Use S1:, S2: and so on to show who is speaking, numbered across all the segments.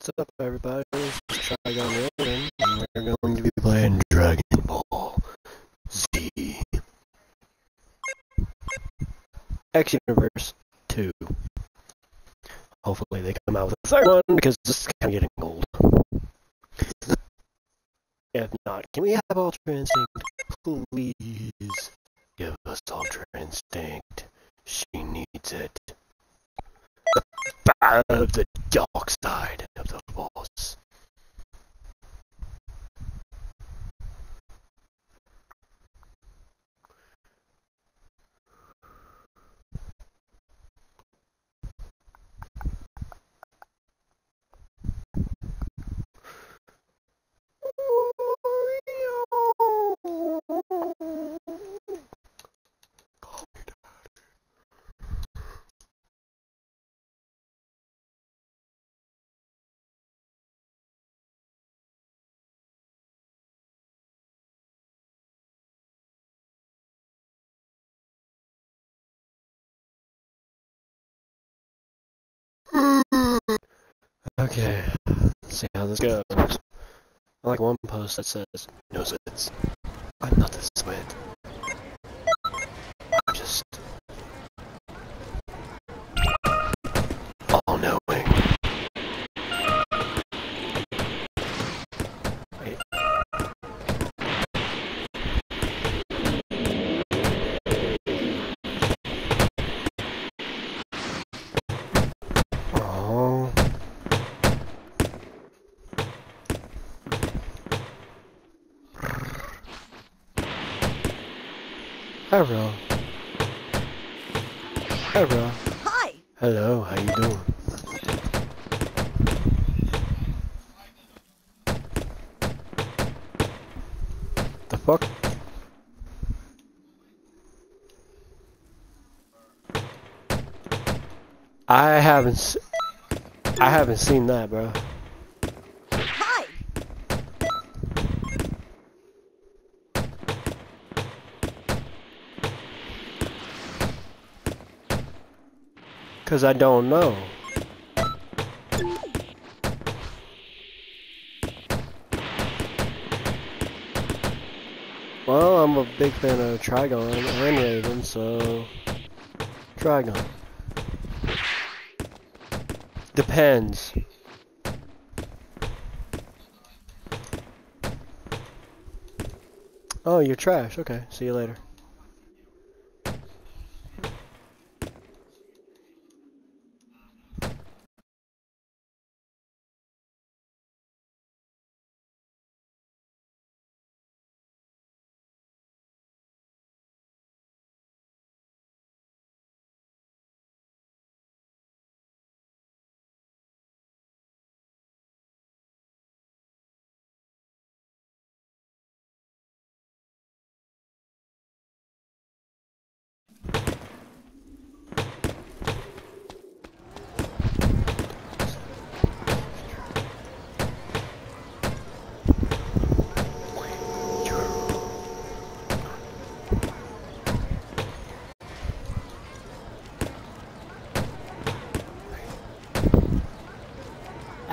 S1: What's up, everybody? This is Trigon Raven, and we're going to be playing Dragon Ball Z. X Universe 2. Hopefully they come out with a third one, because this is kind of getting old. If not, can we have Ultra Instinct? Please give us Ultra Instinct. She needs it. The bad of the dark side of the force. Okay, let's see how this goes. I like one post that says, No sweats. I'm not the sweat. Hi, bro. Hi. Hello, how you doing? The fuck? I haven't s- I haven't seen that, bro. Cause I don't know. Well, I'm a big fan of Trigon and Raven, so Trigon. Depends. Oh, you're trash. Okay, see you later.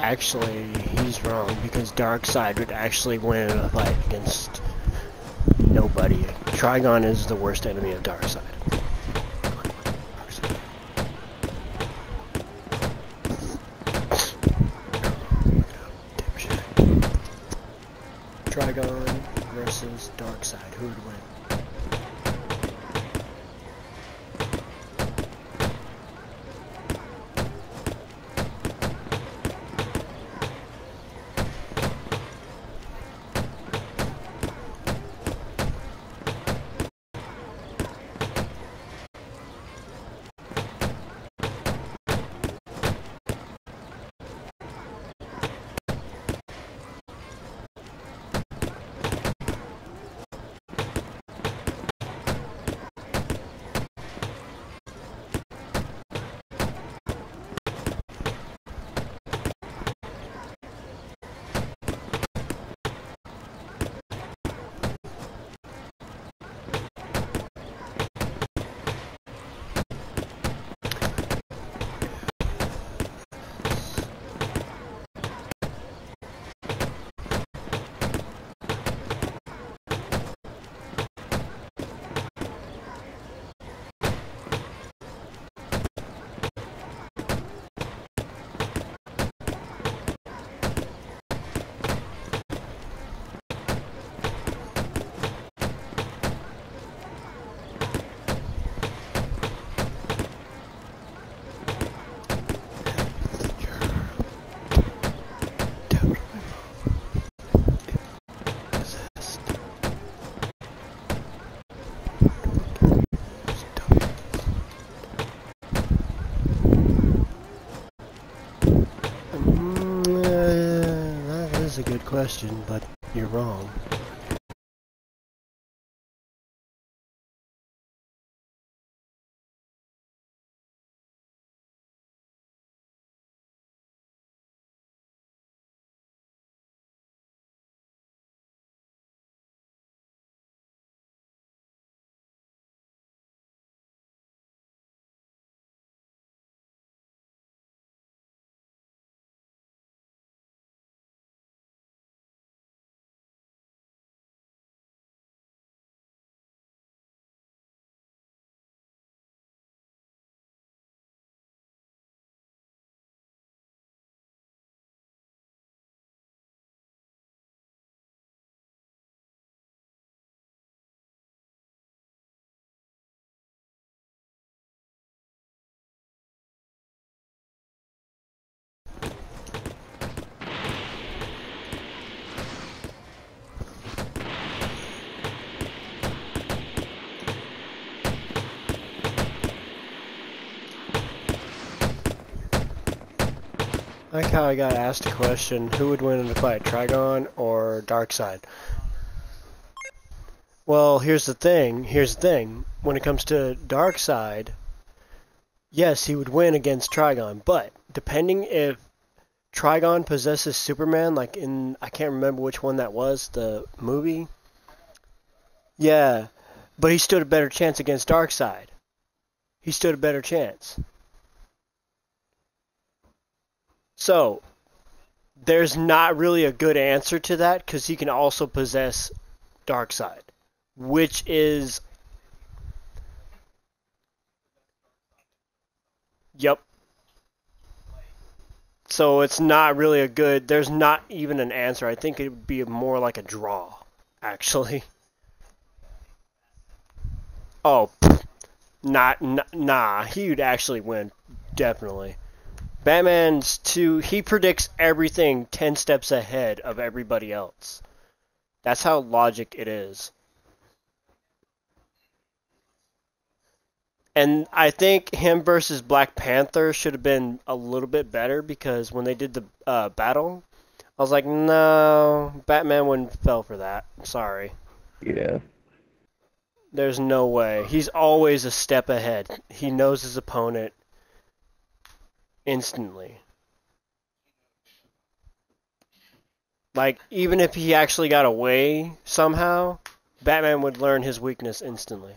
S1: Actually, he's wrong because Darkseid would actually win in a fight against nobody. Trigon is the worst enemy of Darkseid. Question, but you're wrong. I like how I got asked a question, who would win in a fight, Trigon or Darkseid? Well, here's the thing, here's the thing. When it comes to Darkseid, yes, he would win against Trigon, but depending if Trigon possesses Superman, like in, I can't remember which one that was, the movie. Yeah, but he stood a better chance against Darkseid. He stood a better chance. So, there's not really a good answer to that because he can also possess Darkseid, which is. Yep. So it's not really a good. There's not even an answer. I think it would be more like a draw, actually. Oh, not nah. He would actually win, definitely. Batman's too. He predicts everything ten steps ahead of everybody else. That's how logic it is. And I think him versus Black Panther should have been a little bit better because when they did the uh, battle, I was like, no, Batman wouldn't fell for that. Sorry.
S2: Yeah.
S1: There's no way. He's always a step ahead. He knows his opponent instantly. Like, even if he actually got away somehow, Batman would learn his weakness instantly.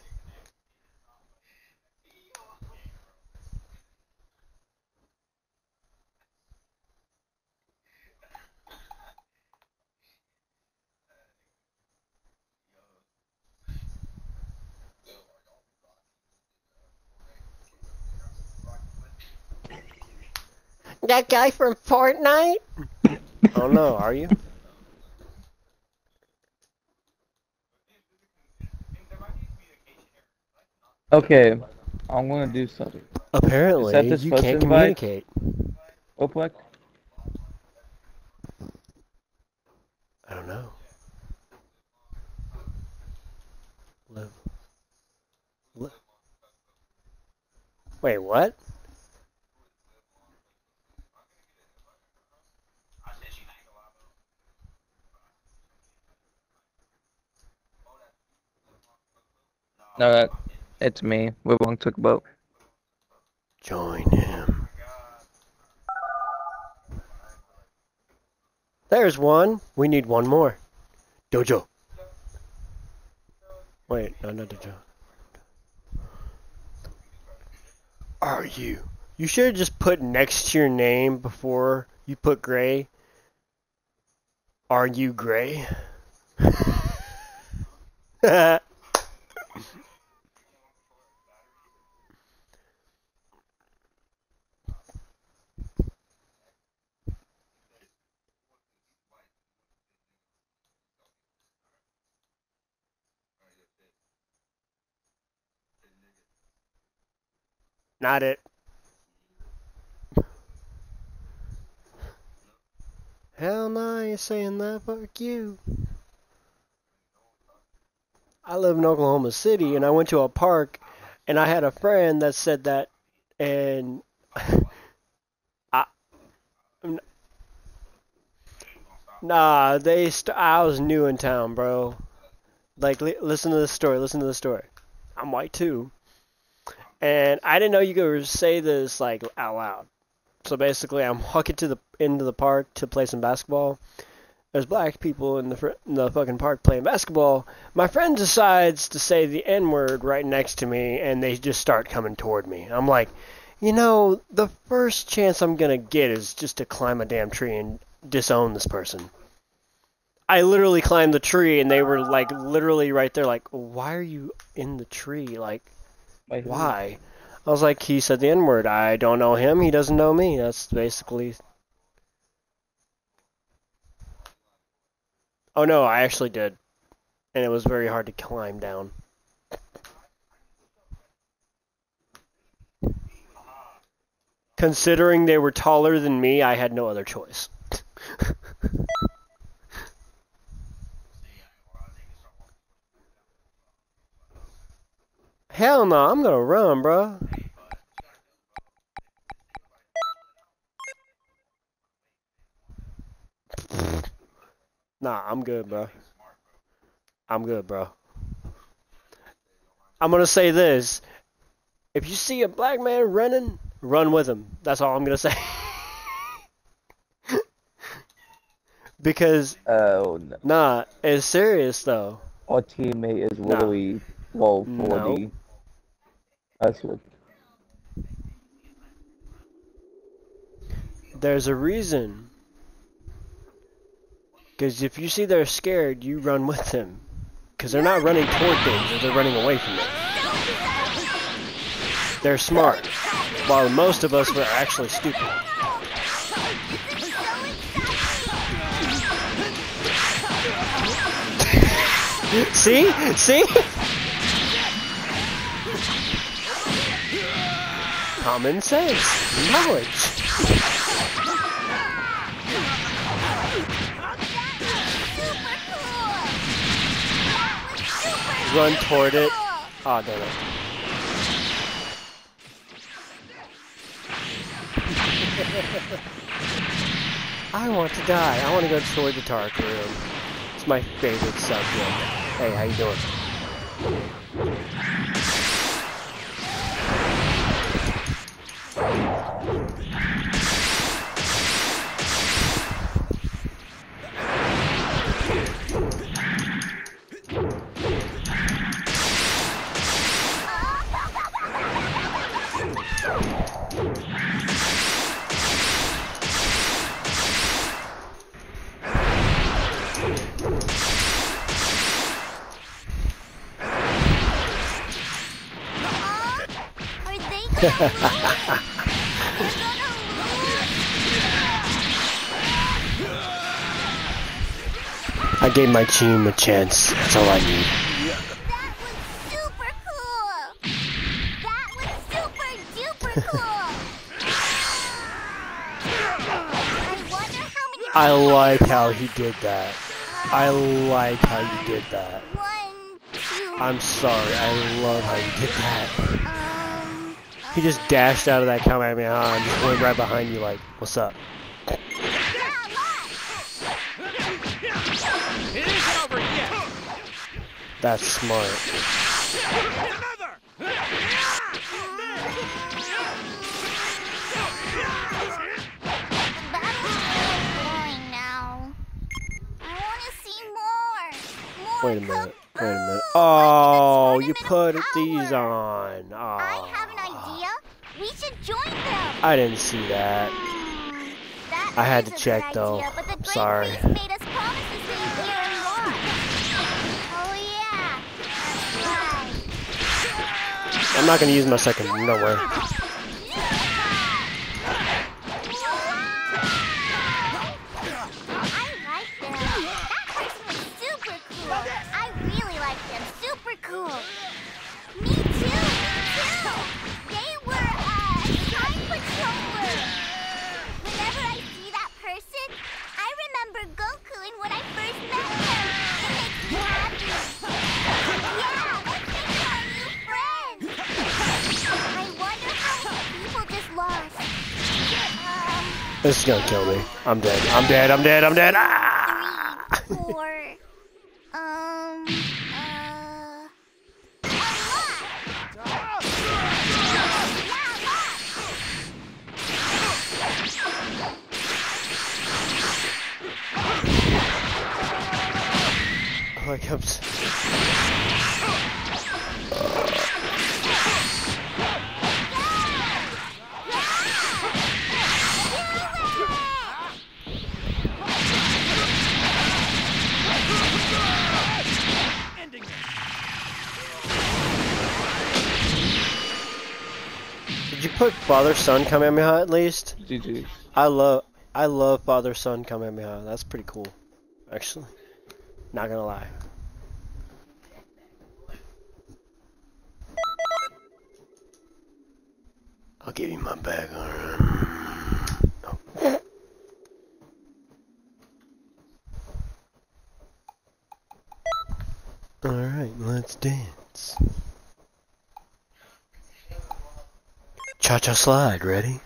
S1: That guy from Fortnite? oh no, are you?
S2: Okay, I'm gonna do something.
S1: Apparently,
S2: Is this
S1: you can't
S2: invite?
S1: communicate.
S2: Opalek?
S1: I don't know. Live. Li- Wait, what?
S2: No, it's me. We won't talk about.
S1: Join him. There's one. We need one more. Dojo. Wait, no, Dojo. Are you? You should have just put next to your name before you put gray. Are you gray? Not it. Hell no, ain't saying that. Fuck you. I live in Oklahoma City and I went to a park and I had a friend that said that and I Nah, they. I was new in town, bro. Like, li- listen to this story. Listen to the story. I'm white too, and I didn't know you could say this like out loud. So basically, I'm walking to the into the park to play some basketball. There's black people in the fr- in the fucking park playing basketball. My friend decides to say the N word right next to me, and they just start coming toward me. I'm like, you know, the first chance I'm gonna get is just to climb a damn tree and disown this person. I literally climbed the tree, and they were like literally right there, like, why are you in the tree? Like, Why? I was like, he said the N word. I don't know him. He doesn't know me. That's basically. Oh no, I actually did. And it was very hard to climb down. Considering they were taller than me, I had no other choice. Hell no, I'm gonna run, bro. Nah, I'm good, bro. I'm good, bro. I'm gonna say this. If you see a black man running, run with him. That's all I'm gonna say. because,
S2: Oh, no.
S1: nah, it's serious though.
S2: our teammate is literally well
S1: No.
S2: 40. That's what.
S1: There's a reason. Because if you see they're scared, you run with them. Because they're not running toward things, they're running away from them. They're smart, while most of us were actually stupid. See? See? Common sense. Knowledge. Run toward it. Ah, oh, damn it. I want to die. I want to go toward the dark room. It's my favorite subject. Hey, how you doing? I gave my team a chance. That's all I need.
S3: That was super cool. That was super duper cool. I wonder how many.
S1: I like how he did that. I like how you did that.
S3: One, two.
S1: I'm sorry. I love how you did that. He just dashed out of that Kamehameha and just went right behind you like, what's up?
S3: Yeah, look.
S4: It isn't over yet.
S1: That's smart.
S3: The battle's really boring now. I want to see more. More
S1: Wait a minute. Wait a minute. Oh,
S3: oh
S1: you put these on.
S3: I have an
S1: Oh.
S3: Idea. We should join them.
S1: I didn't see that.
S3: That
S1: I had to check,
S3: good
S1: though.
S3: but the
S1: I'm
S3: Great
S1: sorry.
S3: Made us to stay here and watch. Oh yeah.
S1: I'm not gonna use my second. No way. This is gonna kill me. I'm dead. I'm dead. I'm dead. I'm dead. Ah!
S3: Three, four, um, uh,
S1: Oh, it comes. Did you put father son Kamehameha at least?
S2: GG.
S1: I love I love father son Kamehameha. That's pretty cool. Actually. Not gonna lie. I'll give you my bag. No. Alright, let's dance. Cha cha slide, ready?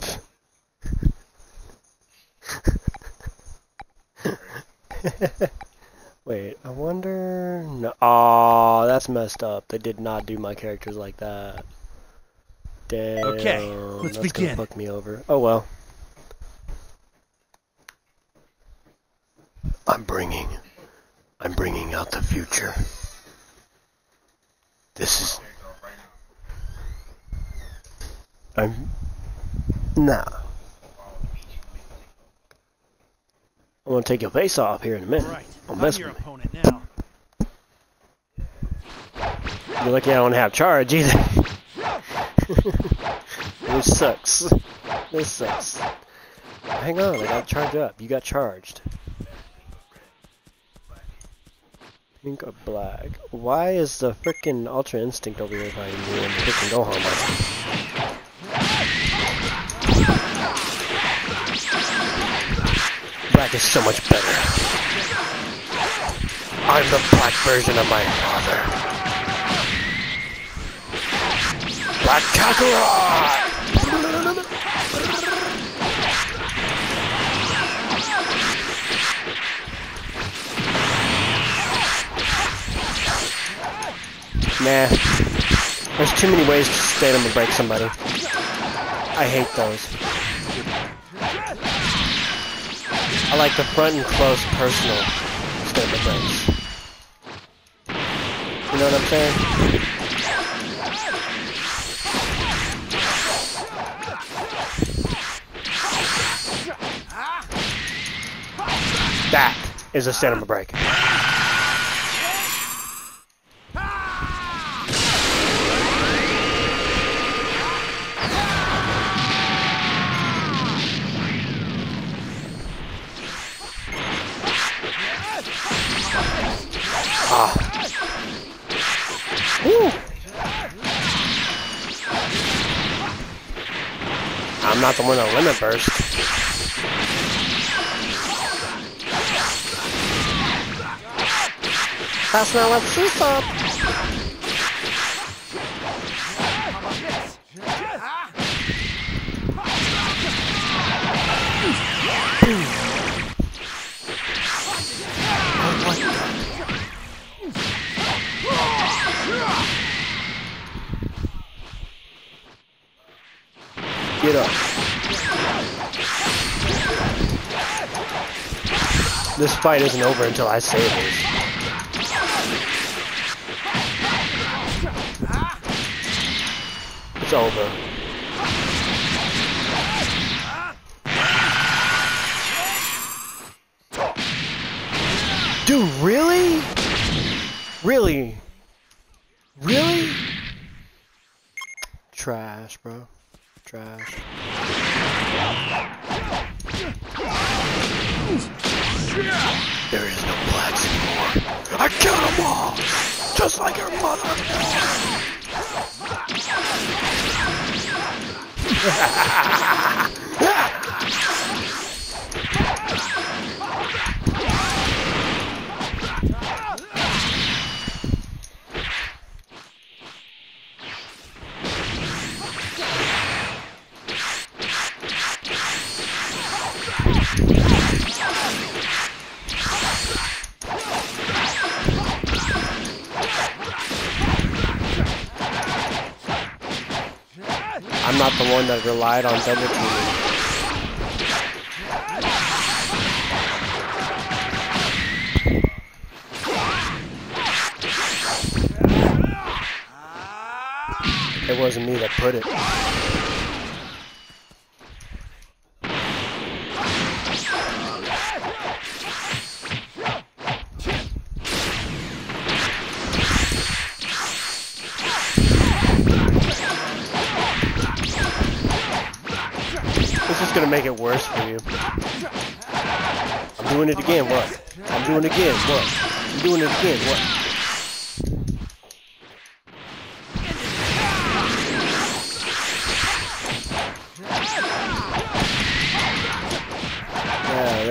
S1: Wait, I wonder. No, oh, that's messed up. They did not do my characters like that. Damn.
S4: Okay, let's
S1: that's
S4: begin.
S1: Gonna fuck me over. Oh well. I'm bringing. I'm bringing out the future. This is. I'm. Nah. I'm gonna take your face off here in a minute.
S4: Right. I'm
S1: mess with
S4: opponent now.
S1: You're lucky I don't have charge either. this sucks. This sucks. Hang on, I got charge up. You got charged. Pink or black? Why is the frickin' Ultra Instinct over here fighting me and frickin' Gohan monster? Black is so much better. I'm the black version of my father. Black Kakarot! Nah. There's too many ways to stand them and break somebody. I hate those. I like the front and close personal stand and breaks. You know what I'm saying? That is a cinema break. Not the limit burst. That's not what she said. Fight isn't over until I it is. It's over. Relied on double doing what?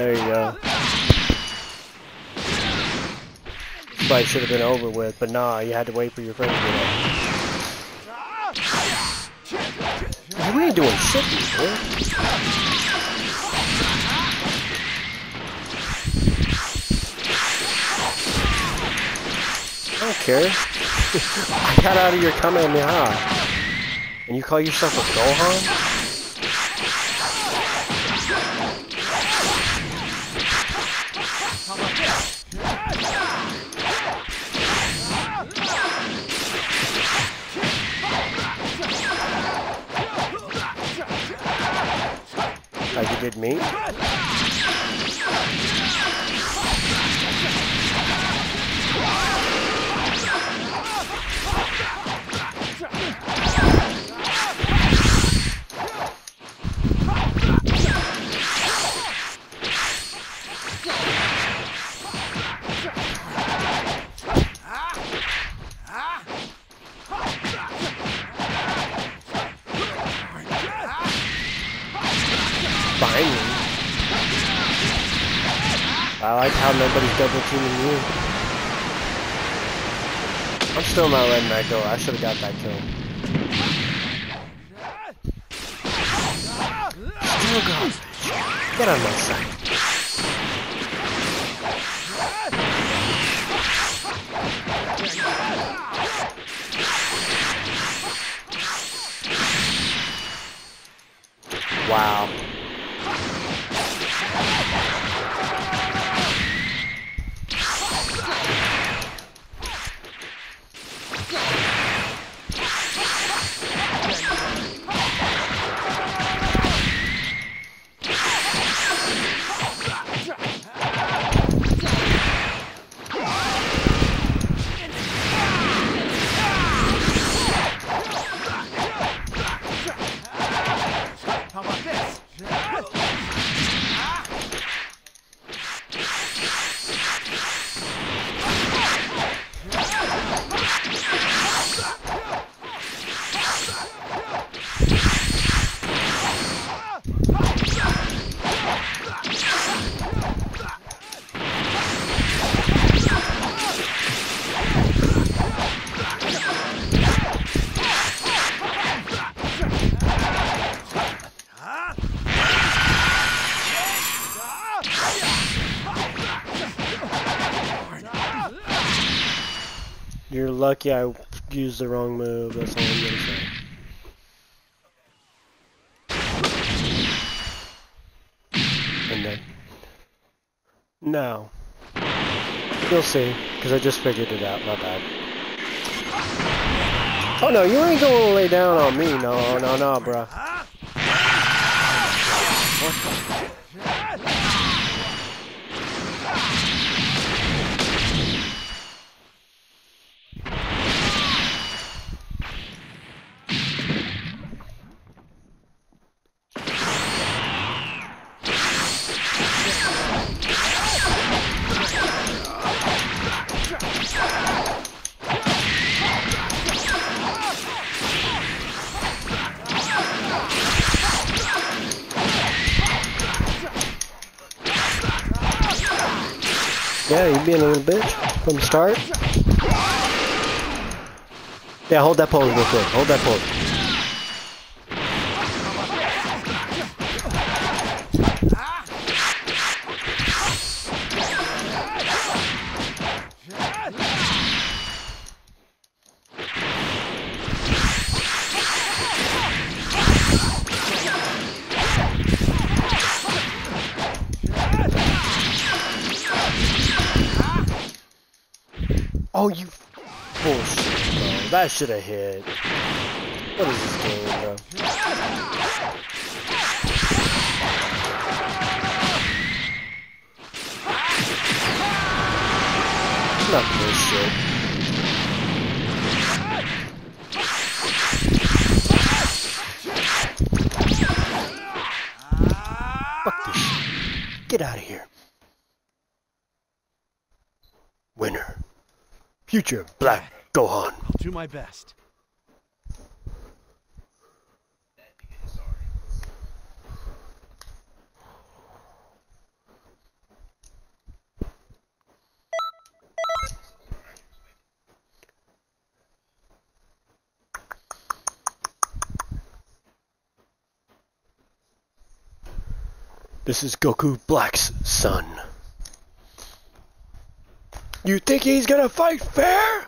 S1: You go. Fight should have been over with, but nah, you had to wait for your friend to get up. You ain't doing shit, boy. Care. I got out of your Kamehameha. And you call yourself a Gohan? Still not letting that go. I should have got that kill. Lucky I used the wrong move. That's all I'm gonna say. And then, no, you'll see, because I just figured it out. Not bad. Oh no, you ain't gonna lay down on me. No, no, no, bruh. From start. Yeah, hold that pose real quick. Hold that pose. Should have hit. What is
S4: do my best.
S1: This is Goku Black's son. You think he's gonna fight fair?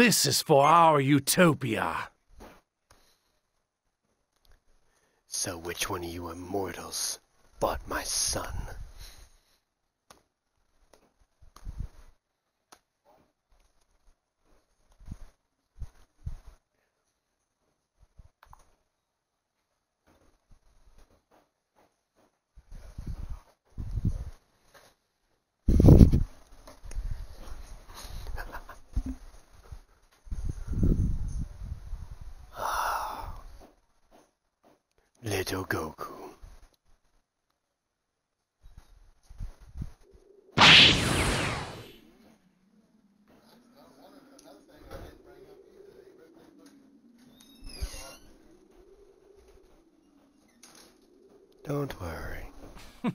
S4: This is for our utopia.
S1: so which one of you immortals bought my son? Goku. Don't worry.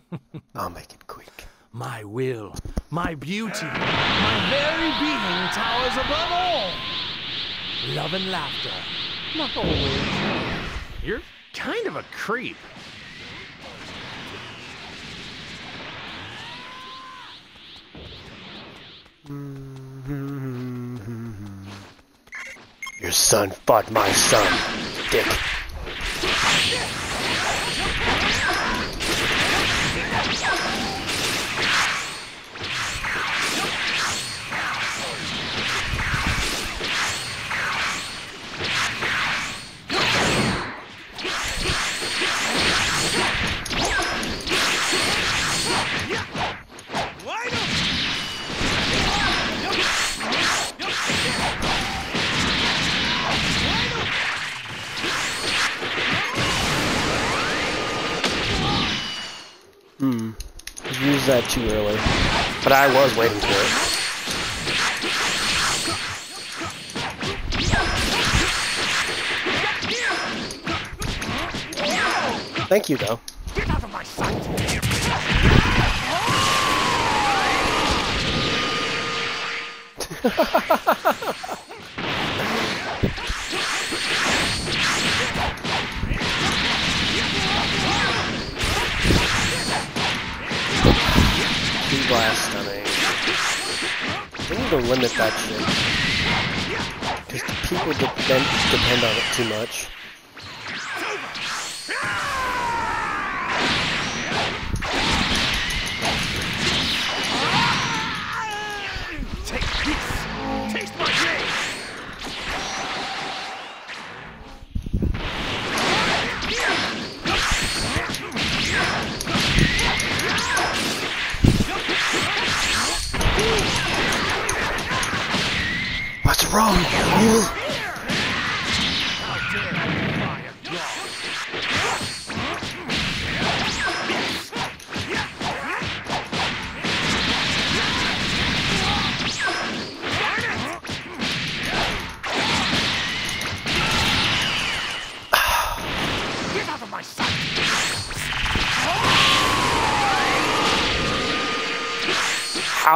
S1: I'll make it quick.
S4: My will, my beauty, my very being towers above all. Love and laughter. Not always. You're kind of a creep.
S1: Your son fought my son, Dick. Too early. But I was waiting for it. Thank you, though.
S4: Get out of my sight!
S1: blast stunning. We need to limit that shit. Because people depend, depend on it too much.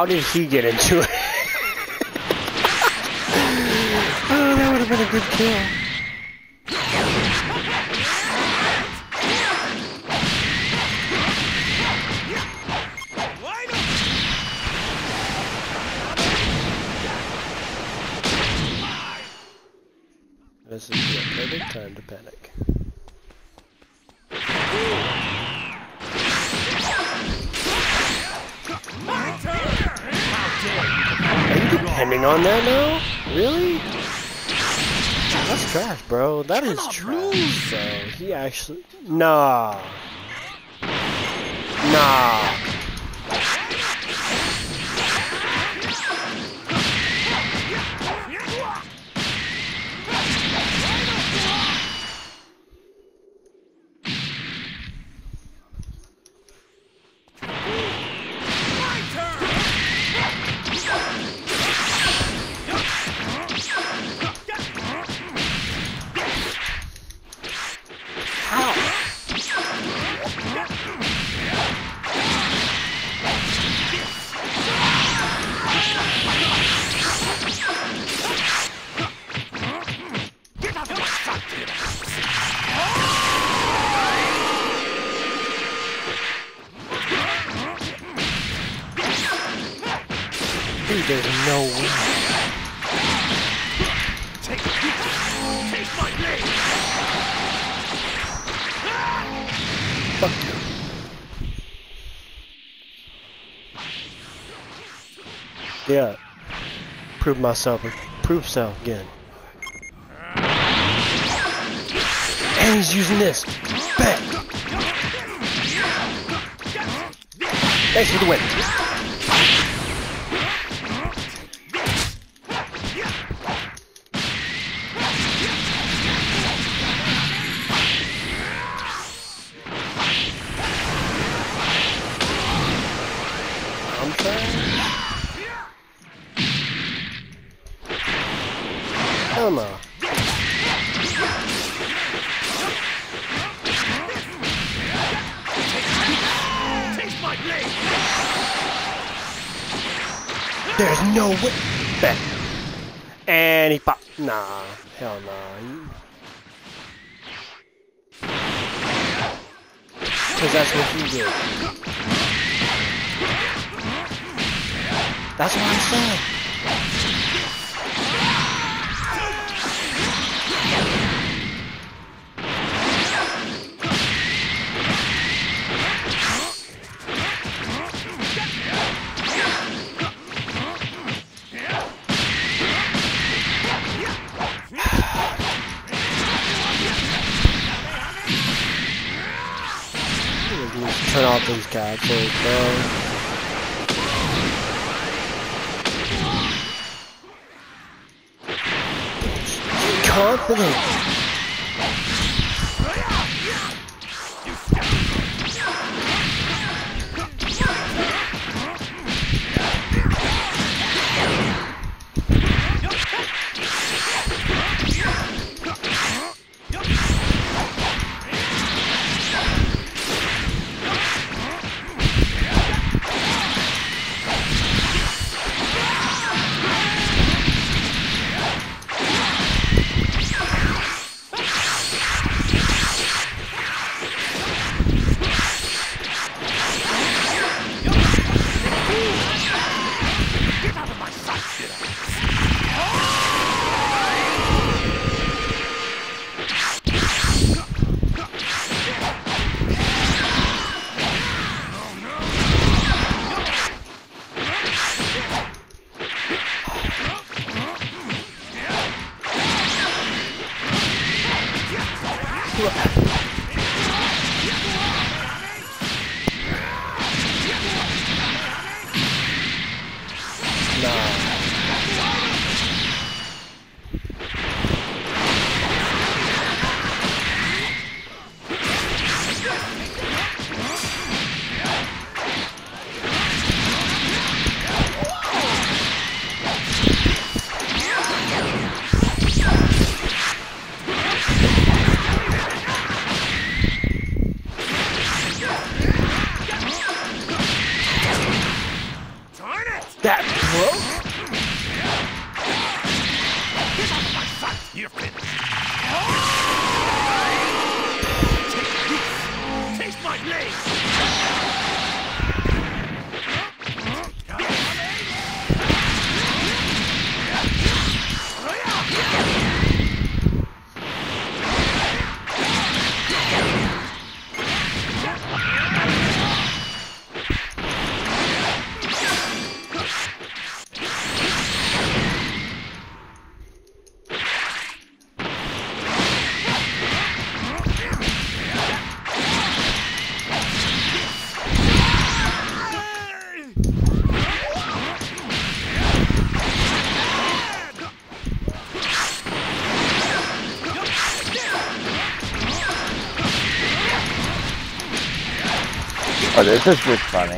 S4: How
S1: did he get into it? No. prove myself and prove self again. And he's using this. Back. Thanks for the win. sad
S5: Oh, this is just funny.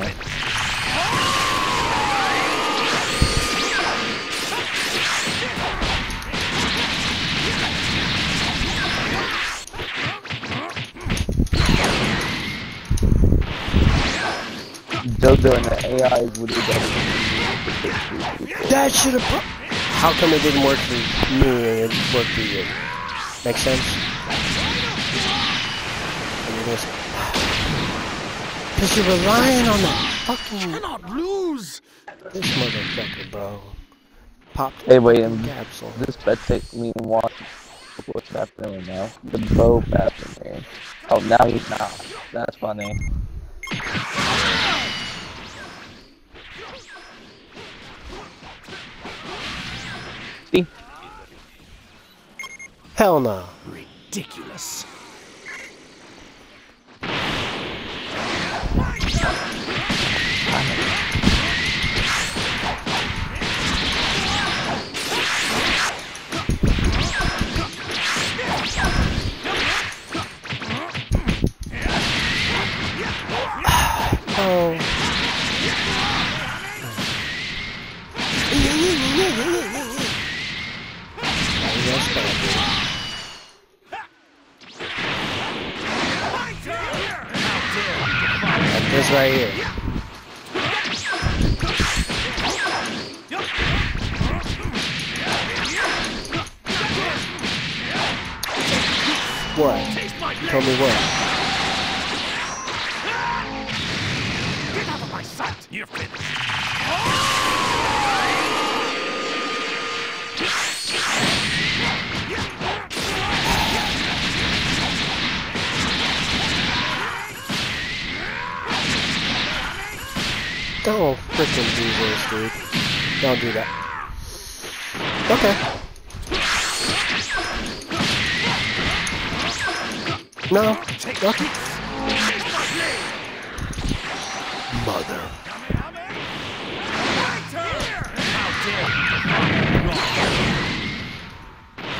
S5: Jojo and the AI would that.
S1: That should have. How come it didn't work for me and it worked for you? Make sense? And you're just. Because you're relying on that fucking.
S3: Cannot lose.
S1: This motherfucker, bro. Popped
S5: Hey, wait, um,
S1: capsule.
S5: this bet take me and watch what's happening right now. The bow happening. Oh, now he's not. That's funny. See?
S1: Hell no.
S3: Ridiculous.
S1: Oh. This right here. What? Tell me what? Don't freaking do dude. Don't do that. Okay. No. Okay. Mother.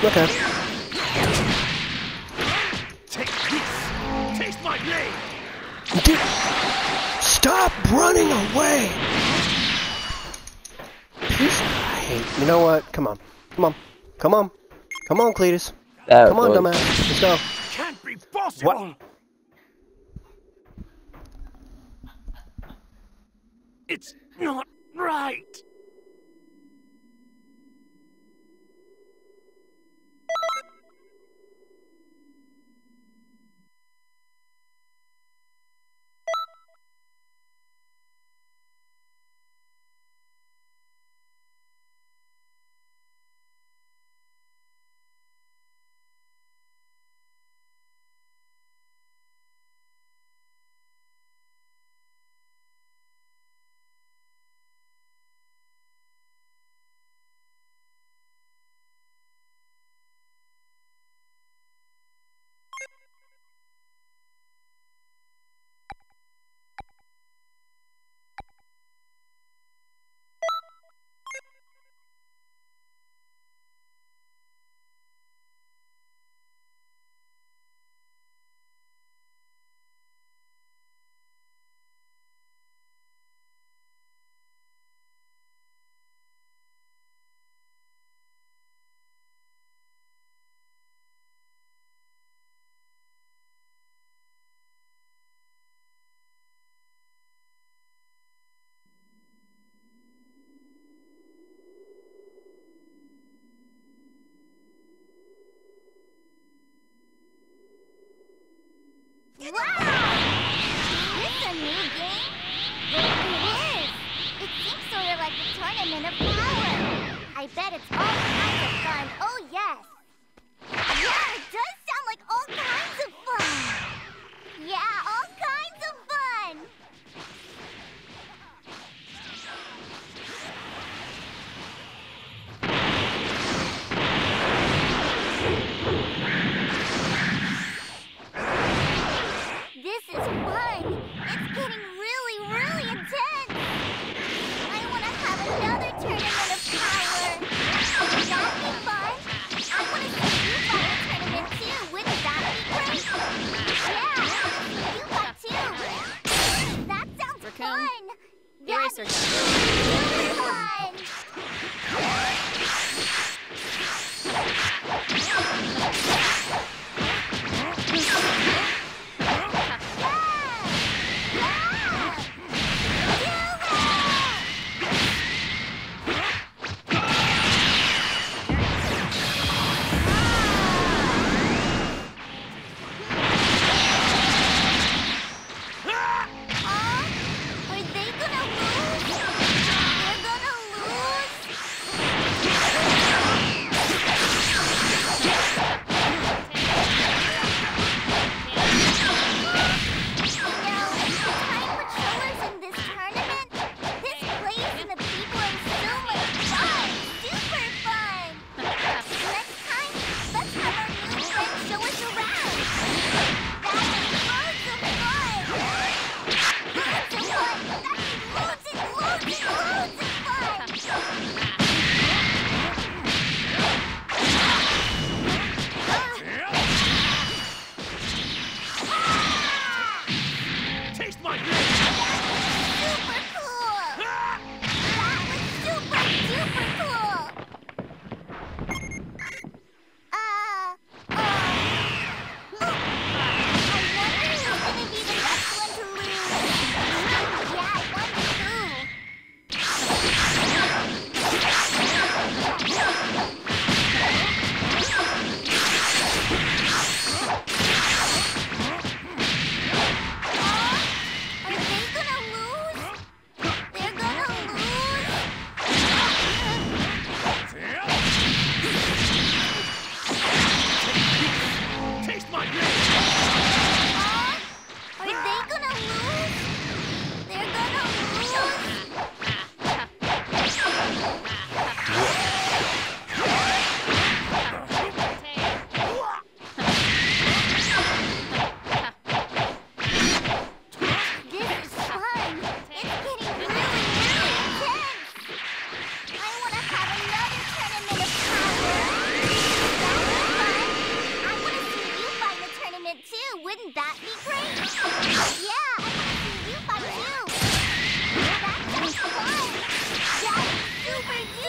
S1: Okay.
S3: Take this. Taste my blade.
S1: Dude, stop running away! Piece of- hate. You know what? Come on. Come on. Come on. Come on, Cletus.
S5: That
S1: Come on,
S5: was-
S1: dumbass. Let's go.
S3: Can't be possible. It's not right. Wouldn't that be great? Yeah, I want to see you fight too. Well, that sounds fun. That's super.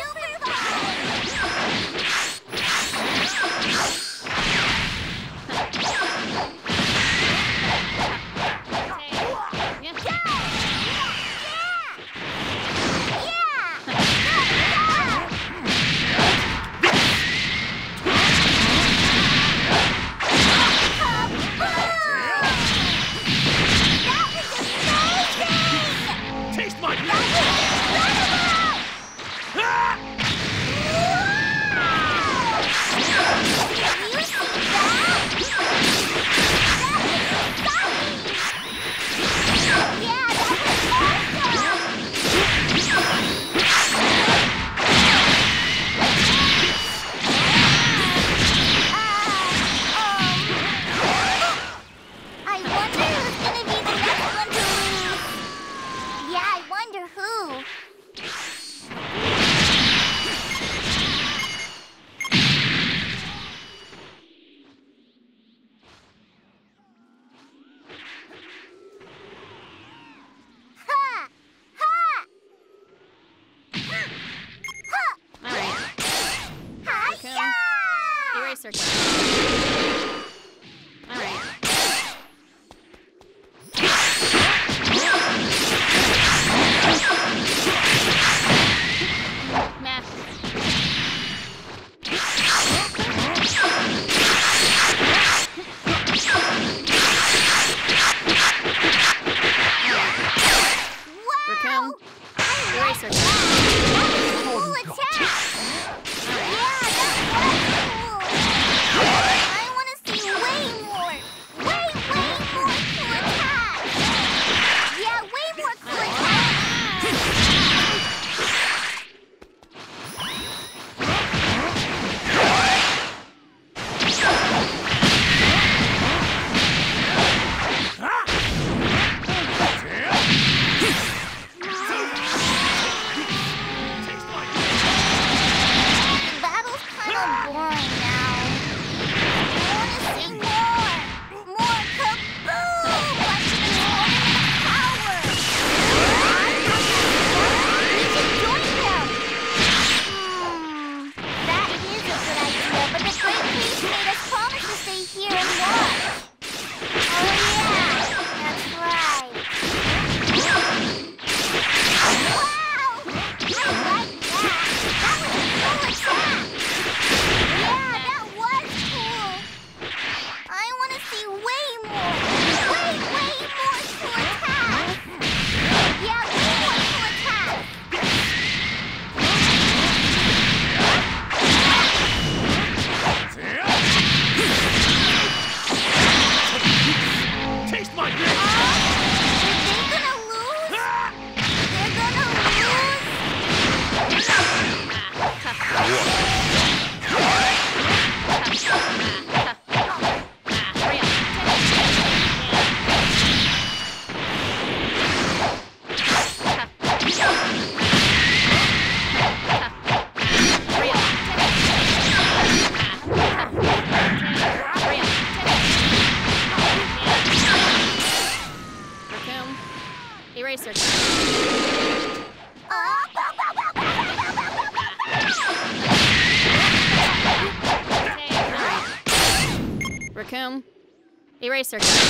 S3: circle.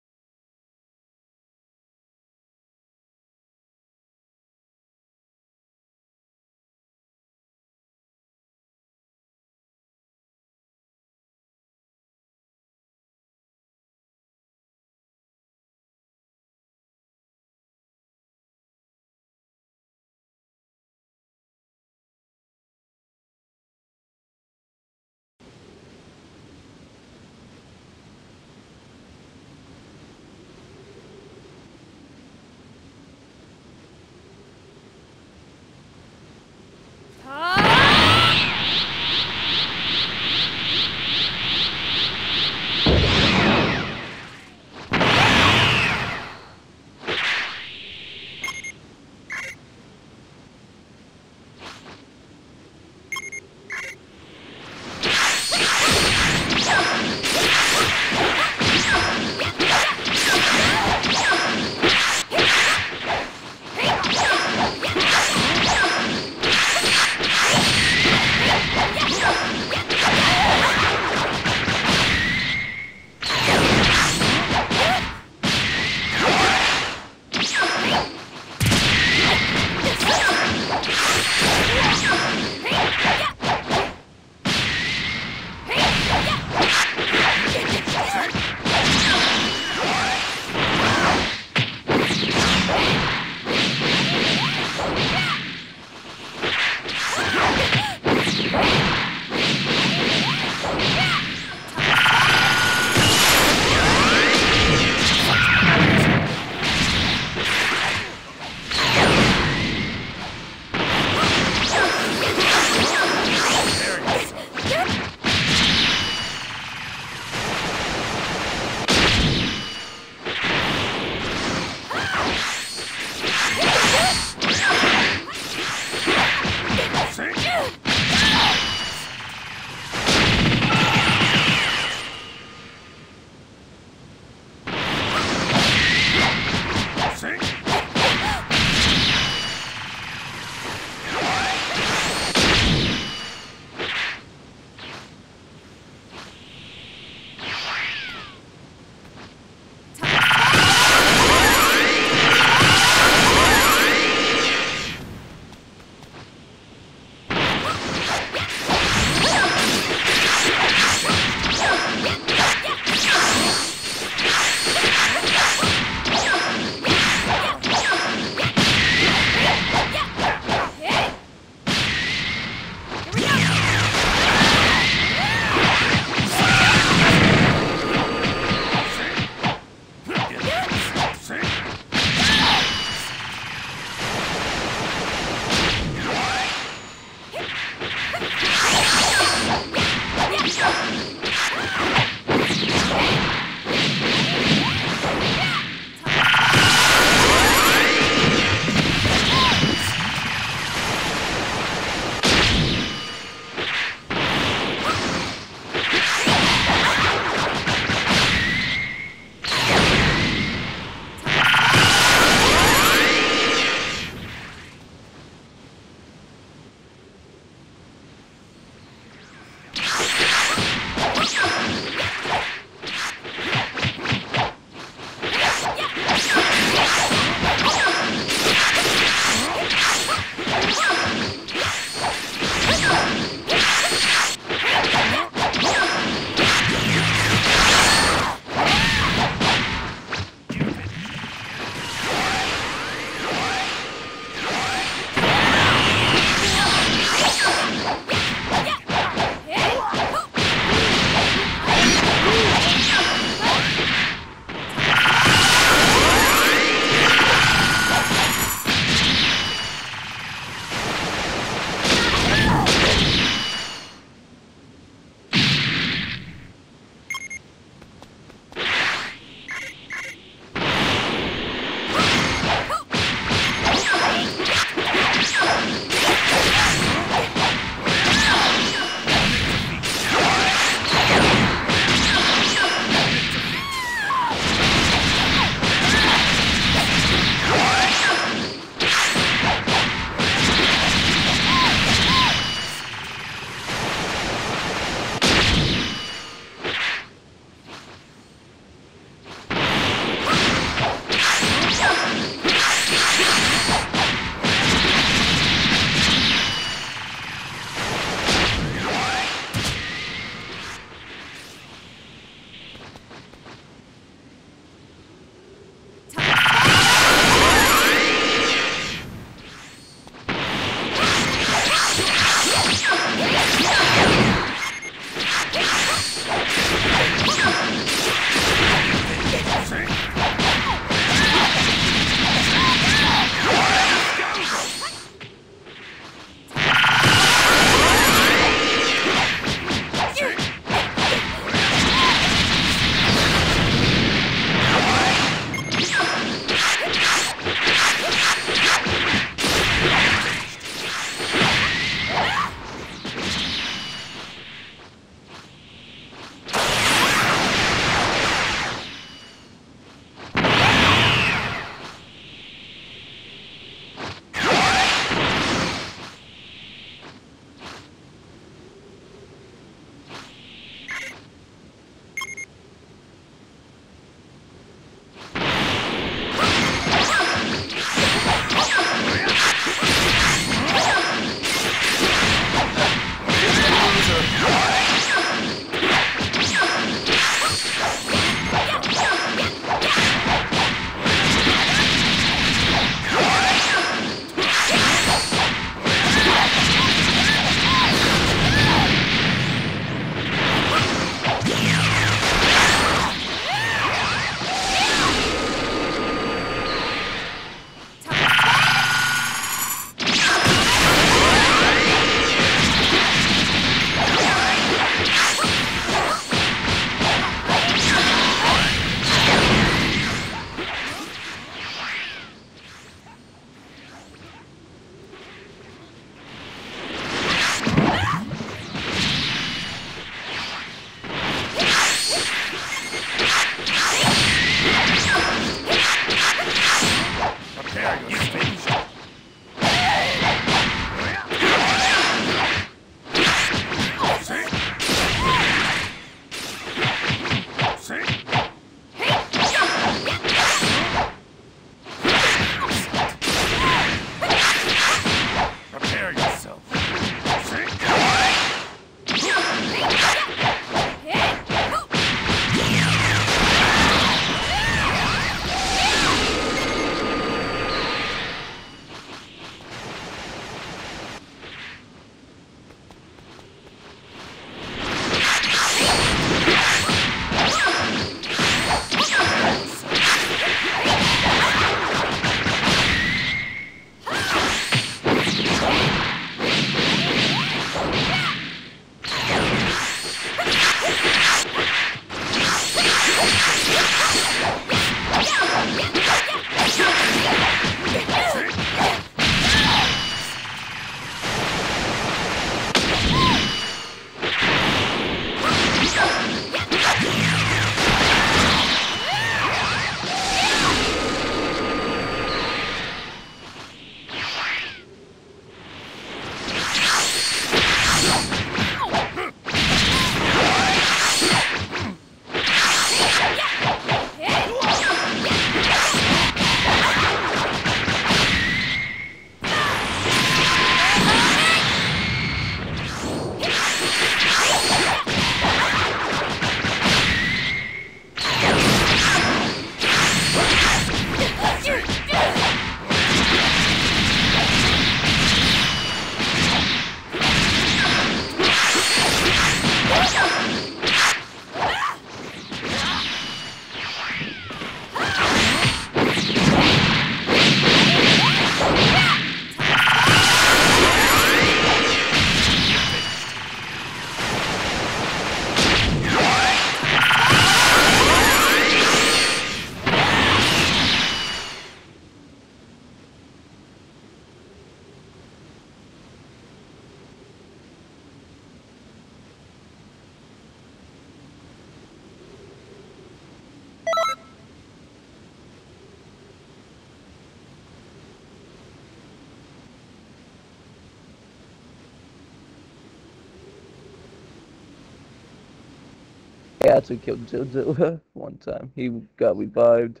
S5: Actually killed Jojo one time. He got revived.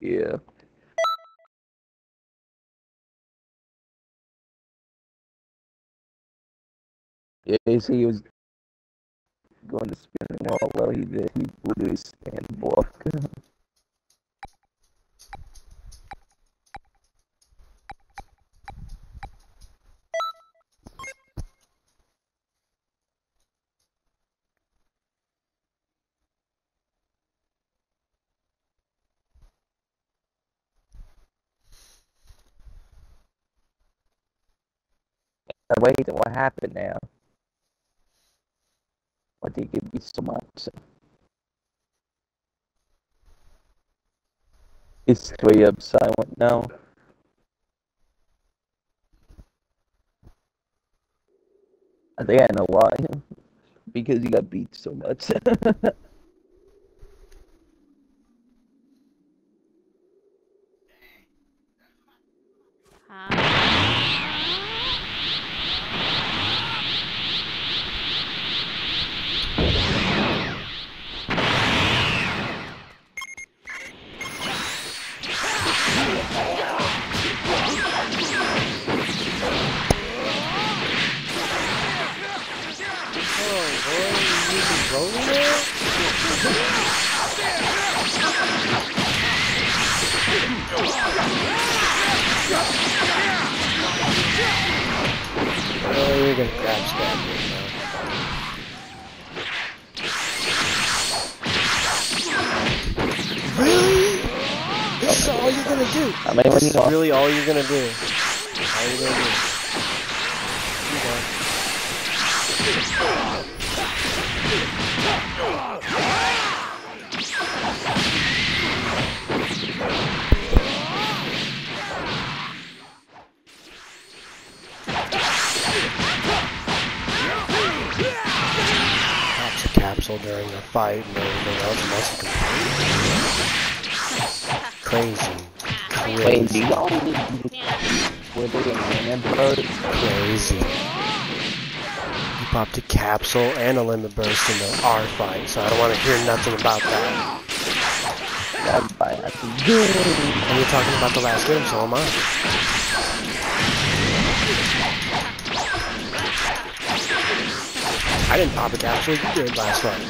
S5: Yeah. Yeah, he was going to spinning wall. Well, he did. He blew his stand block. Wait, what happened now? Why did you give me so much? He's straight up silent now. I think I know why. Because he got beat so much.
S1: Oh, you're gonna grab stab me now. Really? This is all you're gonna do?
S5: I mean,
S1: This is really all you're gonna do? All you're gonna do? Pops a capsule during a fight and everything else must Crazy. Crazy.
S5: you all were they in?
S1: Crazy. He popped a capsule and a limit burst in the R fight, so I don't want to hear nothing about that.
S5: That's fine. That's
S1: And you're talking about the last game, so am I. I didn't pop a capsule, you did last time.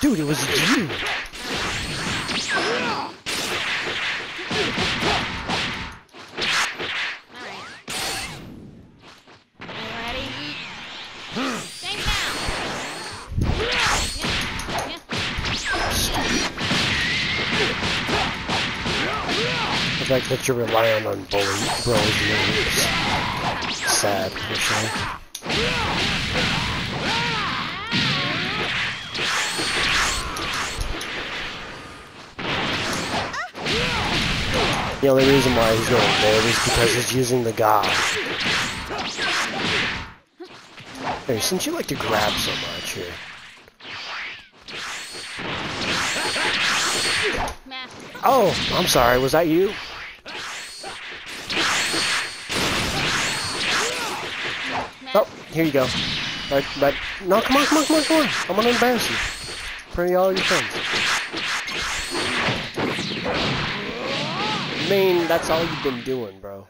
S1: Dude, it was you. Fact that you're relying on bully bros moves. Sad, actually. The only reason why he's going there is because he's using the god. Hey, since you like to grab so much here. Oh, I'm sorry, was that you? Oh, here you go. But, but, no, come on, come on, come on, come on. I'm gonna embarrass you. For all your friends. I mean, that's all you've been doing, bro.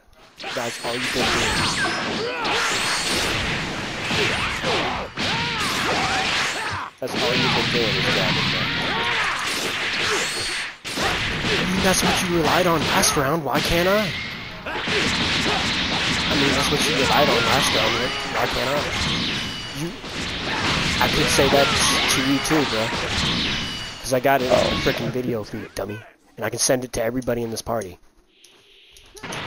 S1: That's all you've been doing. That's all you've been doing is bro. That's what you relied on last round. Why can't I? I mean, that's what you relied on last round. right? Why can't I? You, I could say that to you too, bro. Cause I got it on a freaking video feed, dummy, and I can send it to everybody in this party.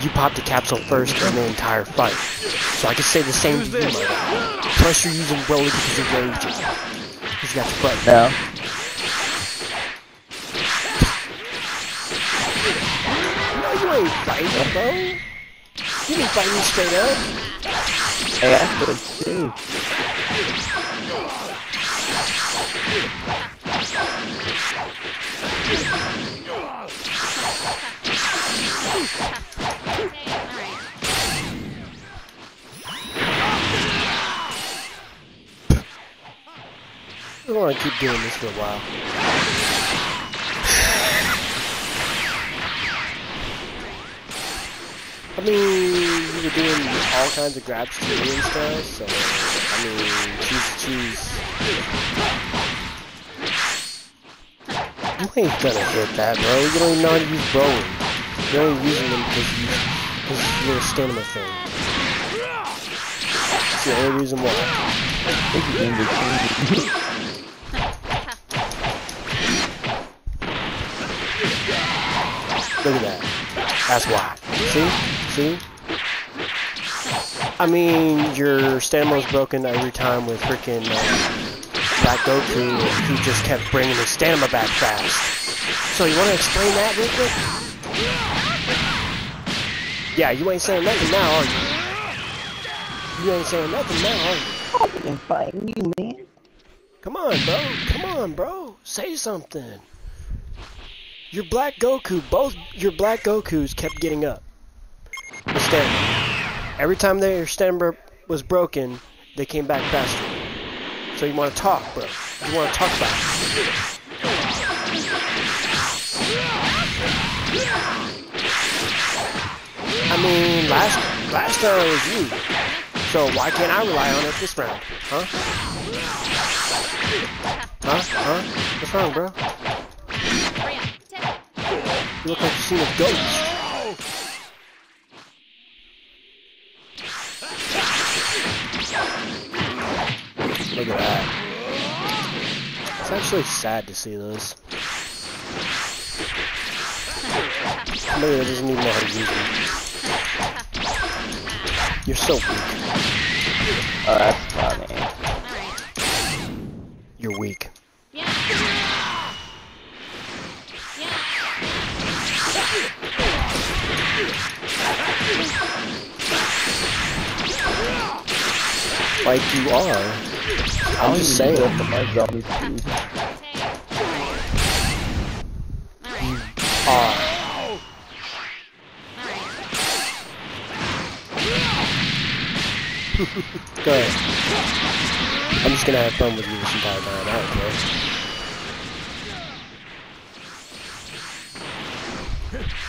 S1: You popped the capsule first in the entire fight, so I can say the same to you, my guy. Plus, you're using Broly because you're raging. Because you got your butt.
S5: No.
S1: No, you ain't fighting, bro. You didn't fight me straight up.
S5: Hey, I could too.
S1: I want to keep doing this for a while. I mean, you were doing all kinds of grabs to me and stuff, so, I mean, she's, she's... You ain't gonna hit that, bro. You don't even know how to use Broly. You're only using them because you, because it's a stamina thing. That's the only reason why. Look at that. That's why. See? See? I mean, your stamina's broken every time with freaking uh, Black Goku, and he just kept bringing his stamina back fast. So you want to explain that real quick? Yeah, you ain't saying nothing now, are you? You ain't saying nothing now, are you?
S2: I'm fighting you, man.
S1: Come on, bro. Come on, bro. Say something. Your Black Goku, both your Black Gokus kept getting up. Stamina. Every time their stamina was broken, they came back faster. So you want to talk, bro. You want to talk about it. I mean, last last round it was you. So why can't I rely on it this round? Huh? Huh? Huh? What's wrong, bro?
S6: Hurry up. Take-
S1: You look like you've seen a ghost. Look at that. It's actually sad to see this. Somebody that doesn't even know how to use them. You're so weak.
S2: Oh, that's funny.
S1: You're weak.
S6: Yeah. Yeah.
S1: Like you are.
S2: I
S1: I'm just
S2: even
S1: saying.
S2: know what the merge all these two.
S6: Take.
S1: Are. Go ahead. I'm just gonna have fun with you this entire time. I don't care.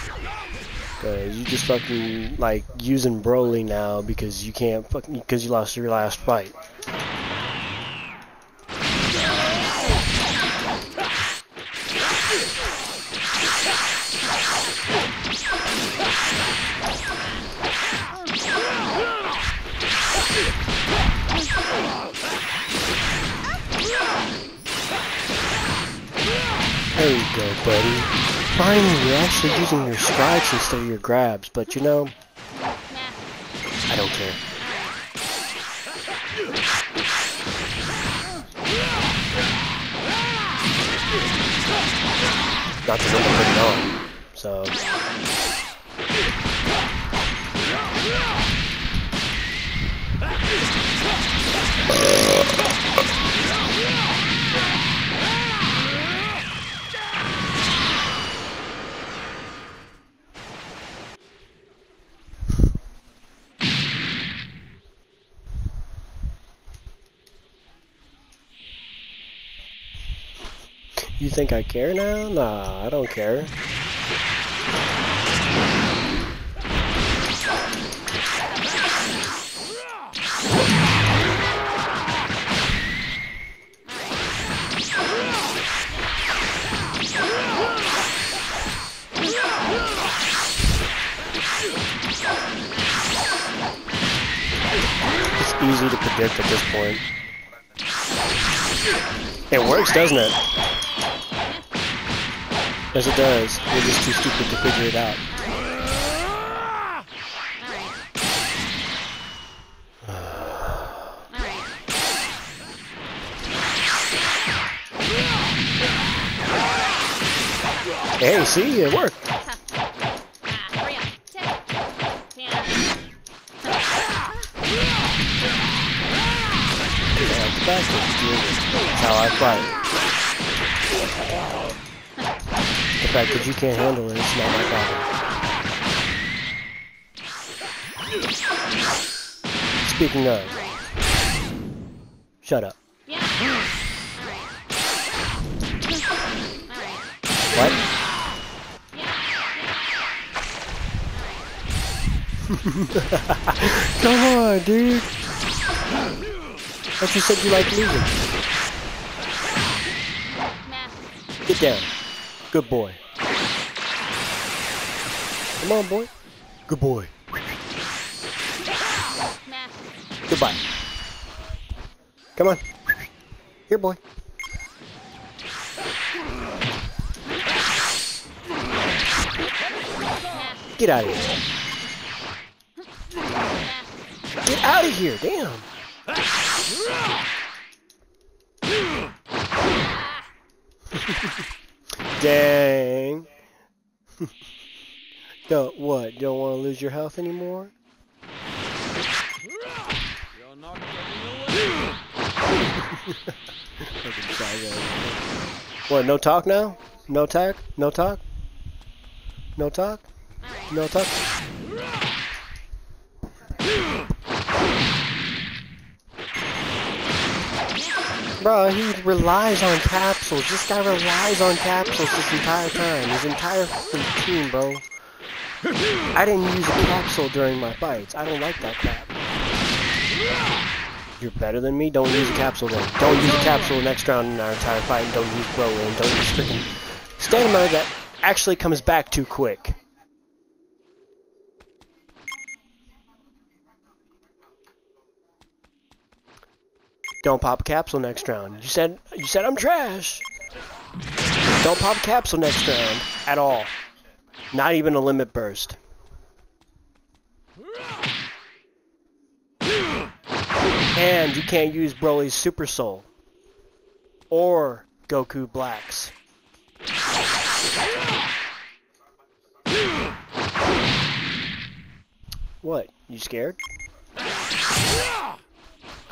S1: Cause you just fucking like using Broly now because you can't fucking because you lost your last fight. There you go, buddy. Finally, you're actually using your strides instead of your grabs, but you know, I don't care. Not to put it on, so. You think I care now? Nah, I don't care. It's easy to predict at this point. It works, doesn't it? Yes, it does. We're just too stupid to figure it out. Hey, see, it worked. It's. That's how I fight. fact that you can't handle it, it's not my problem. Speaking of... Shut up.
S6: What?
S1: Come on, dude! But you said you like losing. Get down. Good boy. Come on, boy. Good boy. Goodbye. Come on. Here, boy. Get out of here. Get out of here, damn. Dang. Don't what? Don't want to lose your health anymore?
S4: You're not getting away.
S1: What? No talk now? No talk? No talk? No talk? No talk? Bro, he relies on capsules. This guy relies on capsules this entire time. His entire team, bro. I didn't use a capsule during my fights. I don't like that crap. You're better than me? Don't use a capsule then. Don't use a capsule next round in our entire fight. Don't use Broly. Don't use freaking stamina that actually comes back too quick. Don't pop a capsule next round. You said you said I'm trash. Don't pop a capsule next round at all. Not even a limit burst. And you can't use Broly's Super Soul. Or Goku Blacks. What? You scared? I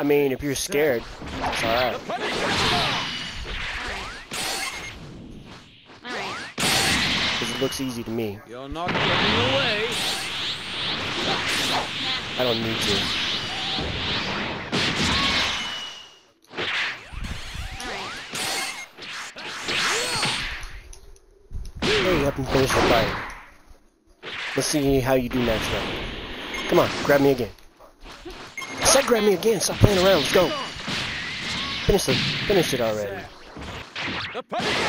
S1: mean, if you're scared, it's alright. Looks easy to me.
S4: You're not getting away.
S1: I don't need to. Hurry up and finish the fight. Let's see how you do next round. Come on, grab me again. I said grab me again, stop playing around, let's go. Finish it, finish it already.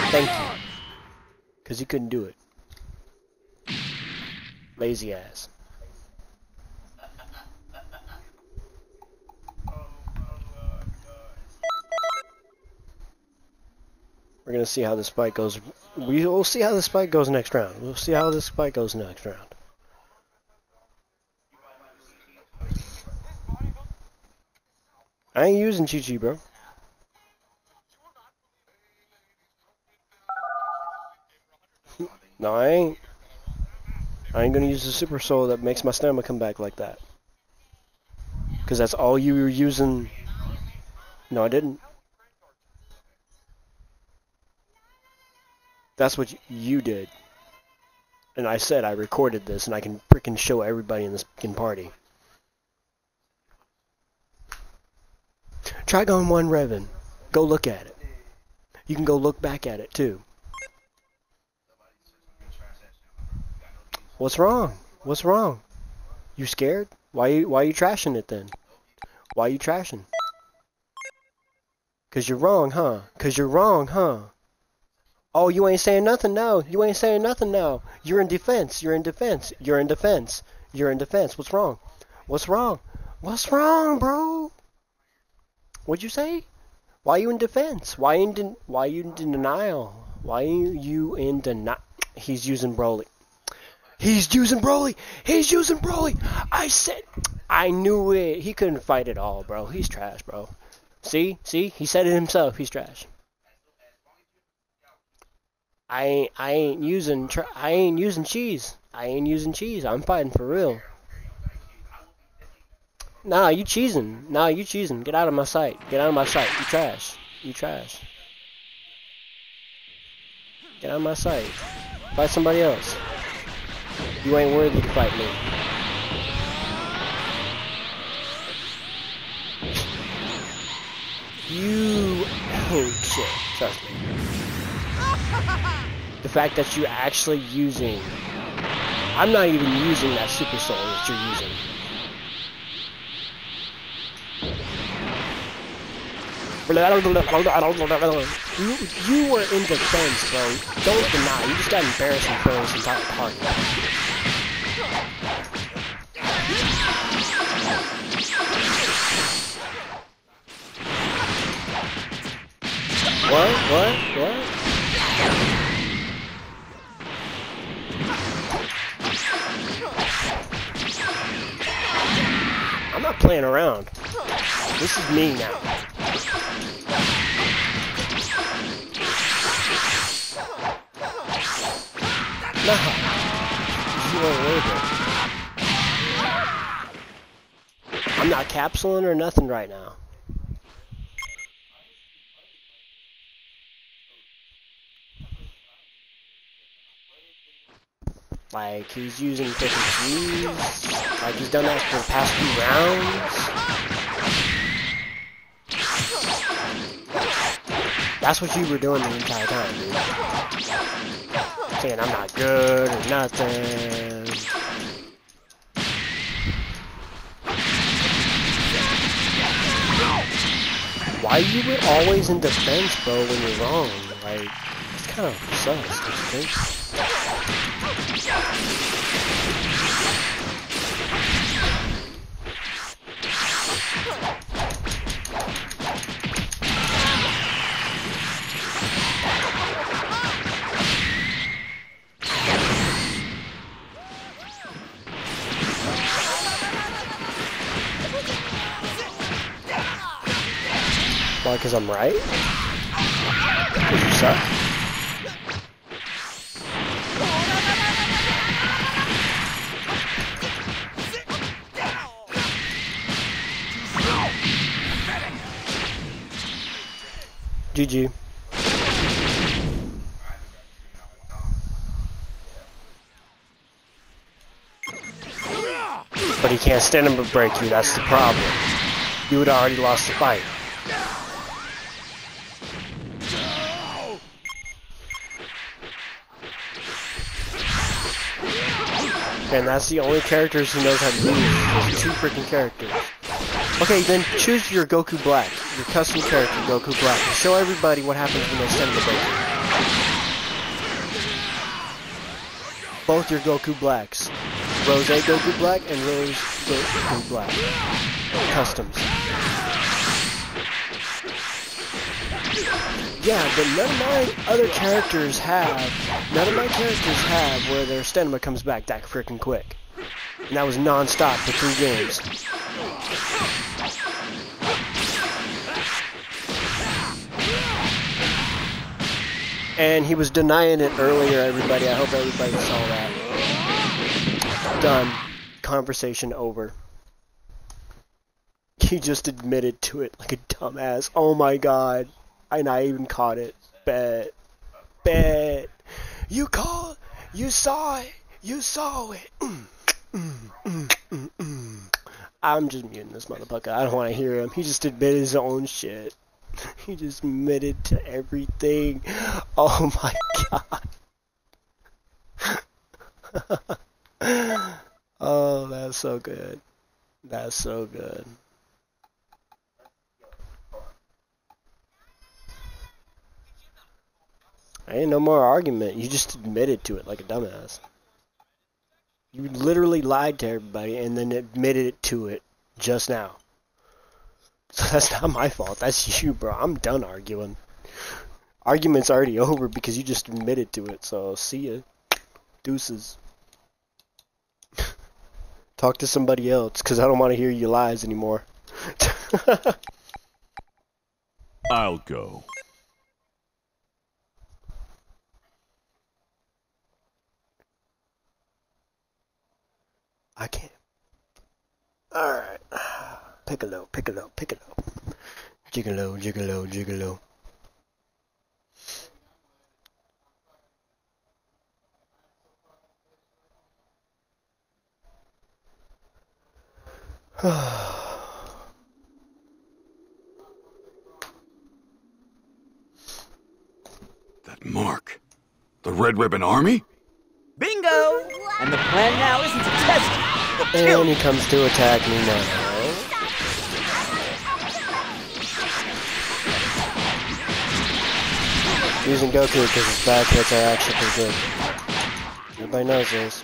S1: Thank you. Because you couldn't do it. Lazy ass. We're gonna see how this fight goes. We will see how this fight goes next round. We'll see how this fight goes next round. I ain't using Chi, bro. No, I ain't. I ain't gonna use the Super Soul that makes my stamina come back like that. Because that's all you were using. No, I didn't. That's what you did. And I said I recorded this and I can freaking show everybody in this freaking party. Trigon 1 Raven. Go look at it. You can go look back at it too. What's wrong? What's wrong? You scared? Why you why you trashing it then? Why you trashing? Cause you're wrong, huh? Cause you're wrong, huh? Oh, you ain't saying nothing now. You ain't saying nothing now. You're in defense. You're in defense. You're in defense. You're in defense. What's wrong? What's wrong? What's wrong, bro? What'd you say? Why you in defense? Why in why you in denial? Why you in denial? He's using Broly. He's using Broly. He's using Broly. I said, I knew it. He couldn't fight at all, bro. He's trash, bro. See, see, he said it himself. He's trash. I ain't, I ain't using, I ain't using cheese. I ain't using cheese. I'm fighting for real. Nah, you cheesing. Nah, you cheesing. Get out of my sight. Get out of my sight. You trash. You trash. Get out of my sight. Fight somebody else. You ain't worthy to fight me. You oh shit, trust me. The fact that you're actually using I'm not even using that super soul that you're using. You, you were in defense, bro. Don't deny. You just got embarrassed in front of this entire party. What? What? What? I'm not playing around. This is me now. Nah. You it. I'm not capsuling or nothing right now. Like, he's using different G's. Like, he's done that for the past few rounds. That's what you were doing the entire time, dude. Saying I'm not good or nothing. Why you were always in defense, bro, when you're wrong? Like, it's kind of sucks? Why, because I'm right? Because you suck? GG. But he can't stand him but break you, that's the problem. You would already lost the fight. And that's the only characters he knows how to use. Those two freaking characters. Okay, then choose your Goku Black, your custom character, Goku Black. and Show everybody what happens when they send the Goku. Both your Goku Blacks. Rose Goku Black and Rose Goku Black. Customs. Yeah, but none of my other characters have, none of my characters have where their stamina comes back that freaking quick. And that was non-stop for three games. And he was denying it earlier, everybody. I hope everybody saw that. Done. Conversation over. He just admitted to it like a dumbass. Oh my god. And I even caught it. Bet. Bet. You caught. You saw it. You saw it. I'm just muting this motherfucker. I don't want to hear him. He just admitted his own shit. He just admitted to everything. Oh my god. oh, that's so good. That's so good. Ain't no more argument. You just admitted to it like a dumbass. You literally lied to everybody and then admitted to it just now. So that's not my fault. That's you, bro. I'm done arguing. Argument's already over because you just admitted to it. So see ya. Deuces. Talk to somebody else because I don't want to hear your lies anymore.
S7: I'll go.
S1: I can't. Alright. Piccolo, Piccolo, Piccolo. Gigolo, gigolo, gigolo.
S7: That mark. The Red Ribbon Army?
S8: Bingo! And the plan now isn't to test you, but kill
S1: And he comes to attack me now. Using Goku because his back hits are actually pretty good. Everybody knows this.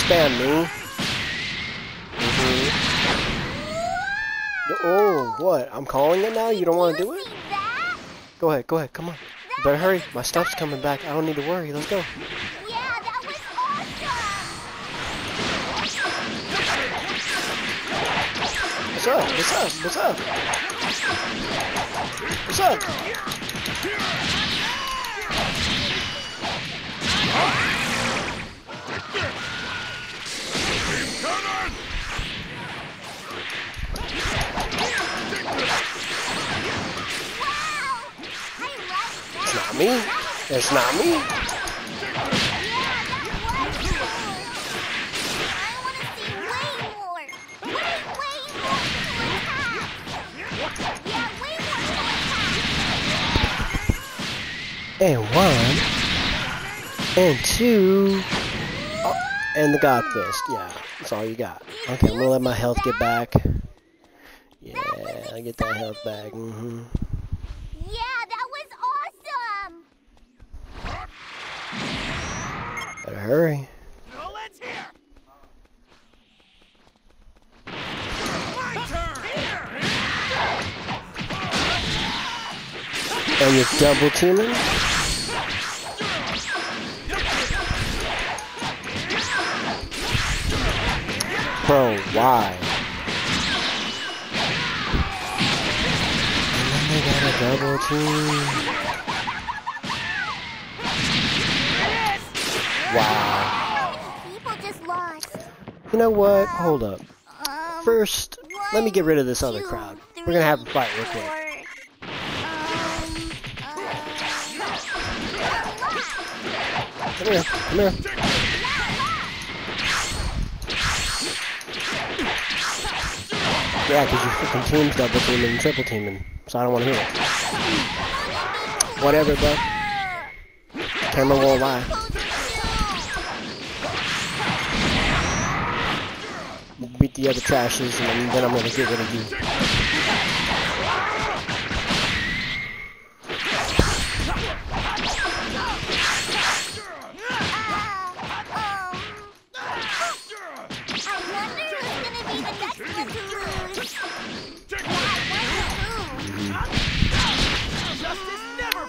S1: Spam me. Mhm. Oh, what? I'm calling it now? You don't want to do it? Go ahead, go ahead, come on. You better hurry. My stuff's coming back. I don't need to worry. Let's go. What's up? What's up? What's up? What's up? It's not me. It's not me. And one. And two. Oh, and the God Fist. Yeah, that's all you got. Okay, I'm gonna let my health get back. Yeah, I get that health back. Mm hmm
S3: Yeah, that was awesome.
S1: Better hurry.
S4: Now let's hear.
S1: And you're double teaming? Bro, why? And then they got a double team. Wow.
S3: People just lost.
S1: You know what? Hold up.
S3: Um,
S1: First, let me get rid of this other crowd. We're gonna have a fight real quick.
S3: Um, uh,
S1: Come here, come here. Yeah, because you freaking team's double teaming and triple teaming, so I don't want to hear it. Whatever, bro. Camera won't lie. Beat the other trashes, and then, then I'm gonna get rid of you.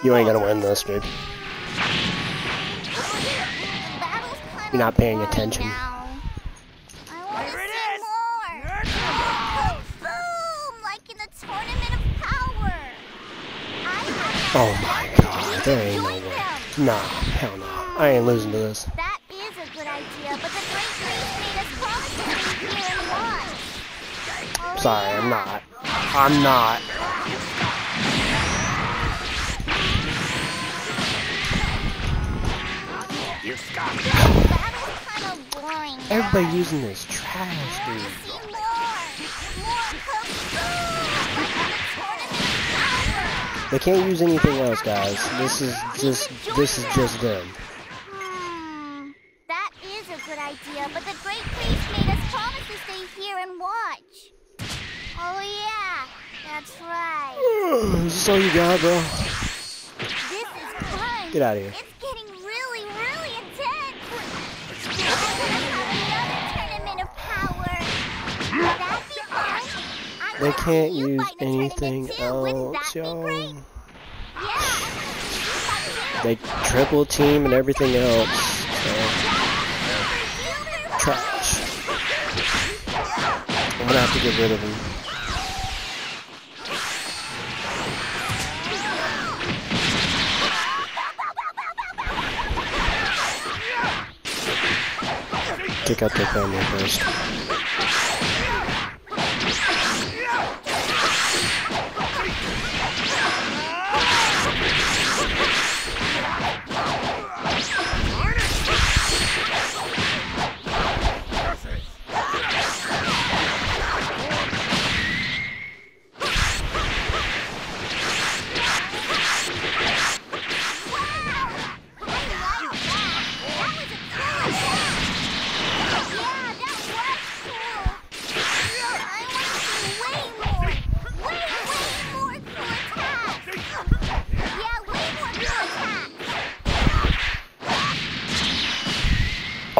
S1: You ain't gonna win this, dude.
S3: The battle's kinda
S1: You're not paying attention.
S3: now. I wanna
S4: Here it
S3: see
S4: is.
S3: more. Boom! Like in a tournament of power. I have
S1: Oh my god, there ain't no way. Nah, hell no. I ain't losing to this.
S3: That is a good idea, but the Great Priest made us promise to stay here and watch.
S1: Sorry. I'm not. I'm not.
S4: You stop.
S3: The battle's kind of boring. now.
S1: Everybody using this trash, dude.
S3: see more. More kung fu. Like in a tournament of power.
S1: They can't use anything else, guys. This is just this is just them.
S3: Hmm, that is a good idea, but the Great Priest made us promise to stay here and watch. Oh yeah, that's right.
S1: Is this all you got, bro?
S3: This is fun.
S1: Get out of here. They can't use
S3: fight in a tournament
S1: anything else, y'all.
S3: great? Yeah, I wanna see you fight too.
S1: They triple team and everything else. So, trash. I'm gonna have to get rid of him. Take out their family first.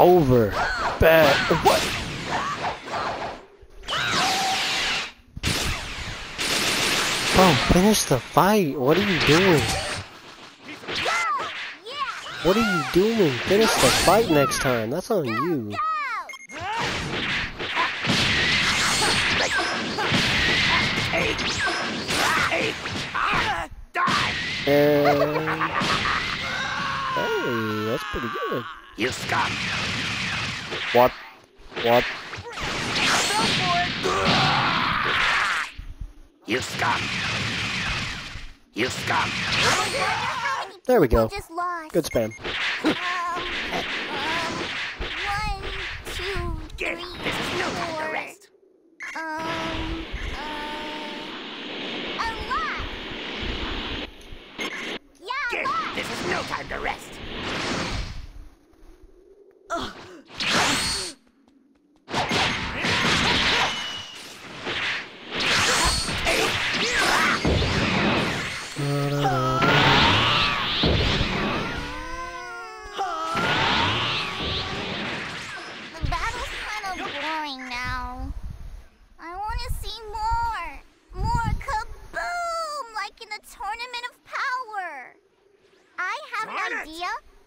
S1: Over. Bad. What? Bro, finish the fight. What are you doing? What are you doing? Finish the fight next time. That's on you. And... Hey, that's pretty good.
S9: You scum!
S1: What? What?
S9: You scum! You scum!
S1: There we go. Good spam.
S3: Um, um, one, two,
S9: Get
S3: three,
S9: This is no time to rest!
S3: Um, uh, a lot. Yeah, a lot.
S9: This is no time to rest!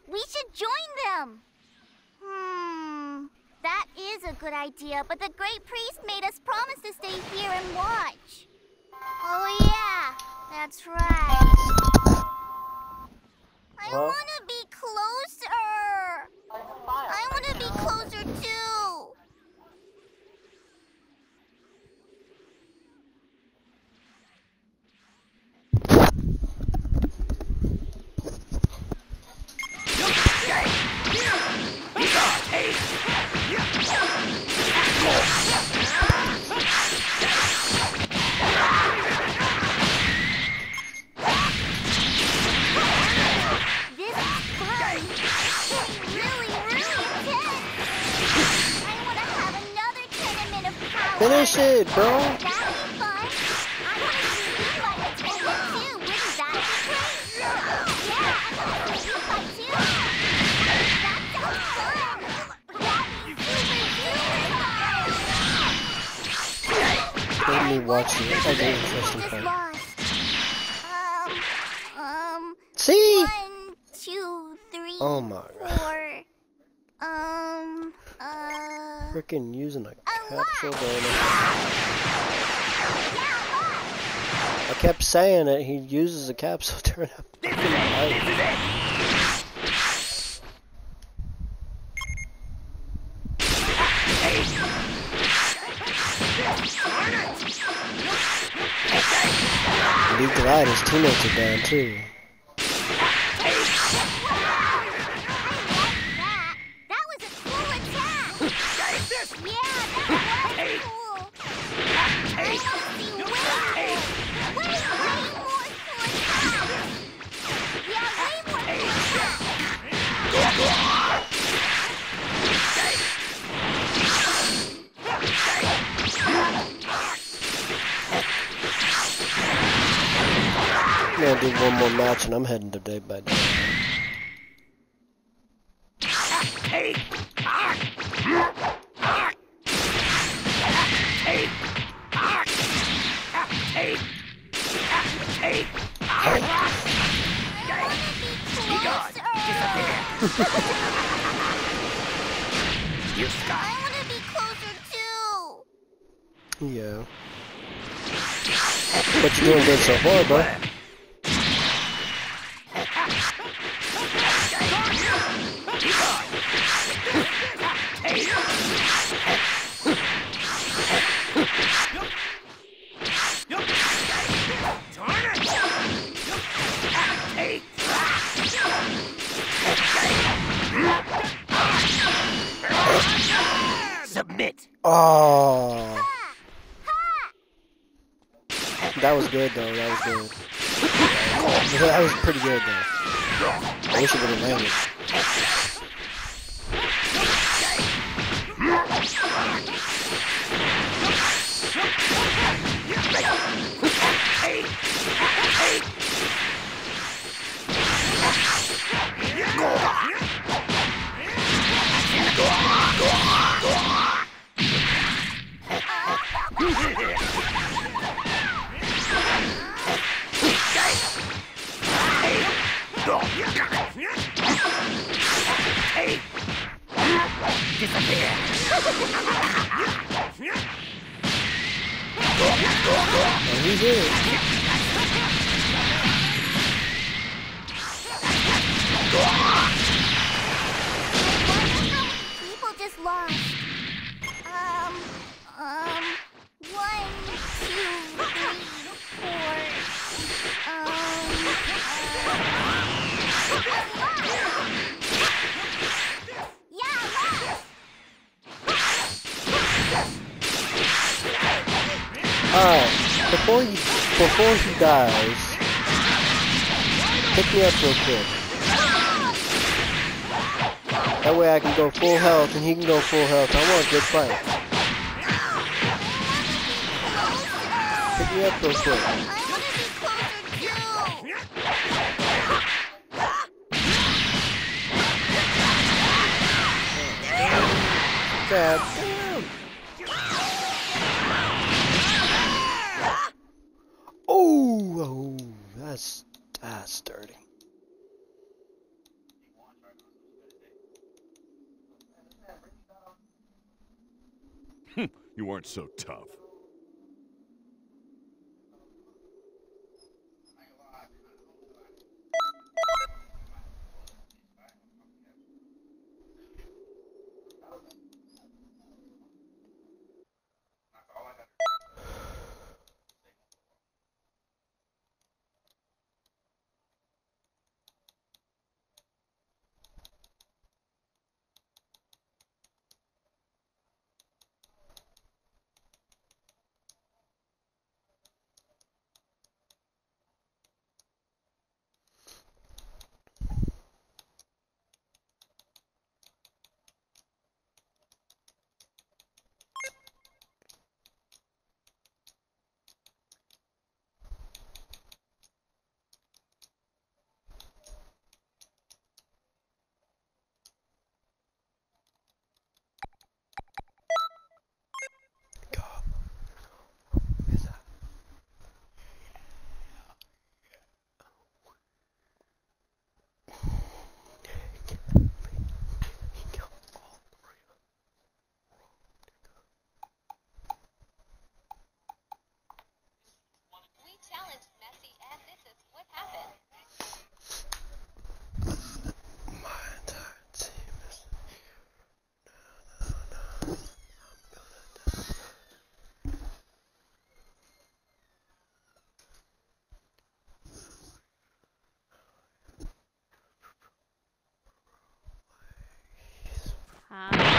S3: We should join them. Hmm. That is a good idea, but the Great Priest made us promise to stay here and watch. Oh, yeah. That's right. I want to be a
S1: a
S3: lot.
S1: I kept saying it. He uses a capsule!
S9: This is it!
S1: Be glad his teammates are down too. I'm gonna do one more match and I'm heading to day by day.
S9: You!
S3: I want to be closer too.
S1: Yeah. But you're doing good so far, bro.
S9: Submit!
S1: Oh. That was good though. That was good. That was pretty good though. I wish it would have landed. Yeah.
S9: Go!
S1: And he's in.
S3: People just lost. Um, um, one, two, three, four. Um, uh, yeah, lost.
S1: Alright, before he before he dies, pick me up real quick. That way I can go full health and he can go full health. I want a good fight. Pick me up real quick.
S3: I
S1: Oh, oh, that's that's dirty.
S7: Hmm, you weren't so tough.
S1: Just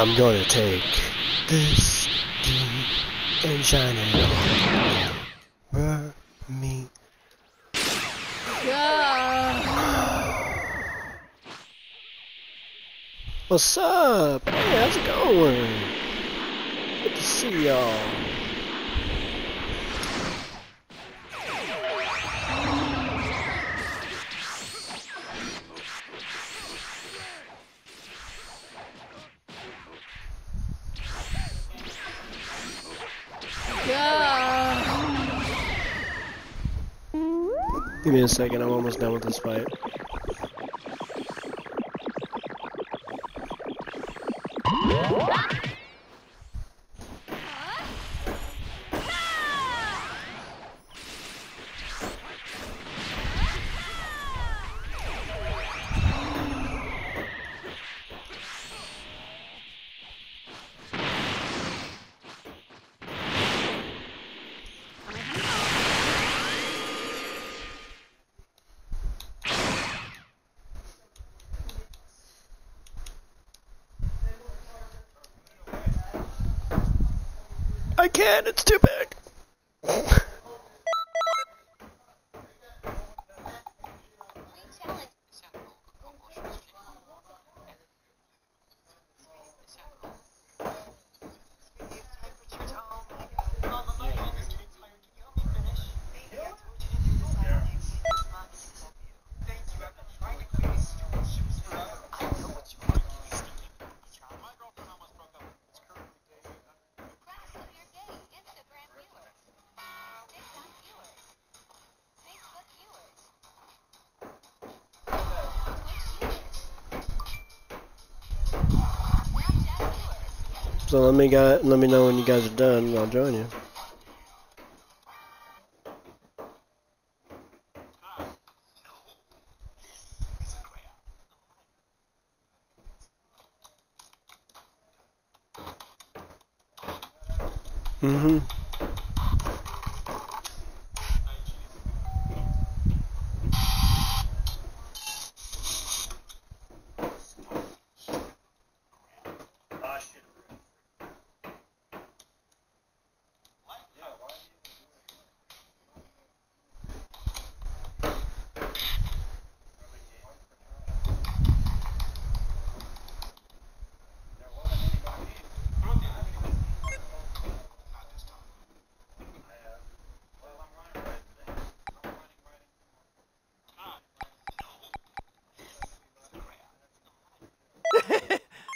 S1: I'm gonna take this key and shine it over me. What's up? Hey, how's it going? Good to see y'all. Me a second, I'm almost done with this fight. Can't, it's too big. So let me let me know when you guys are done and I'll join you. Mm-hmm.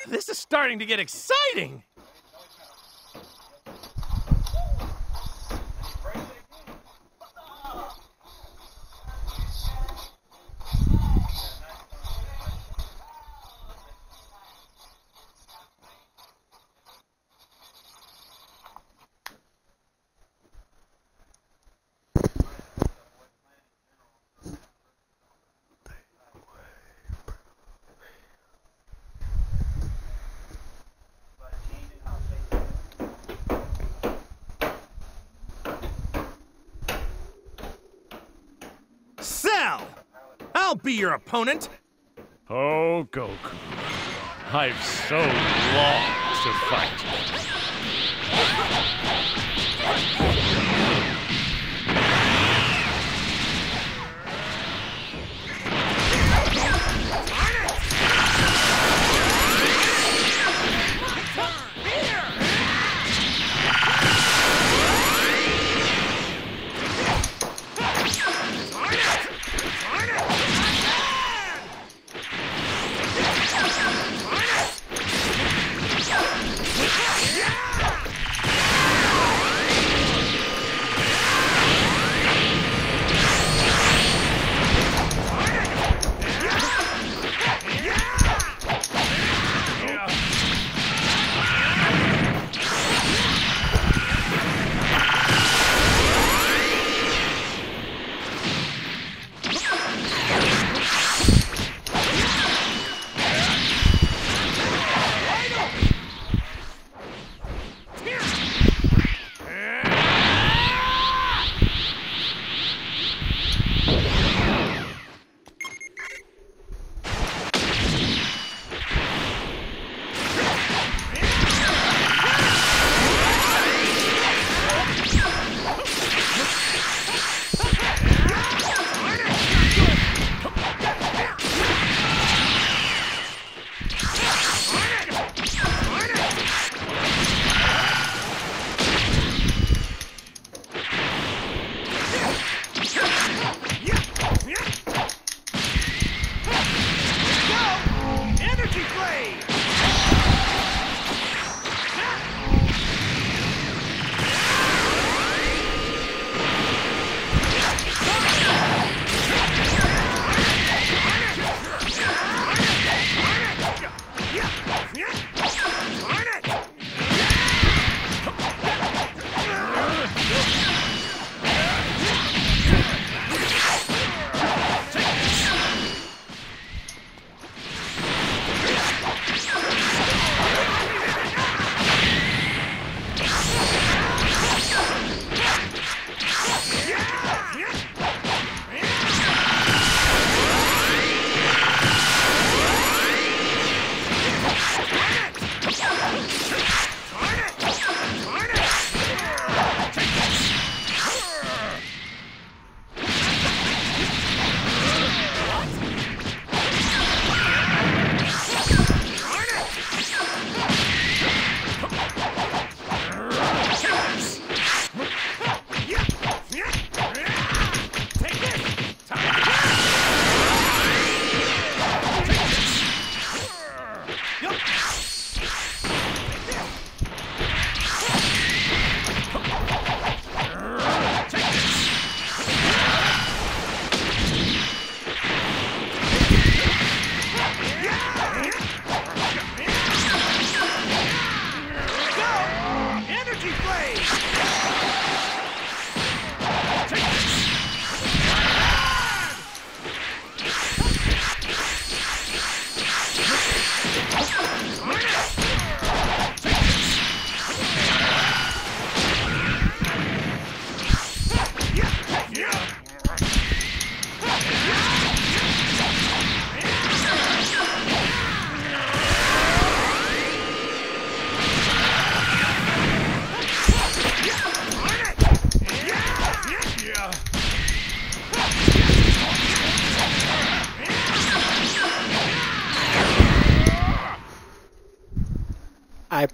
S10: This is starting to get exciting! Your opponent!
S4: Oh, Goku. I've so longed to fight. Energy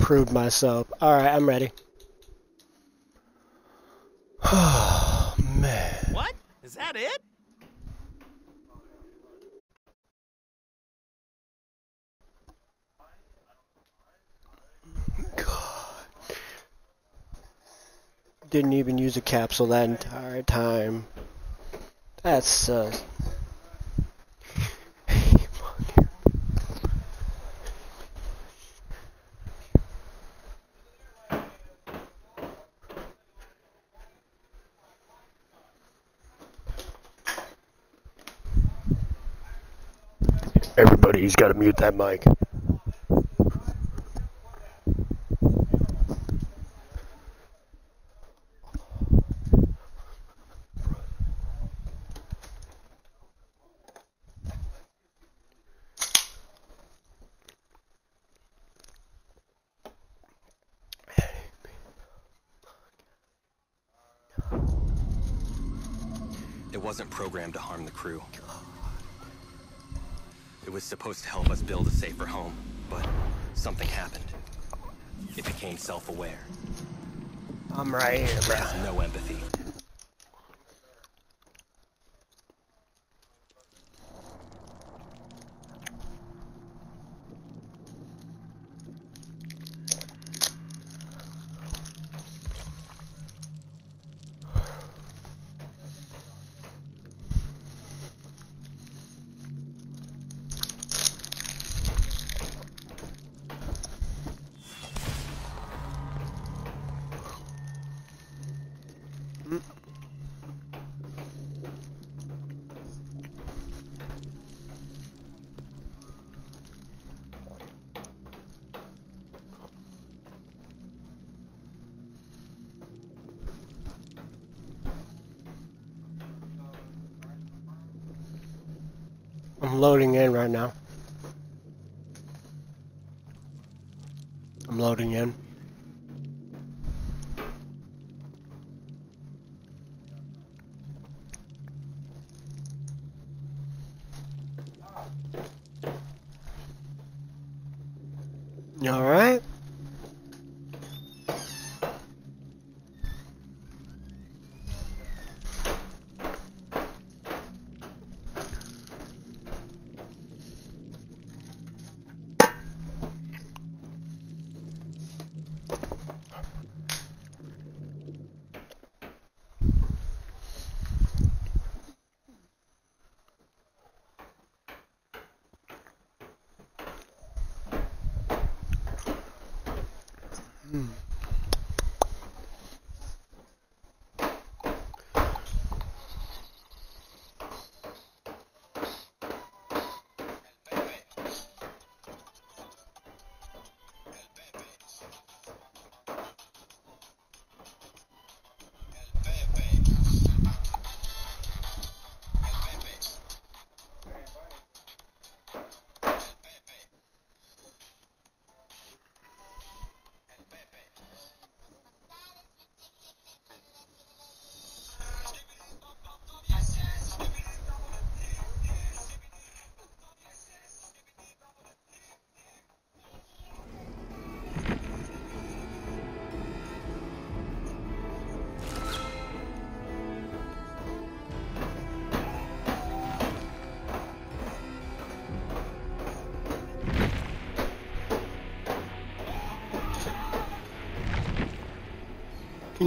S1: proved myself. Alright, I'm ready. Oh, man.
S10: What? Is that it?
S1: God. Didn't even use a capsule that entire time. That's Everybody's got to mute that mic.
S11: It wasn't programmed to harm the crew. It was supposed to help us build a safer home, but something happened. It became self-aware.
S1: I'm right here,
S11: It
S1: bro.
S11: has no empathy.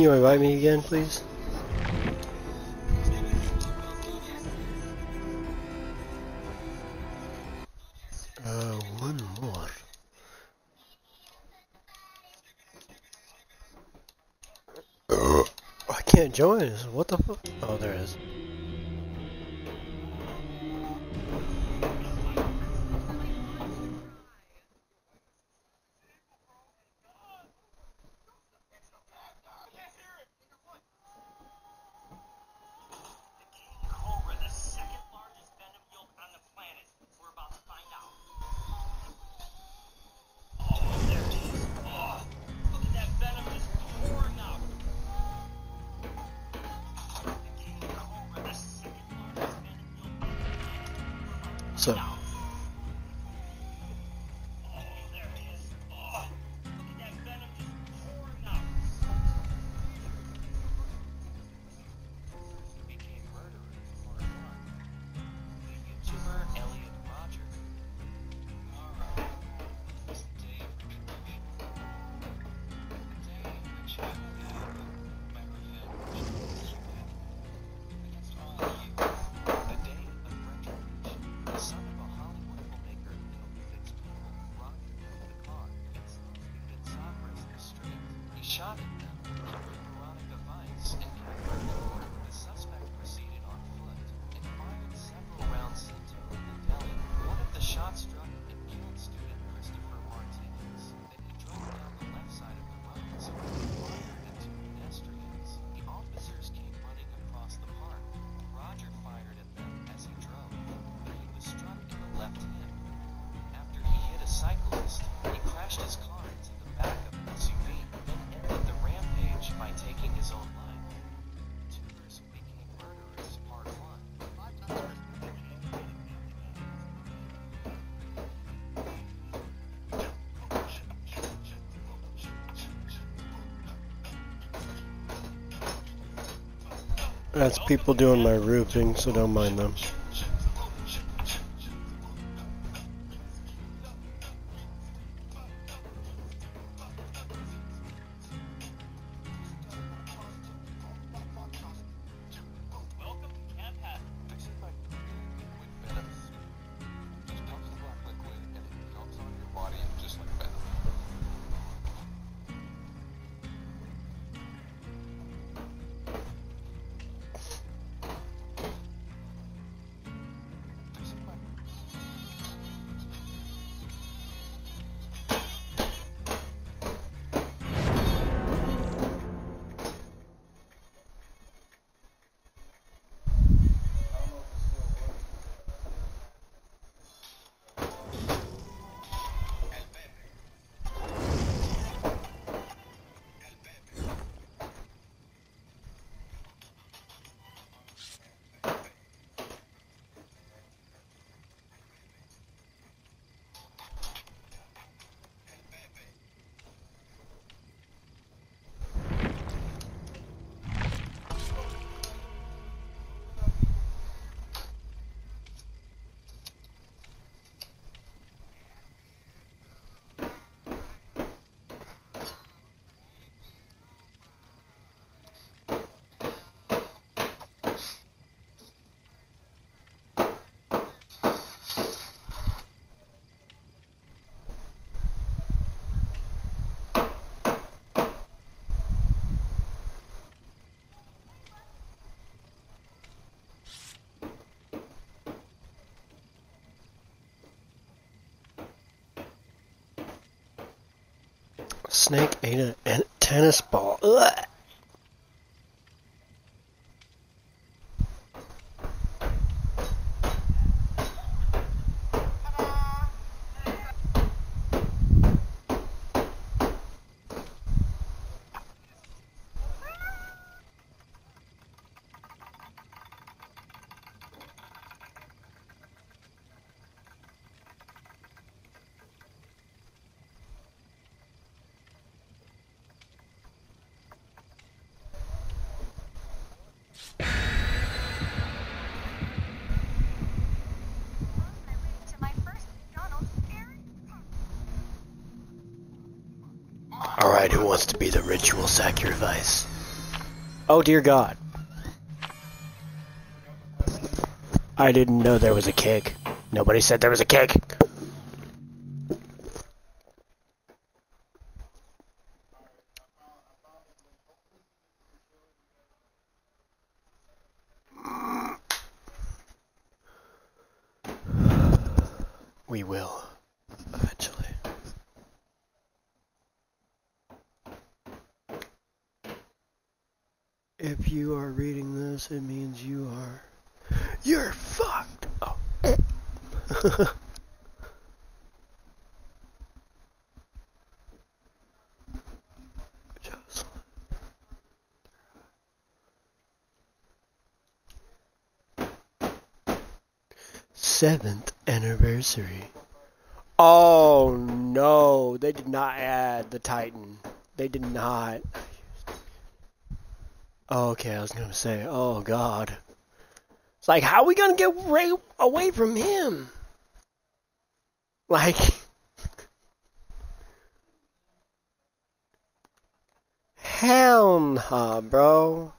S11: you invite me again, please? Uh, one more. Uh, I can't join. What the fuck? Oh, there is. That's people doing my roofing, so don't mind them. snake ate a tennis ball. Ugh. Who wants to be the ritual sacrifice?
S1: Oh dear god. I didn't know there was a cake. Nobody said there was a cake. Say, oh god. It's like, how are we gonna get ra- away from him? Like, hell nah, bro.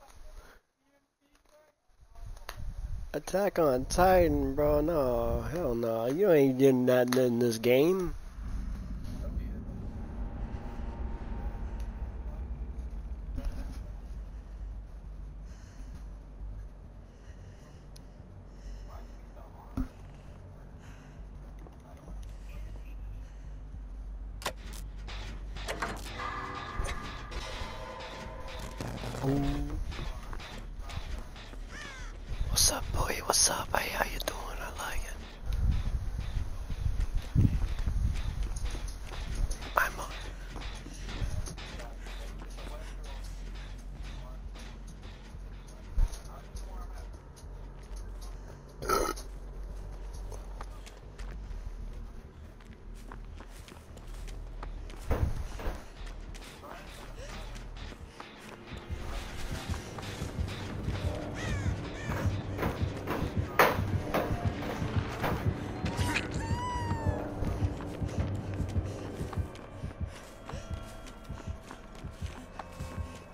S1: Attack on Titan, bro. No, hell no. You ain't getting that in this game.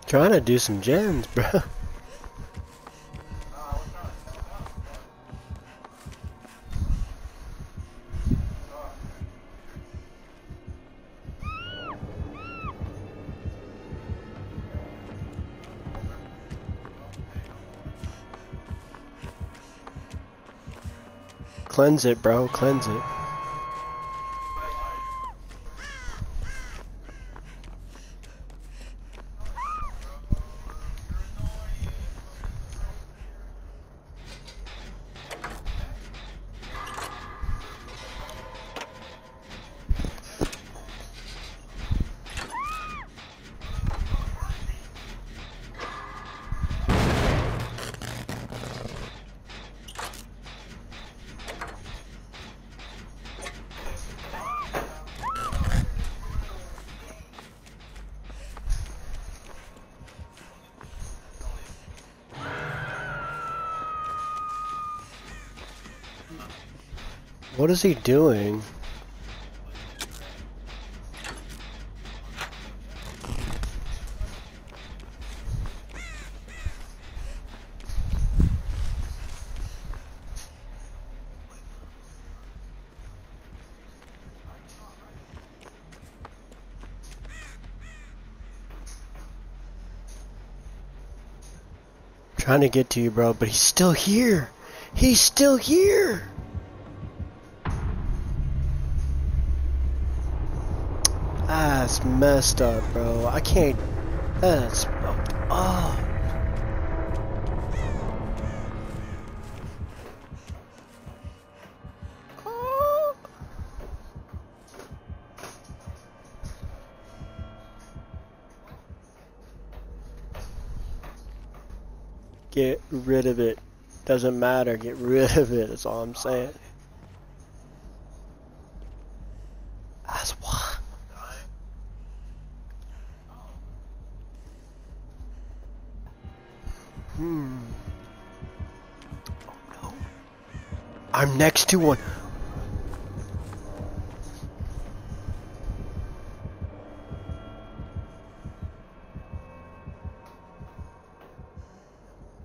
S1: Trying to do some gens, bro. Cleanse it, bro. Cleanse it. Is he doing? Trying to get to you, bro, but he's still here. He's still here. Messed up, bro. I can't. That's. Oh. Get rid of it. Doesn't matter. Get rid of it. That's all I'm saying. Next to one.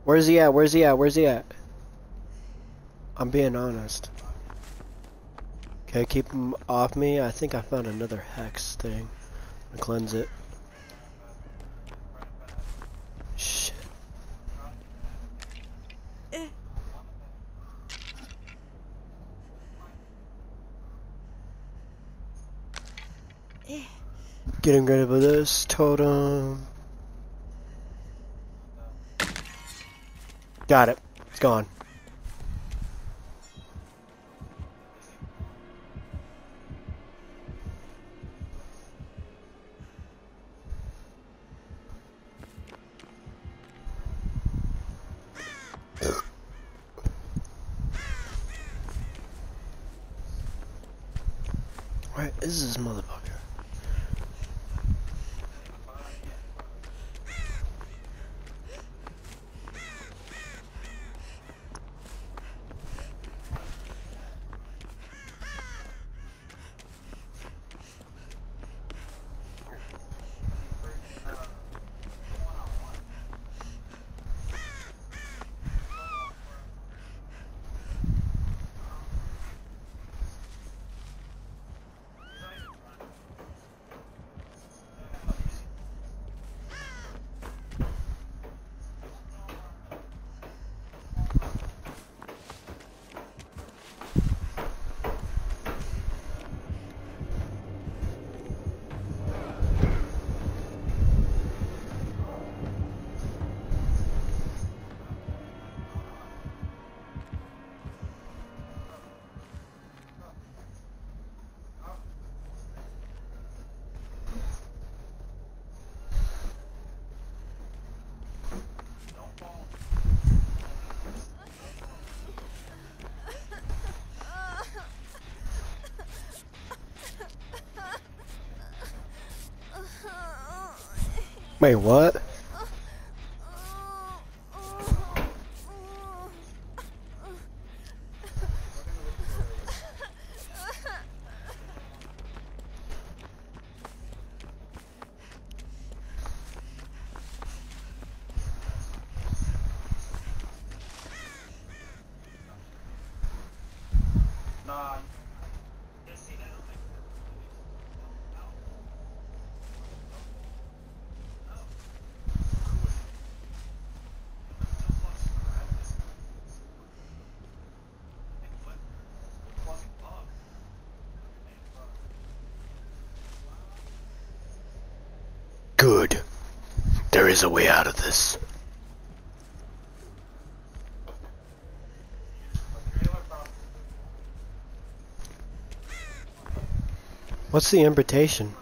S1: Where's he at? Where's he at? Where's he at? I'm being honest. Okay, keep him off me. I think I found another hex thing. i cleanse it. Getting rid of this totem. Got it. It's gone. Wait, what? Good. There is a way out of this. What's the invitation?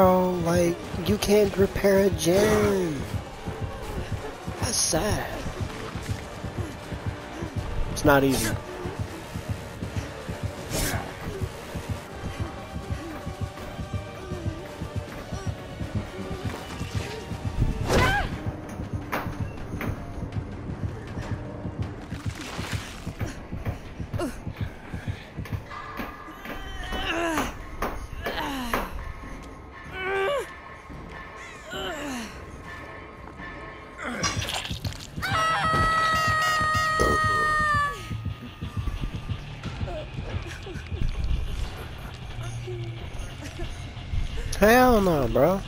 S1: Bro, like, you can't repair a gen. That's sad. It's not easy. No, bro.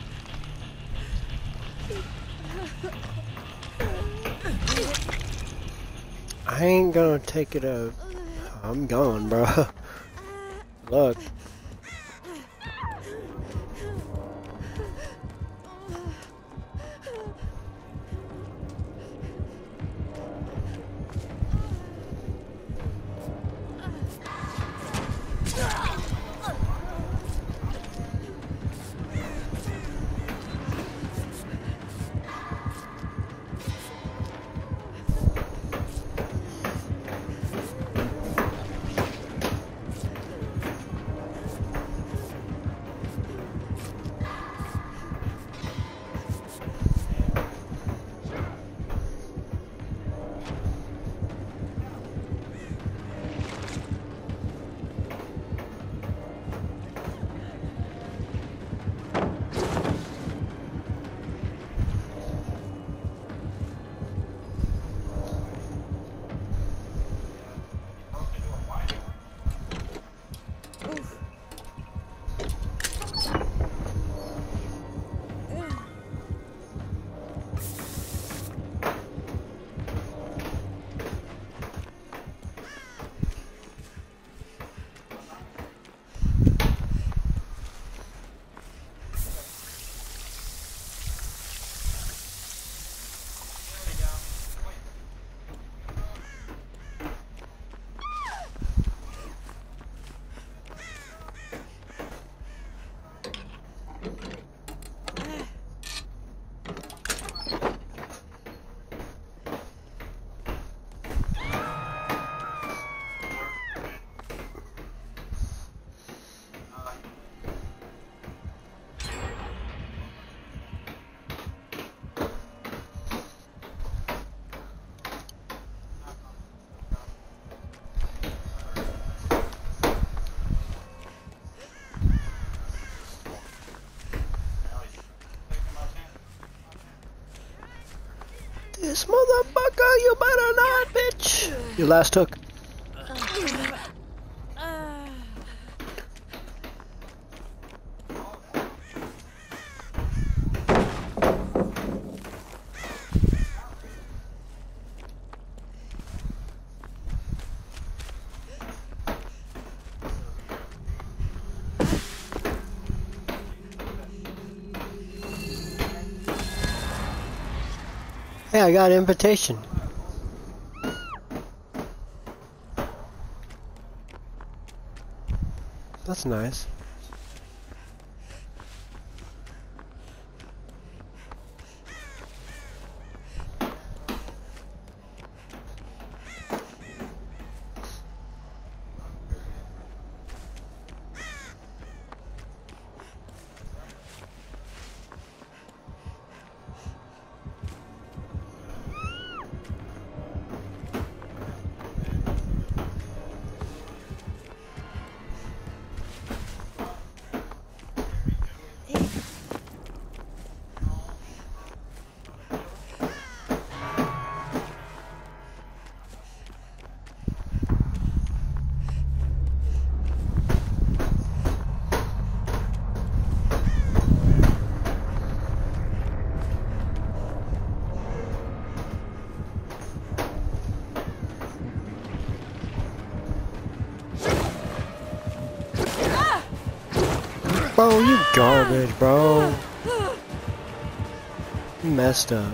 S1: I ain't gonna take it up. I'm gone, bro. Look. Your last hook. Hey, I got an invitation. Nice. You garbage, bro. You messed up.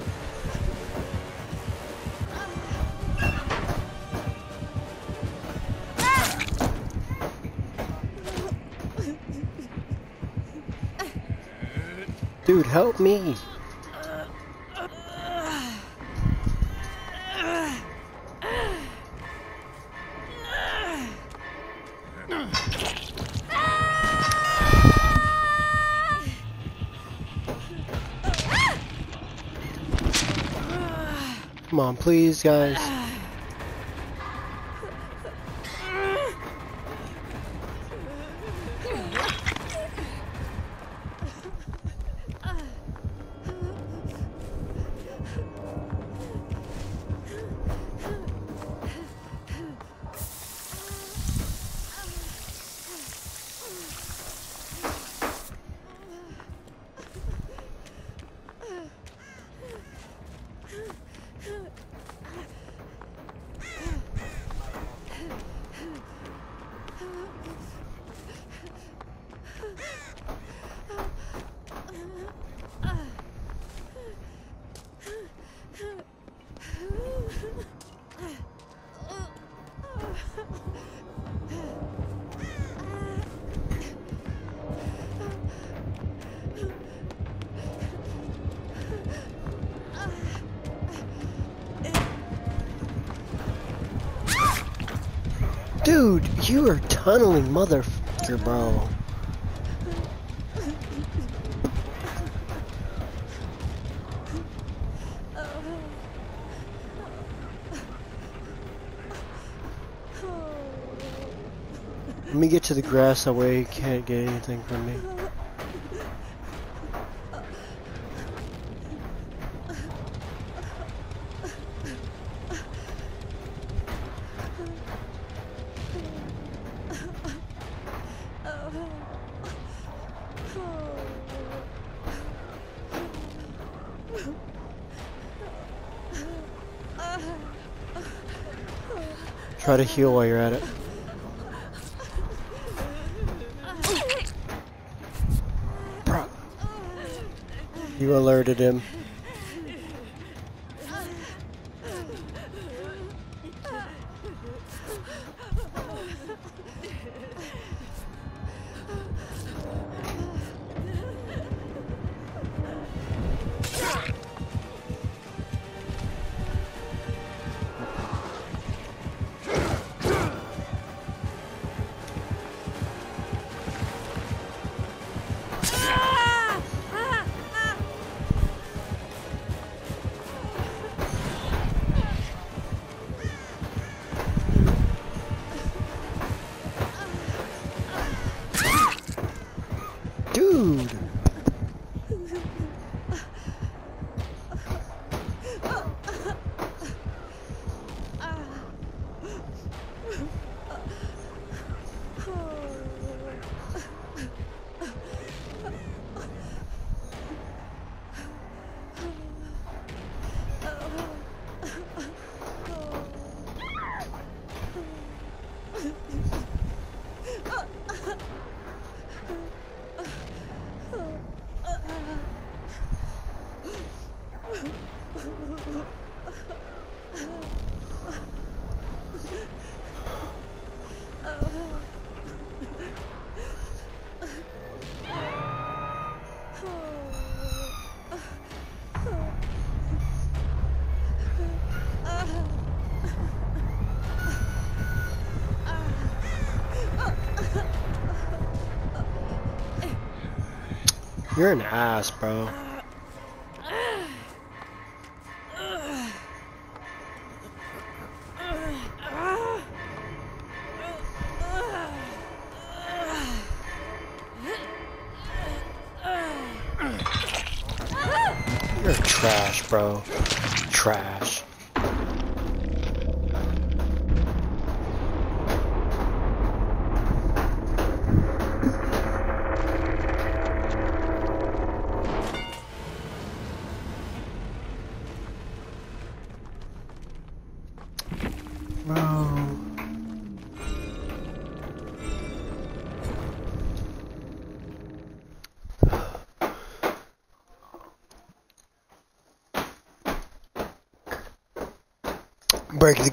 S1: Dude, help me. Please, guys. Tunneling motherfucker, bro. Let me get to the grass that way you can't get anything from me. Try to heal while you're at it. You alerted him. Ass, bro.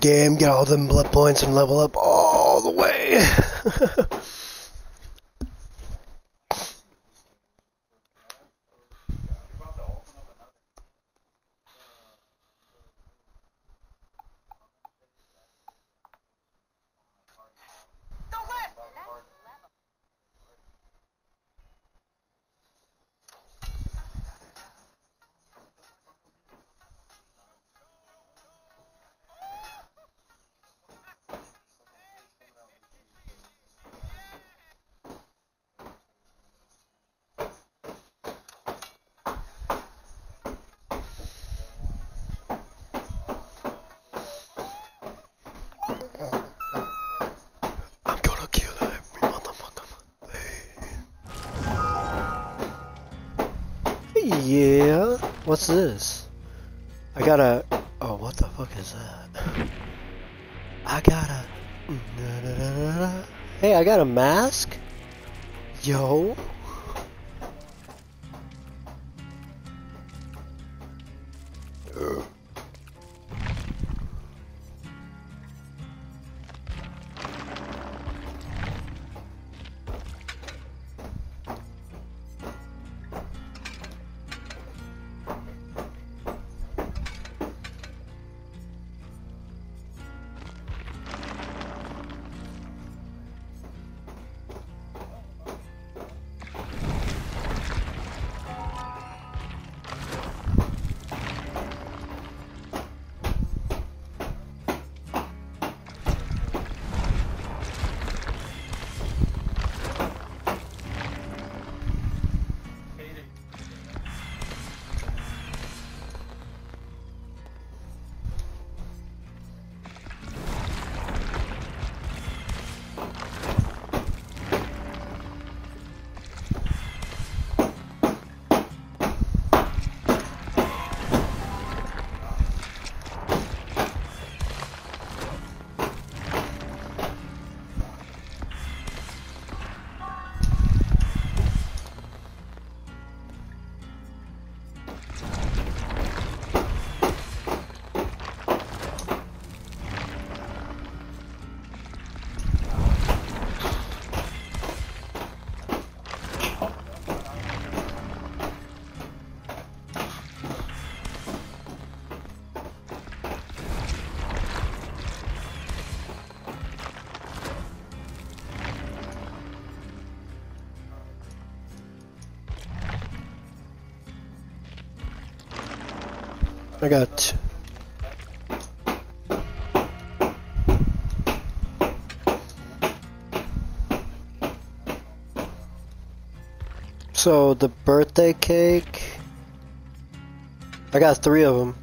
S1: Game, get all them blood points, and level up all the way. What's this? I got a... Oh, what the fuck is that? I got a... Mm, hey, I got a mask? Yo. So the birthday cake. I got three of them.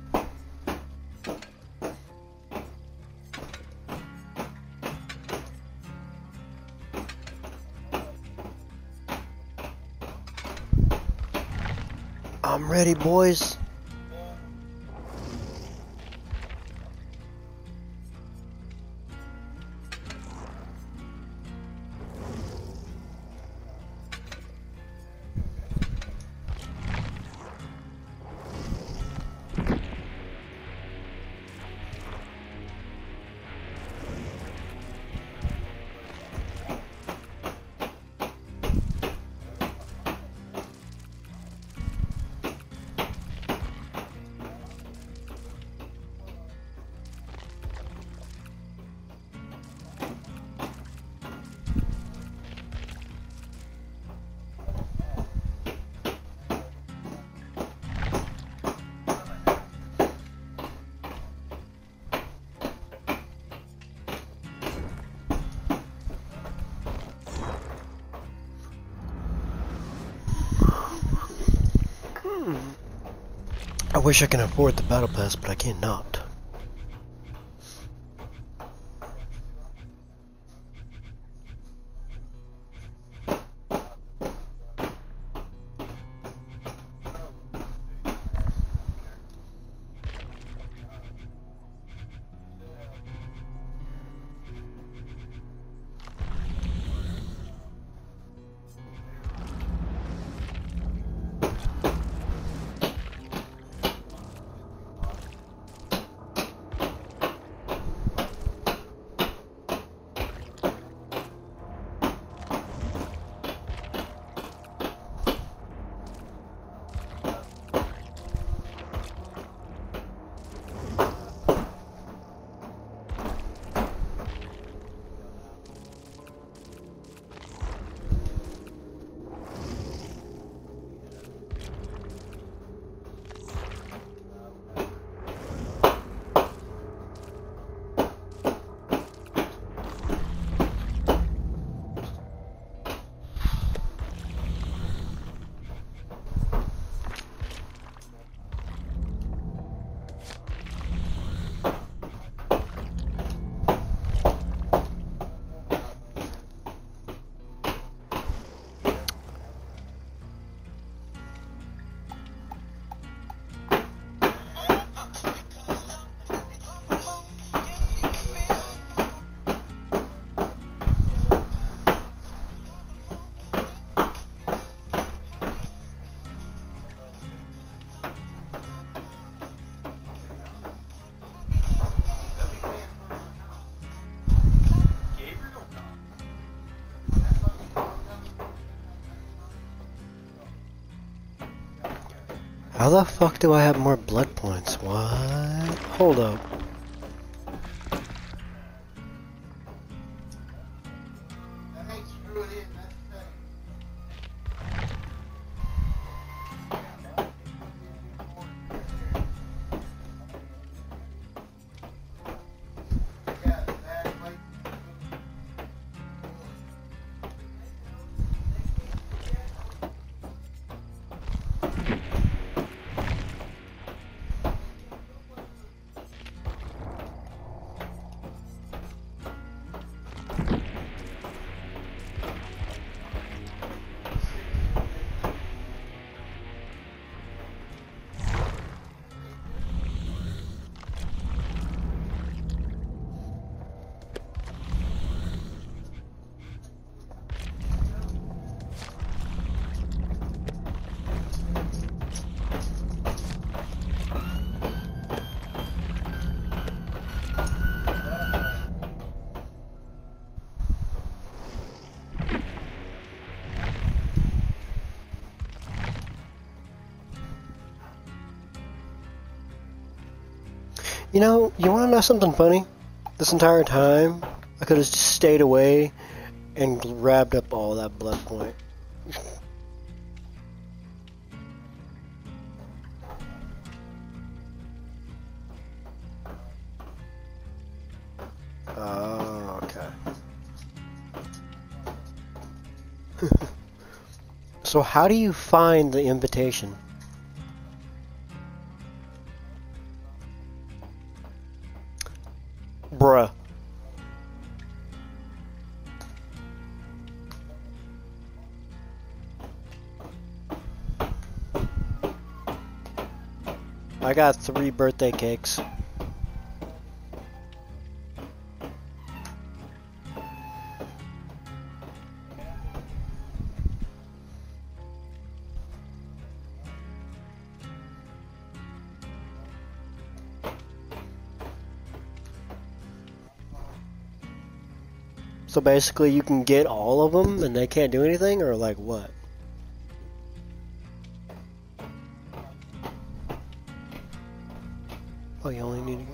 S1: I'm ready, boys. I wish I can afford the battle pass, but I cannot. How the fuck do I have more blood points? What? Hold up. Know, you want to know something funny? This entire time, I could have just stayed away and grabbed up all that blood point. Oh, okay. so how do you find the invitation? I got three birthday cakes. So basically you can get all of them and they can't do anything or like what? You only need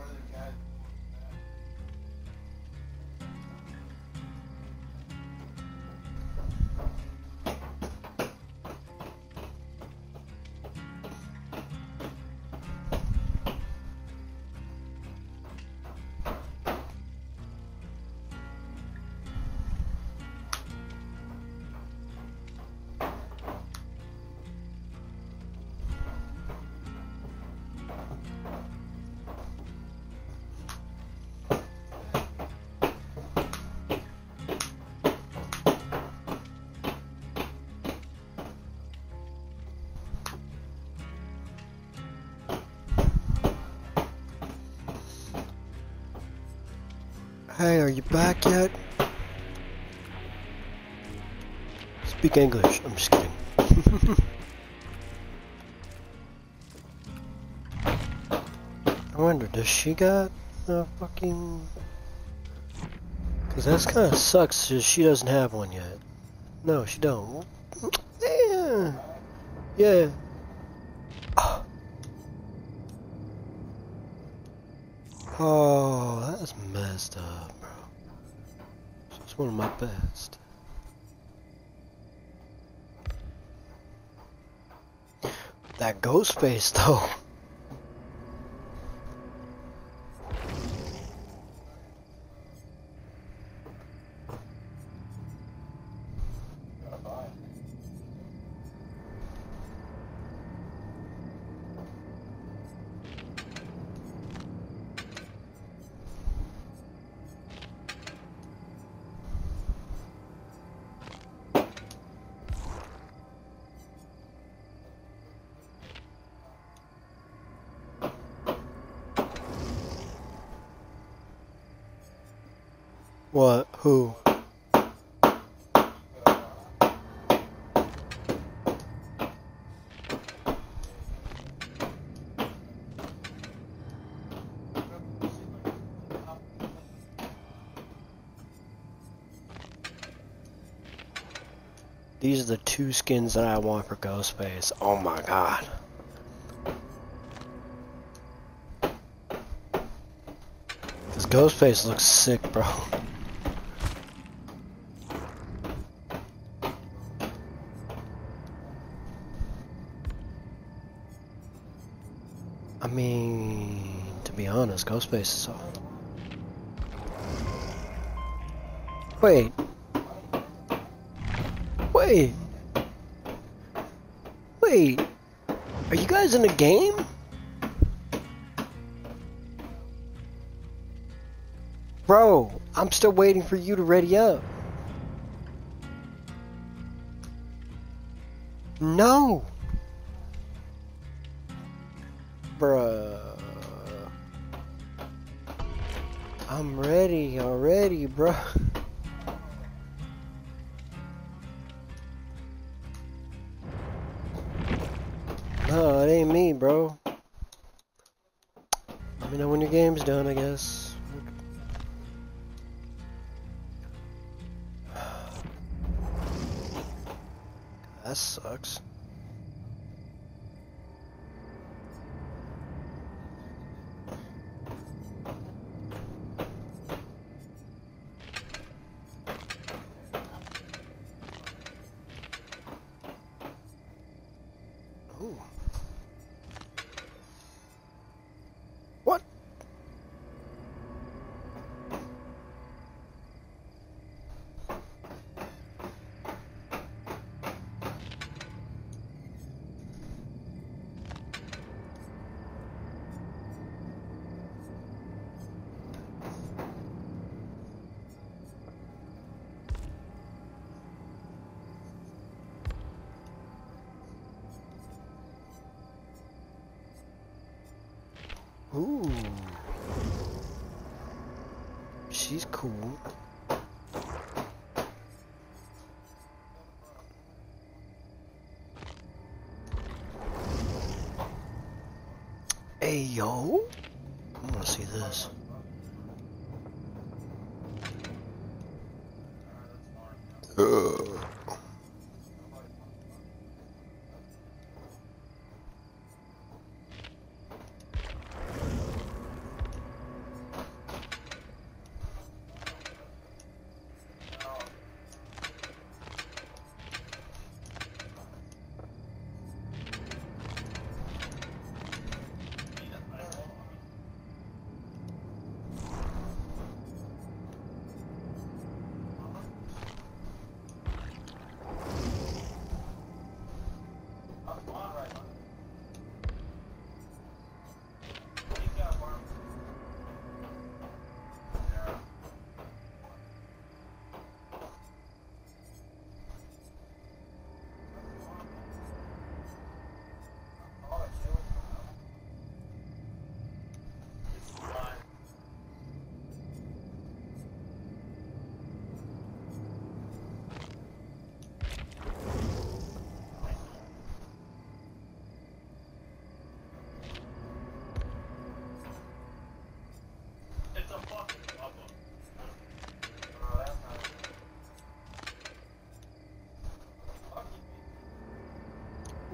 S1: English. I'm just kidding. I wonder, does she got a fucking... Cause that's kinda sucks, she doesn't have one yet. No, she don't. Yeah. Yeah. Oh, that's messed up, bro. It's one of my best. That Ghostface, though. skins that I want for Ghostface. Oh my god. This Ghostface looks sick, bro. I mean, to be honest, Ghostface is all... Wait. Wait. Wait. Are you guys in a game? Bro, I'm still waiting for you to ready up.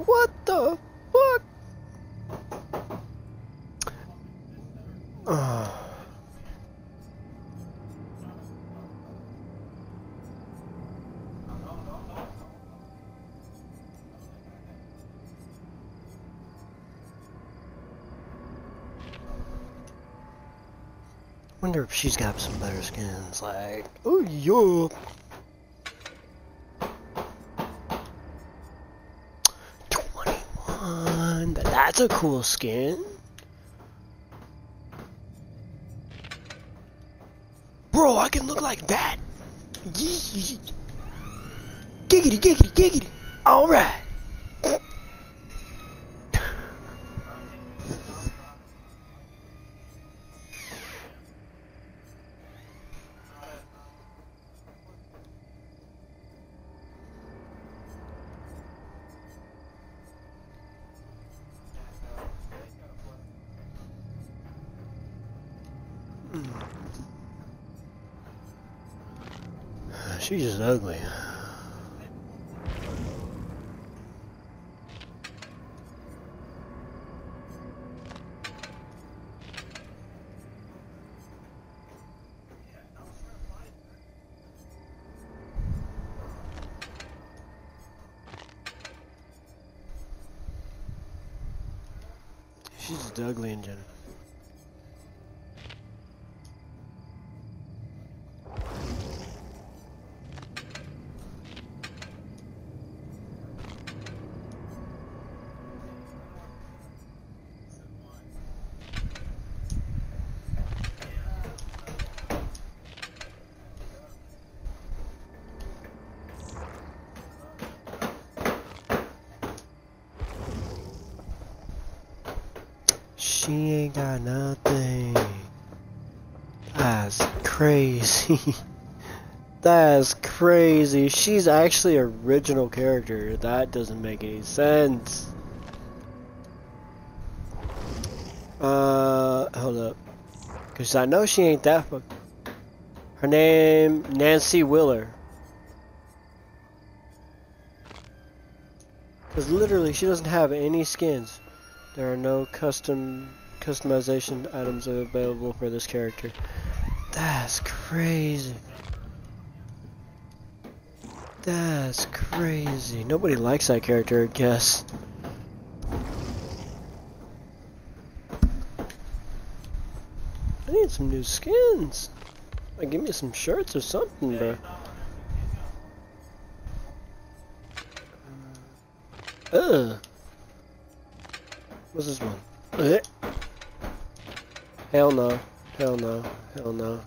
S1: What the fuck? Uh. Wonder if she's got some better skins. Like, oh yeah. That's a cool skin. Ugly. She's just ugly in general. She ain't got nothing. That's crazy. That's crazy. She's actually original character. That doesn't make any sense. Uh, hold up. Cause I know she ain't that fuck. Her name Nancy Wheeler. Cause literally she doesn't have any skins. There are no custom customization items are available for this character. That's crazy. That's crazy. Nobody likes that character, I guess. I need some new skins. Like, give me some shirts or something, bro. Ugh. What's this one? Eh. Hell no. Hell no. Hell no.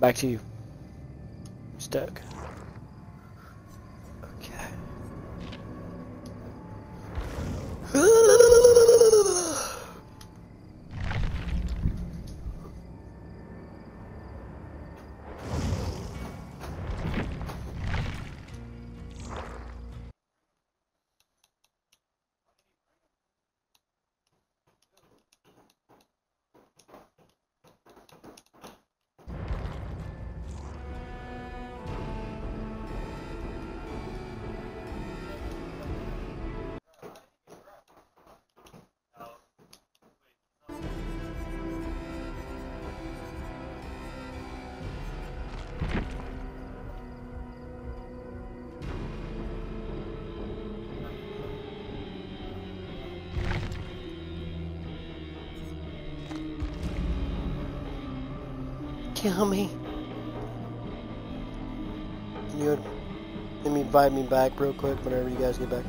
S1: Back to you. Stuck. Invite me back real quick whenever you guys get back?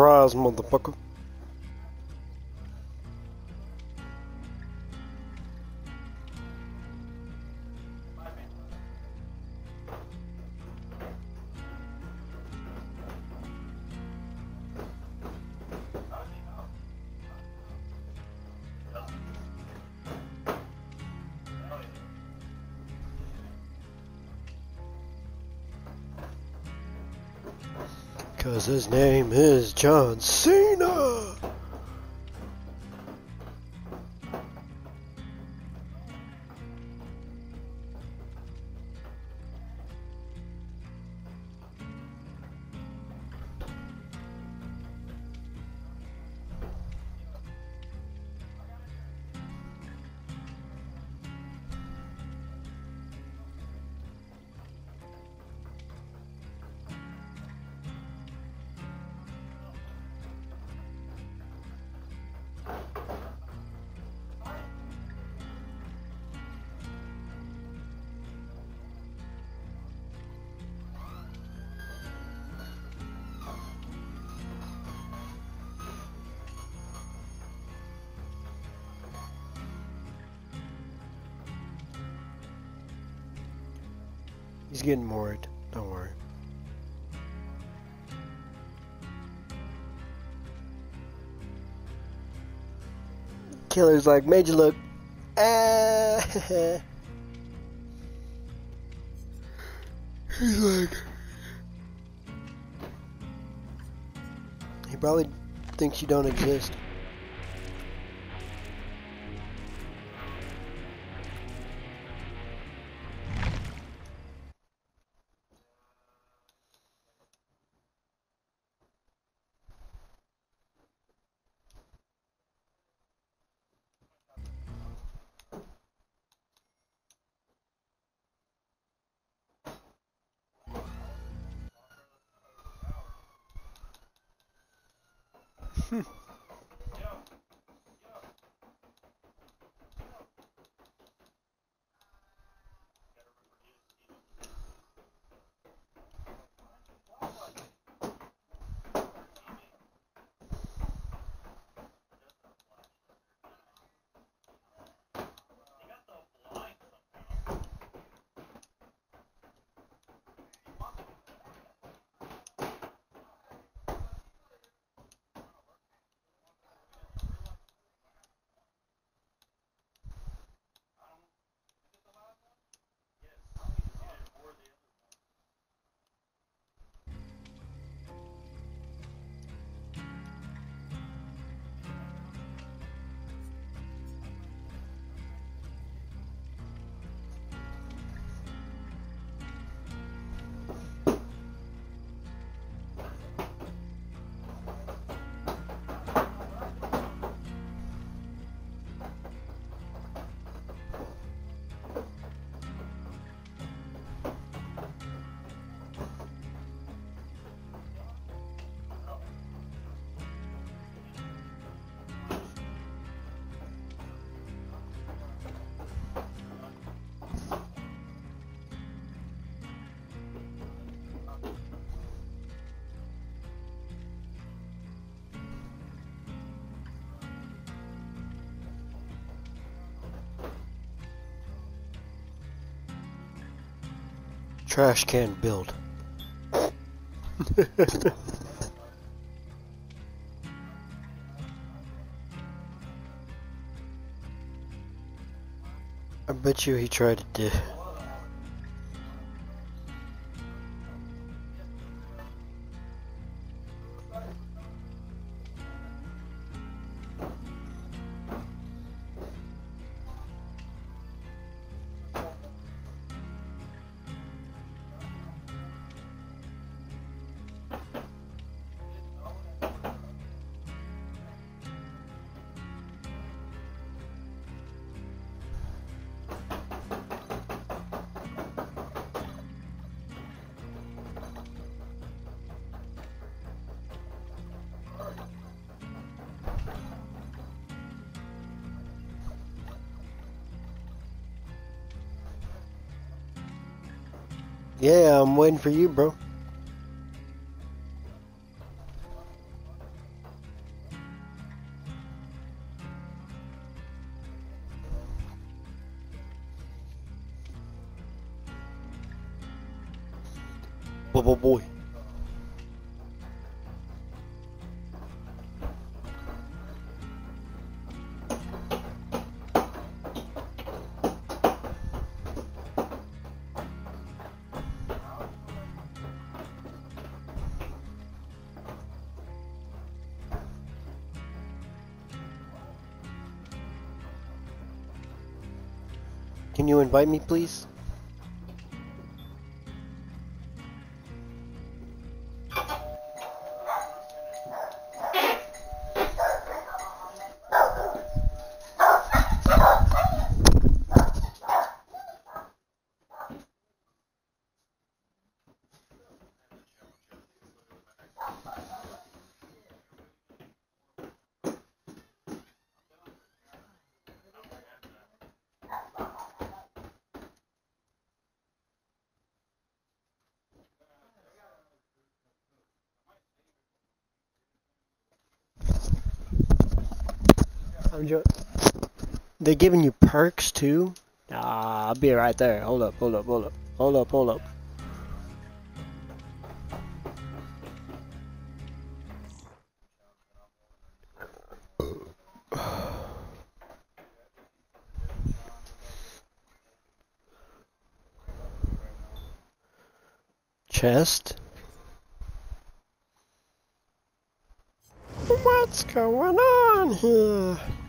S1: Surprise, motherfucker. Cause his name is John Cena. Getting. Don't worry. Killer's like, made you look. Ah. He's like. He probably thinks you don't exist. Trash can build. I bet you he tried to I'm waiting for you, bro. Invite me, please? They're giving you perks too? Ah, I'll be right there. Hold up, hold up, hold up. Hold up, hold up. Chest? What's going on here?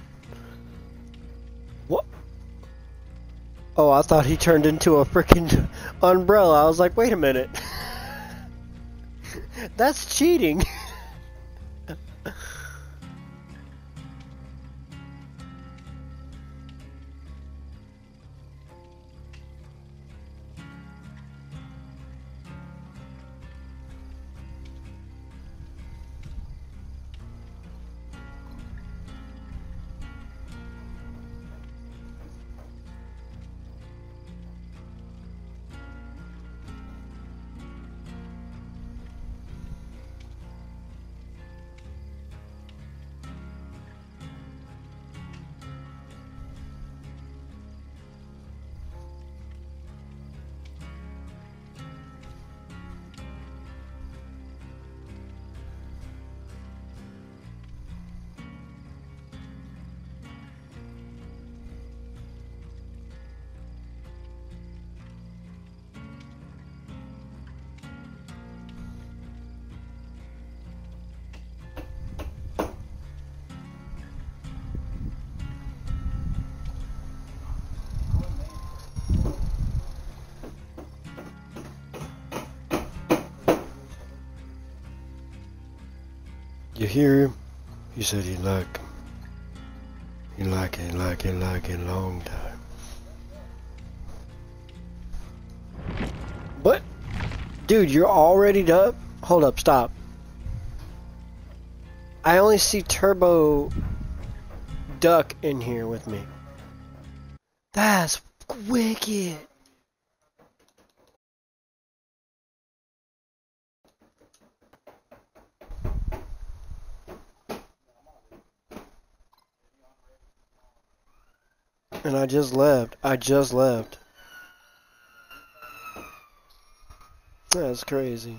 S1: I thought he turned into a freaking umbrella. I was like, wait a minute. That's cheating. Here? He said he like. He like it, like it, like it long time. But, dude, you're already up? Hold up, stop. I only see Turbo Duck in here with me. That's wicked. I just left. I just left. That's crazy.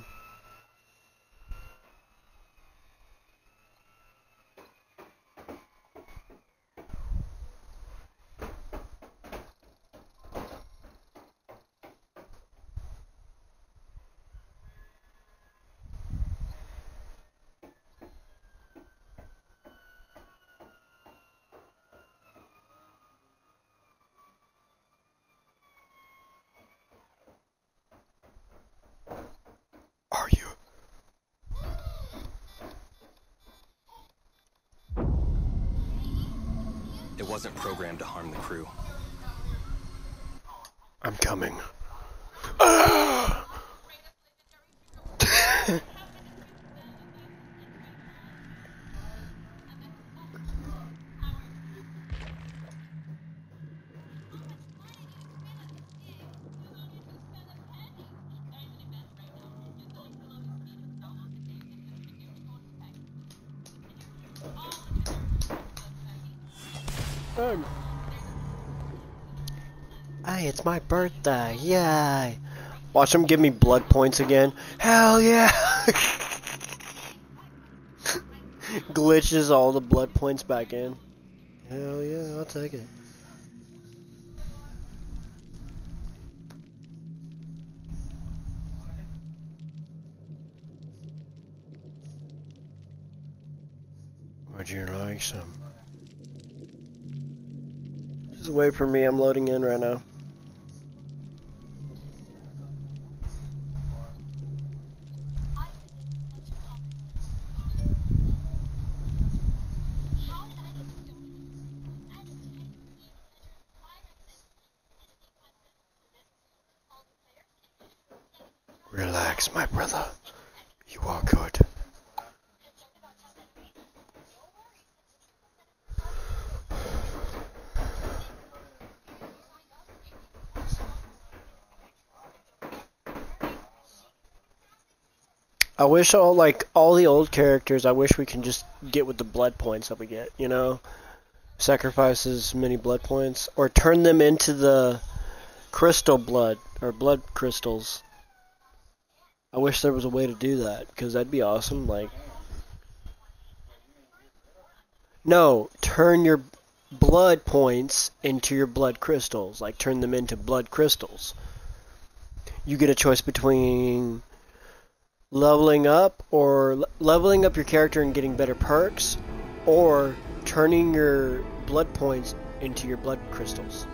S1: It's my birthday. Yay. Watch him give me blood points again. Hell yeah. Glitches all the blood points back in. Hell yeah, I'll take it. Would you like some? Just wait for me, I'm loading in right now. Relax, my brother. You are good. I wish all like all the old characters. I wish we can just get with the blood points that we get. You know, sacrifice as many blood points, or turn them into the crystal blood or blood crystals. I wish there was a way to do that because that'd be awesome. Like, no, turn your blood points into your blood crystals. Like, turn them into blood crystals. You get a choice between leveling up or leveling up your character and getting better perks or turning your blood points into your blood crystals.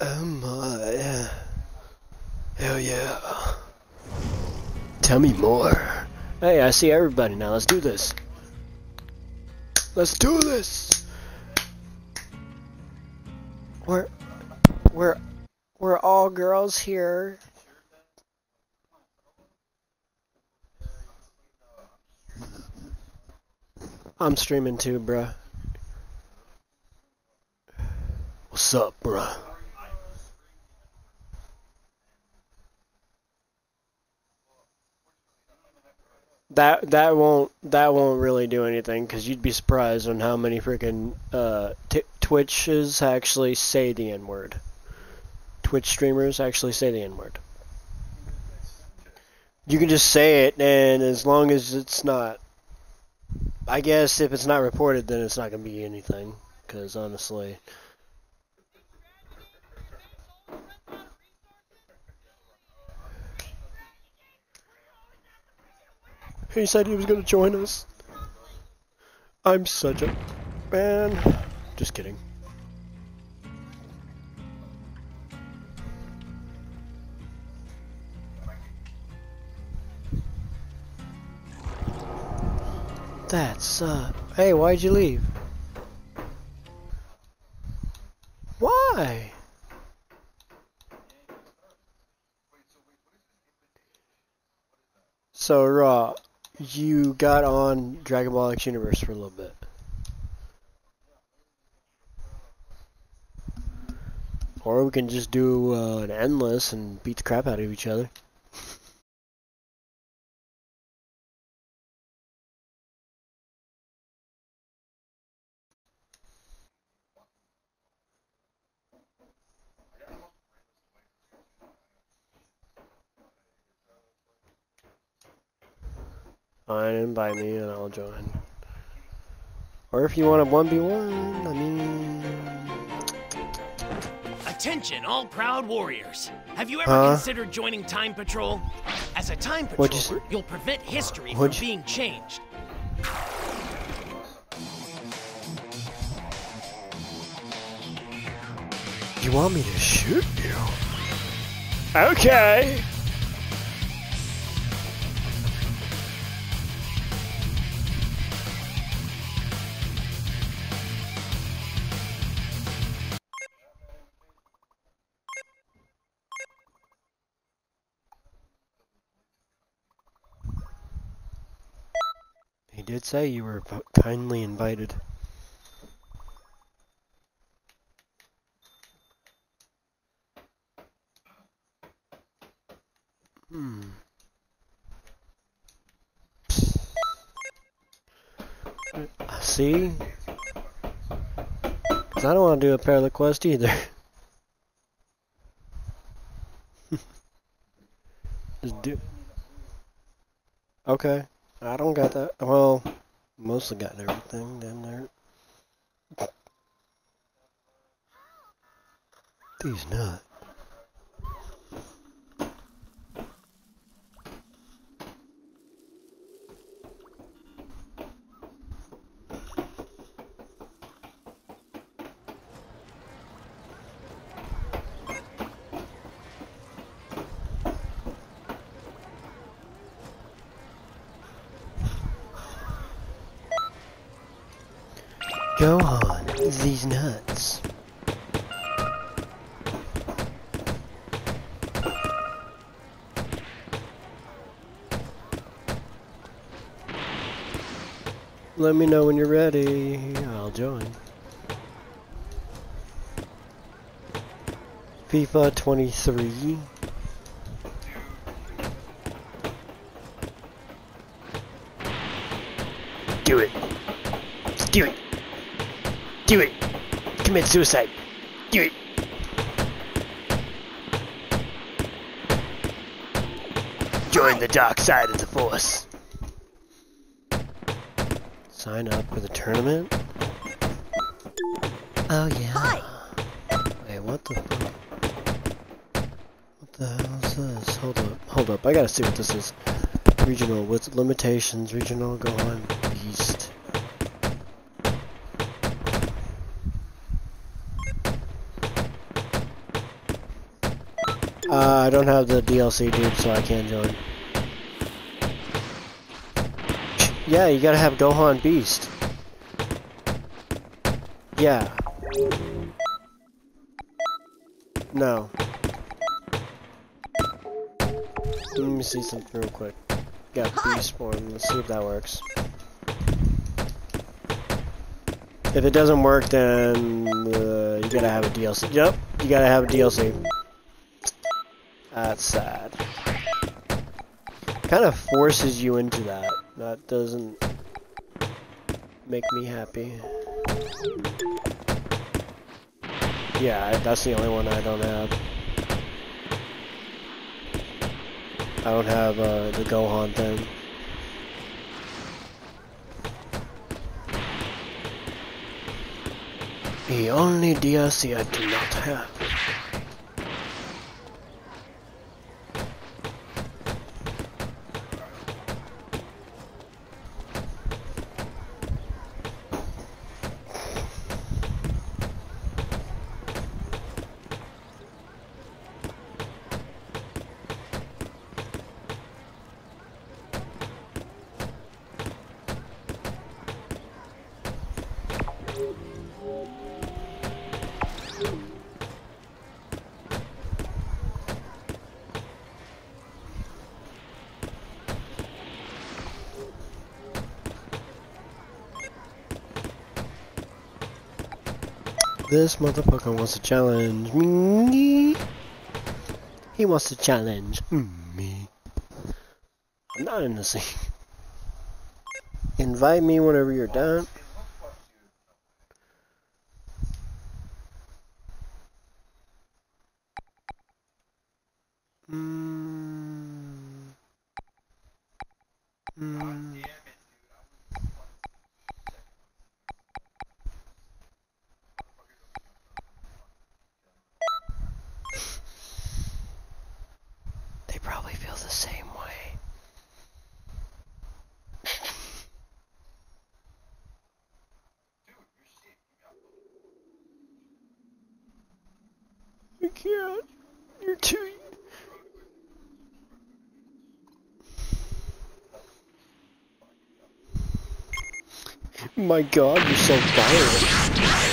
S1: Um, uh, oh my. Hell yeah. Tell me more. Hey, I see everybody now. Let's do this. Let's do this. We're we're we're all girls here. I'm streaming too, bruh. What's up, bruh? That that won't that won't really do anything because you'd be surprised on how many freaking uh, t- Twitches actually say the N word. Twitch streamers actually say the N word. You can just say it, and as long as it's not, I guess if it's not reported, then it's not gonna be anything. Because honestly, he said he was gonna join us. I'm such a man. Just kidding. That's uh. Hey, why'd you leave? Why? So raw, you got on Dragon Ball Xenoverse for a little bit. Or we can just do uh, an endless and beat the crap out of each other. Fine, invite me and I'll join. Or if you want a 1v1, I mean...
S12: Attention, all proud warriors. Have you ever
S1: Huh?
S12: considered joining Time Patrol? As a Time
S1: What'd you
S12: Patroller, you'll prevent history
S1: What'd
S12: from
S1: you-
S12: being changed.
S1: You want me to shoot you? Okay. Did say you were kindly invited. Hmm. See? 'Cause I don't want to do a parallel quest either. Just do. Okay. I don't got that. Well, mostly got everything down there. These nuts. Go on, these nuts. Let me know when you're ready. I'll join. FIFA 23. Do it. Just do it. Do it. Commit suicide. Do it. Join the dark side of the force. sign up for the tournament? Oh yeah. Wait, what the fuck? What the hell is this? Hold up, hold up. I gotta see what this is. Regional with limitations. Regional Gohan Beast. Uh, I don't have the DLC, dude, so I can't join. Yeah, you gotta have Gohan Beast. Yeah. No. Let me see something real quick. Got Beast form. Let's see if that works. If it doesn't work, then uh, you gotta have a DLC. Yep, you gotta have a DLC. That's sad. Kind of forces you into that. That doesn't make me happy. Yeah, that's the only one I don't have. I don't have uh, the Gohan thing. The only DLC I do not have. This motherfucker wants to challenge me. He wants to challenge me. I'm not in the scene. Invite me whenever you're done. Mm. Mm. They probably feel the same way. I can't. You're too. My god, you're so violent.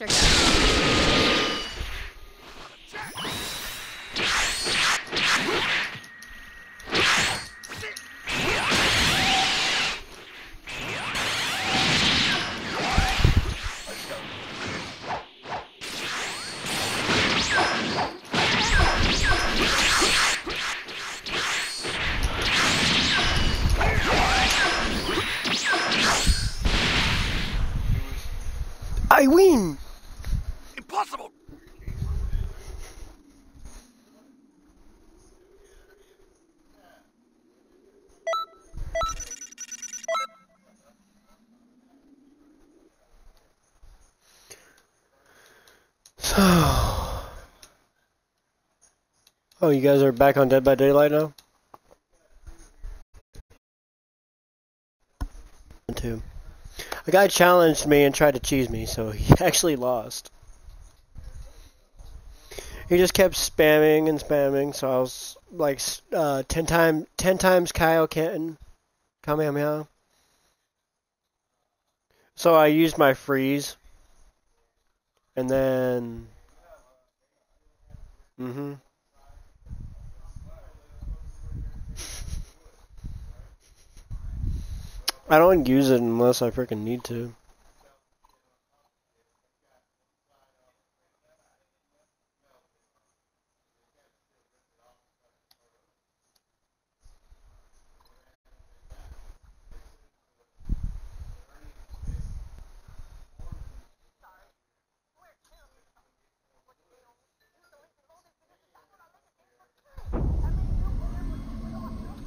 S13: Eraser
S1: Oh, you guys are back on Dead by Daylight now? Two. A guy challenged me and tried to cheese me, so he actually lost. He just kept spamming and spamming, so I was like uh, ten time, ten times Kaioken, Kamehameha. So I used my freeze, and then, mm-hmm. I don't use it unless I freaking need to.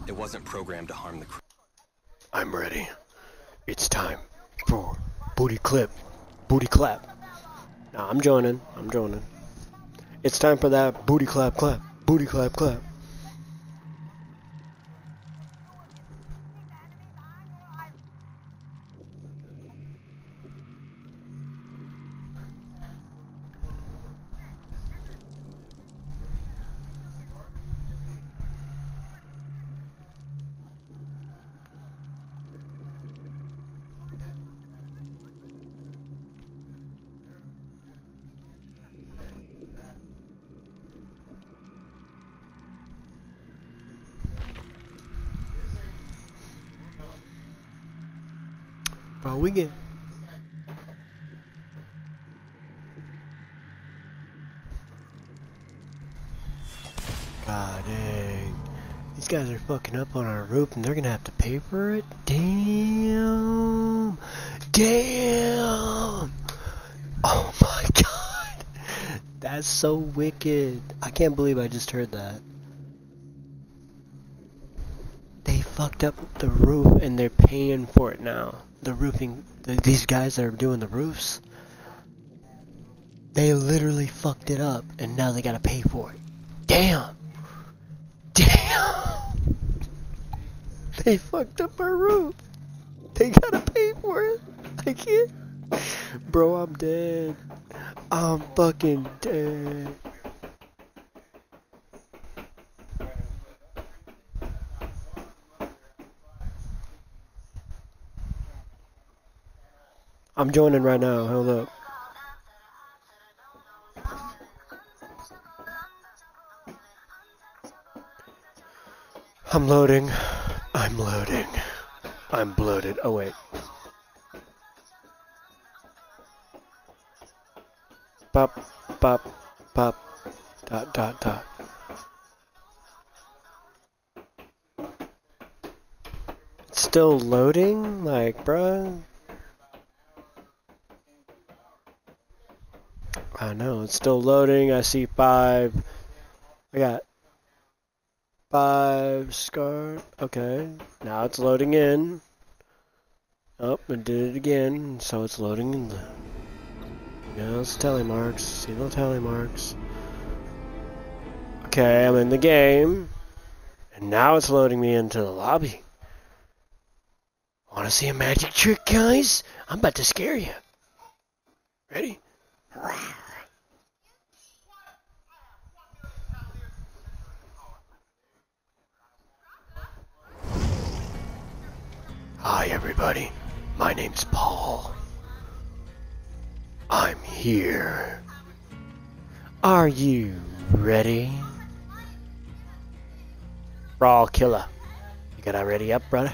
S11: It wasn't programmed to harm the crew.
S1: I'm ready. It's time for booty clip, booty clap. Nah, I'm joining. I'm joining. It's time for that booty clap clap, booty clap clap. Bro, we get. God dang. These up on our roof and they're gonna have to pay for it? Damn! Damn! Oh my god! That's so wicked. I can't believe I just heard that. They fucked up the roof and they're paying for it now. The roofing, the, these guys that are doing the roofs, they literally fucked it up and now they gotta pay for it. Damn! They fucked up our roof. They gotta pay for it. I can't. Bro, I'm dead. I'm fucking dead. I'm joining right now. Hold up. I'm loading. I'm loading. I'm bloated. Oh wait. Pop, pop, pop, dot, dot, dot. It's still loading? Like, bruh? I know, it's still loading. I see five. I got five scar. Okay, now it's loading in. Oh, it did it again. So it's loading in. Yeah, it's tally marks. See the tally marks. Okay, I'm in the game. And now it's loading me into the lobby. Want to see a magic trick, guys? I'm about to scare you. Are you ready? Raw killer. You got that ready up, brother?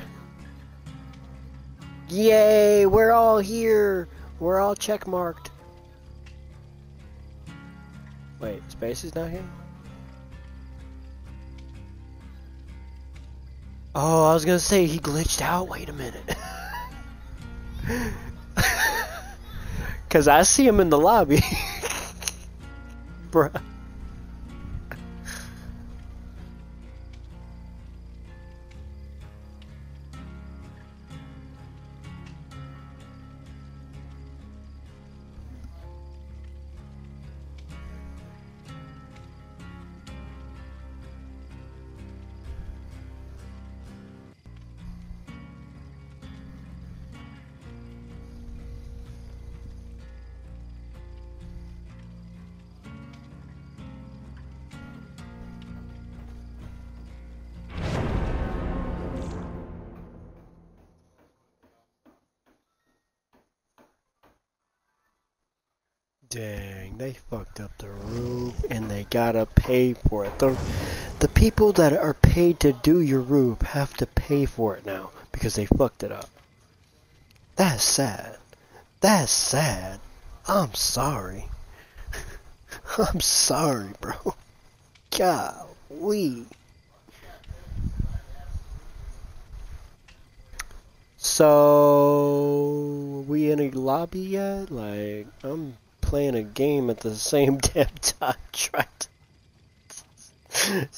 S1: Yay! We're all here. We're all check marked. Wait, Space is not here? Oh, I was gonna say he glitched out. Wait a minute. Cause I see him in the lobby. Bruh. Up the roof and they gotta pay for it. The, the people that are paid to do your roof have to pay for it now because they fucked it up. That's sad. That's sad. I'm sorry. I'm sorry, bro. Golly. So, we in a lobby yet? Like, I'm playing a game at the same damn time. Trying to...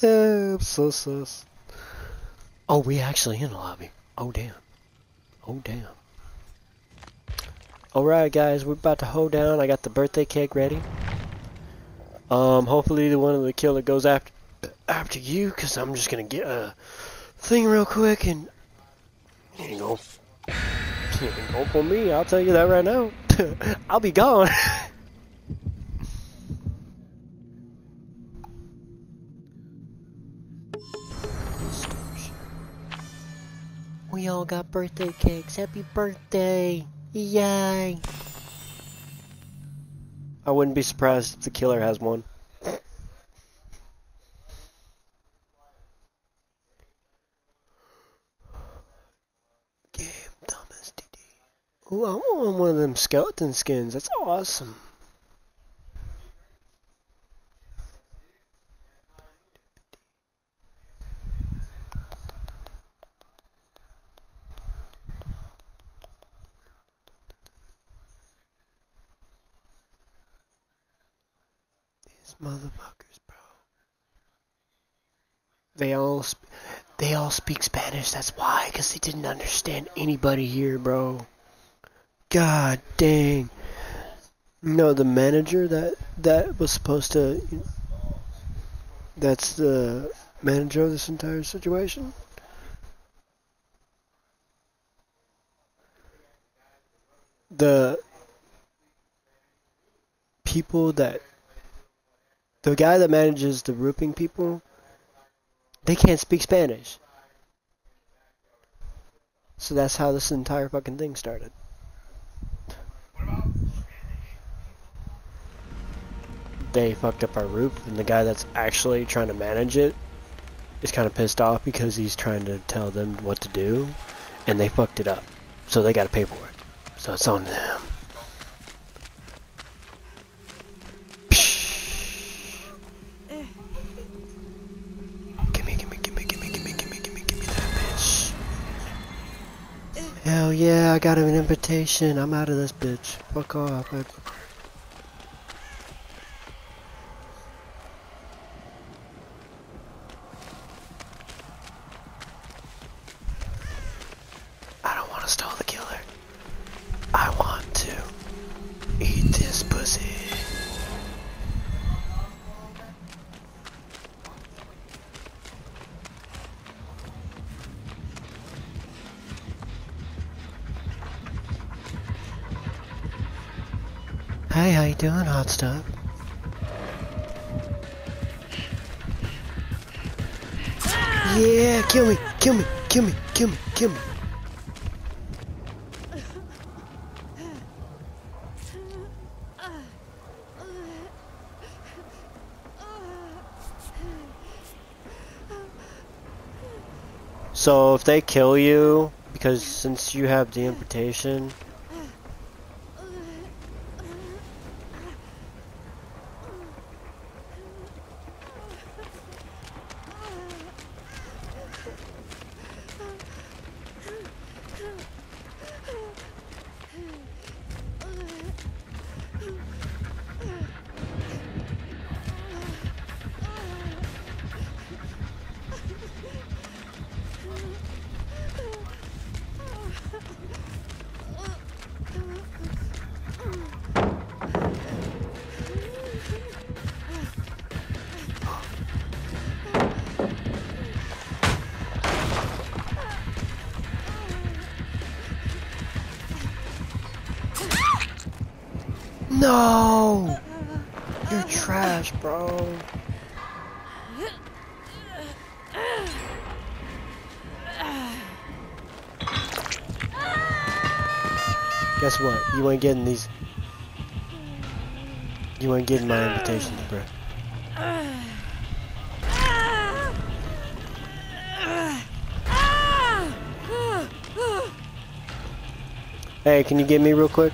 S1: yeah, I'm so sus. Oh, we actually in the lobby. Oh, damn. Oh, damn. Alright, guys, we're about to hold down. I got the birthday cake ready. Um, hopefully the one of the killer goes after after you, because I'm just going to get a thing real quick and... He ain't he ain't gonna for me, I'll tell you that right now. I'll be gone. We all got birthday cakes. Happy birthday! Yay! I wouldn't be surprised if the killer has one. Game Thomas DD. Ooh, I want one of them skeleton skins. That's awesome. Motherfuckers, bro. They all, they all speak Spanish. That's why, cause they didn't understand anybody here, bro. God dang. No, the manager that that was supposed to. That's the manager of this entire situation. The people that the guy that manages the roofing people, they can't speak Spanish. So that's how this entire fucking thing started. They fucked up our roof, and the guy that's actually trying to manage it is kind of pissed off because he's trying to tell them what to do, and they fucked it up. So they gotta pay for it. So it's on them. Hell yeah, I got an invitation. I'm out of this bitch. Fuck off. I... So if they kill you, because since you have the invitation, getting these. You ain't getting my invitations, bro. Hey, can you get me real quick?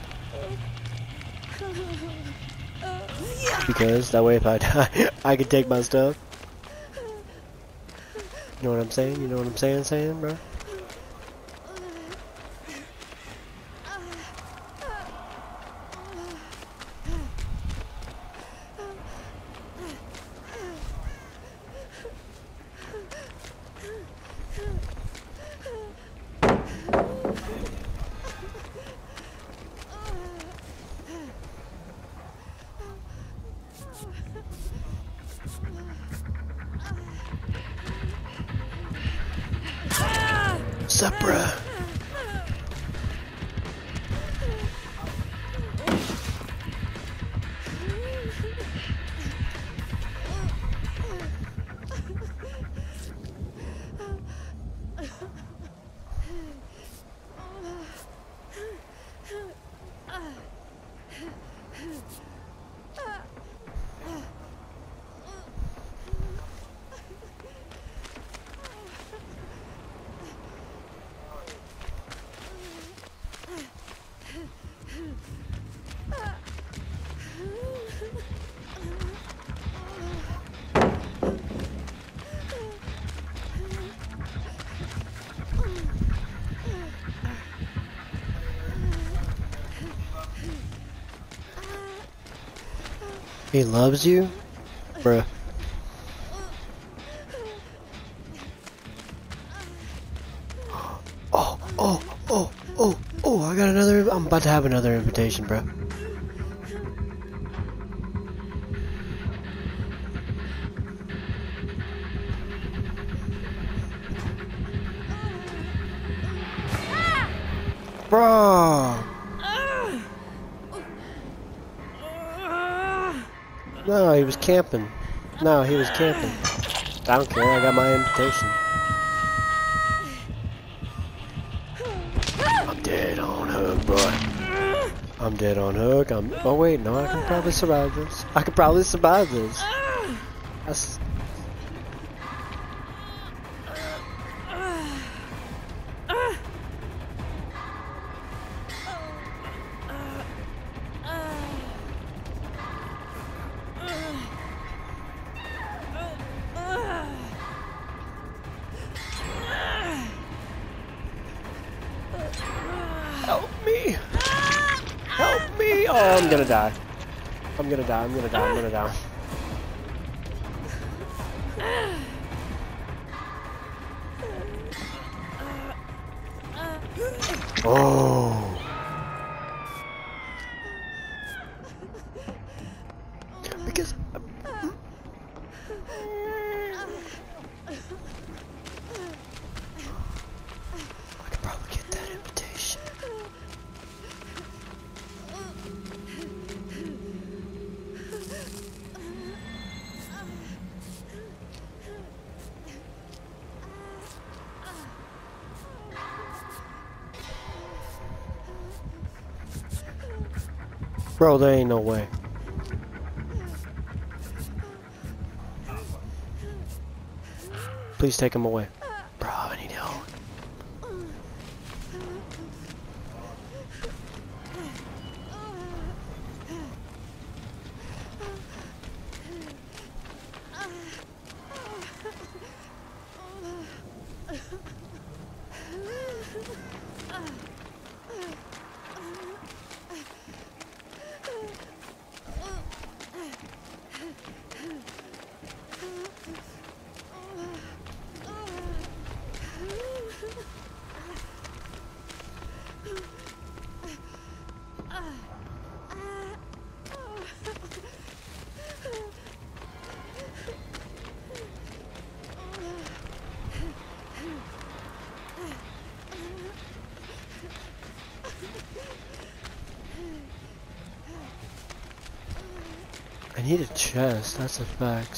S1: Because that way if I die, I can take my stuff. You know what I'm saying? You know what I'm saying, saying, bro? He loves you? Bruh. Oh, oh, oh, oh, oh, I got another, I'm about to have another invitation, bro. Camping. No, he was camping. I don't care, I got my invitation. I'm dead on hook, boy. I'm dead on hook. I'm. Oh wait, no, I can probably survive this. I can probably survive this. Die. I'm gonna die. I'm gonna die. I'm gonna die. Bro, there ain't no way. Please take him away. That's a fact.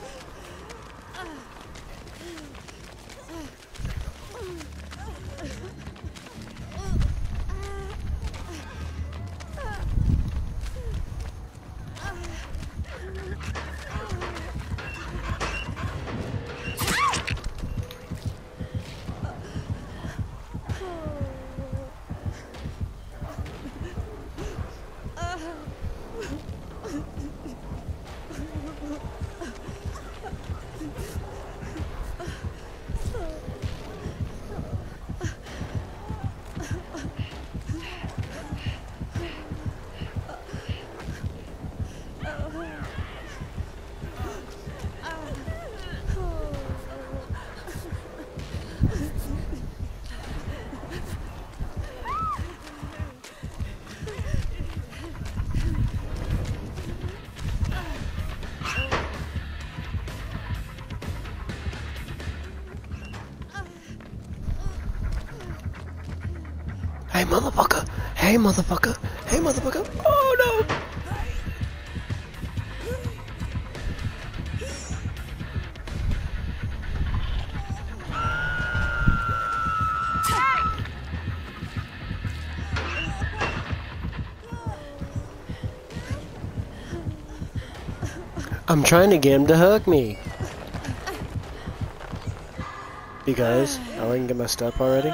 S1: Motherfucker! Hey, motherfucker! Hey, motherfucker! Oh no! I'm trying to get him to hug me. Because I didn't get my stuff already.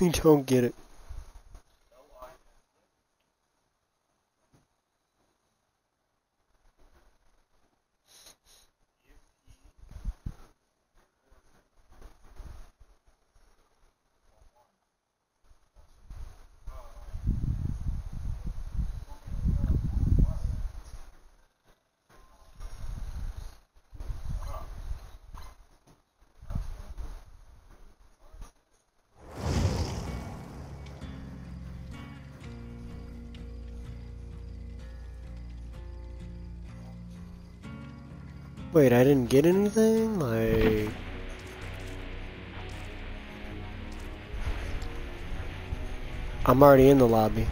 S1: Don't get it. Wait, I didn't get anything? Like... I'm already in the lobby.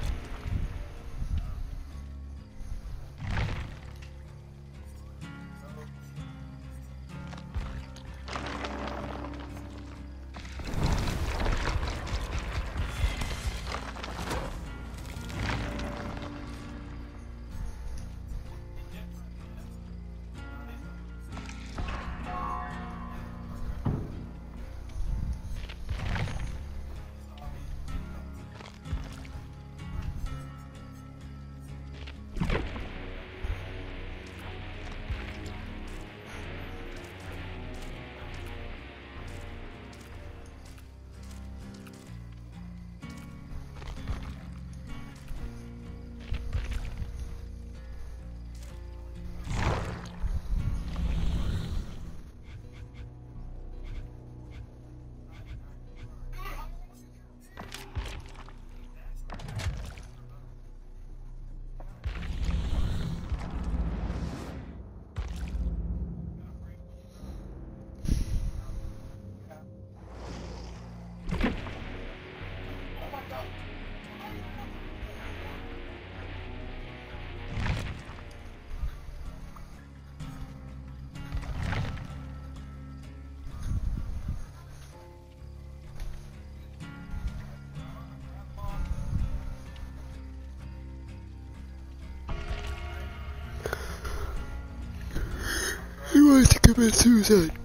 S10: Commit suicide.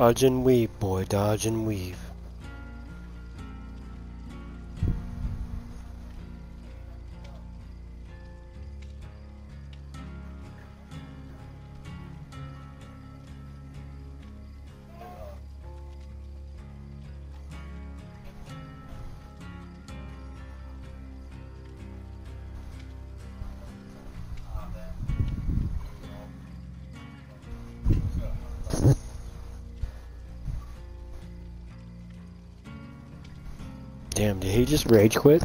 S10: Dodge and weave, boy, dodge and weave. Just rage quit?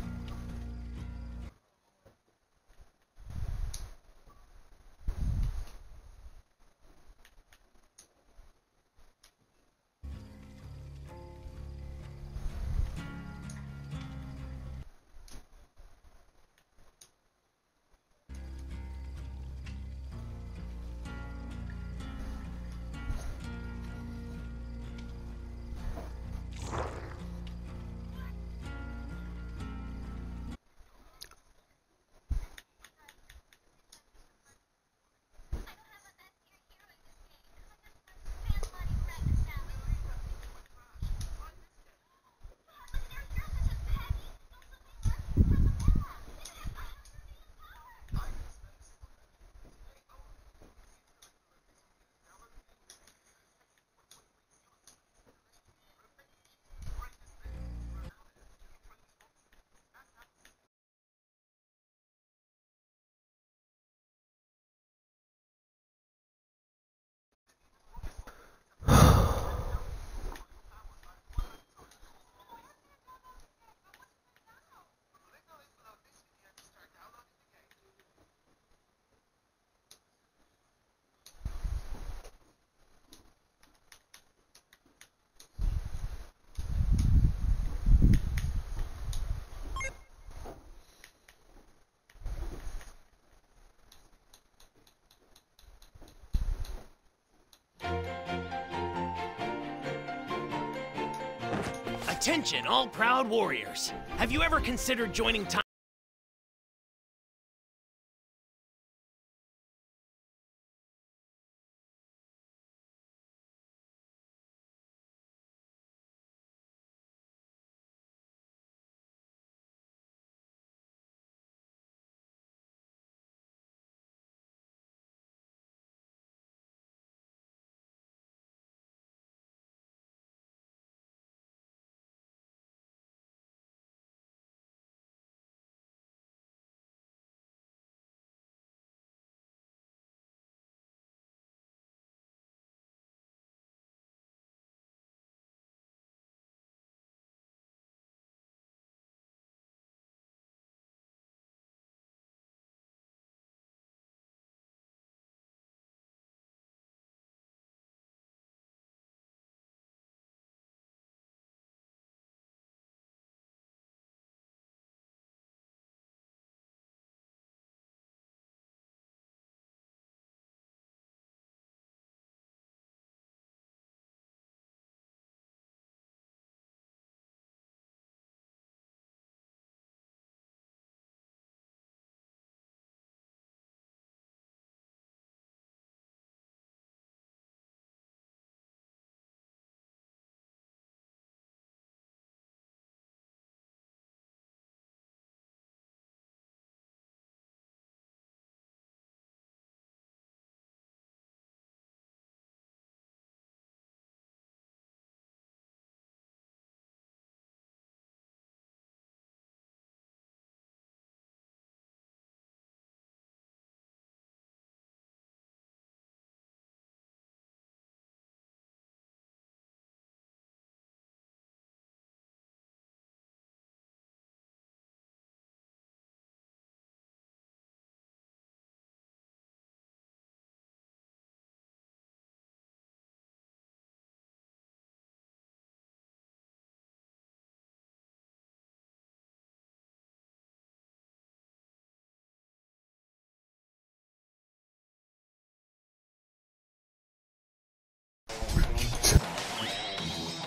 S4: Attention, all proud warriors. Have you ever considered joining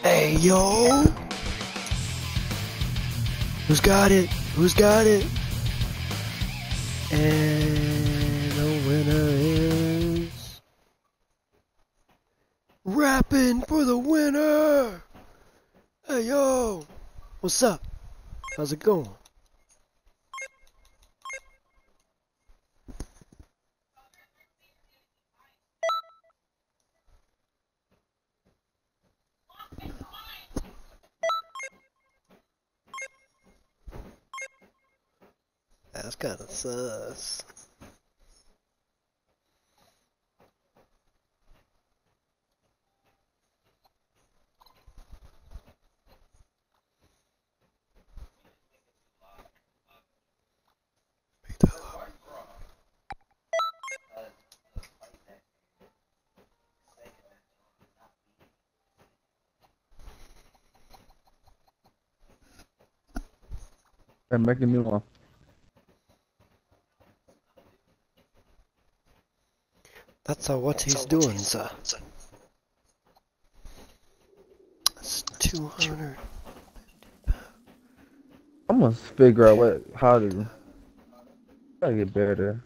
S1: Hey yo! Who's got it? Who's got it? And the winner is rapping for the winner. Hey yo, what's up? How's it going? That's kind of sus.
S2: Make a new
S1: That's uh, what he's doing, sir. That's 200.
S2: I must figure out what how to gotta get better.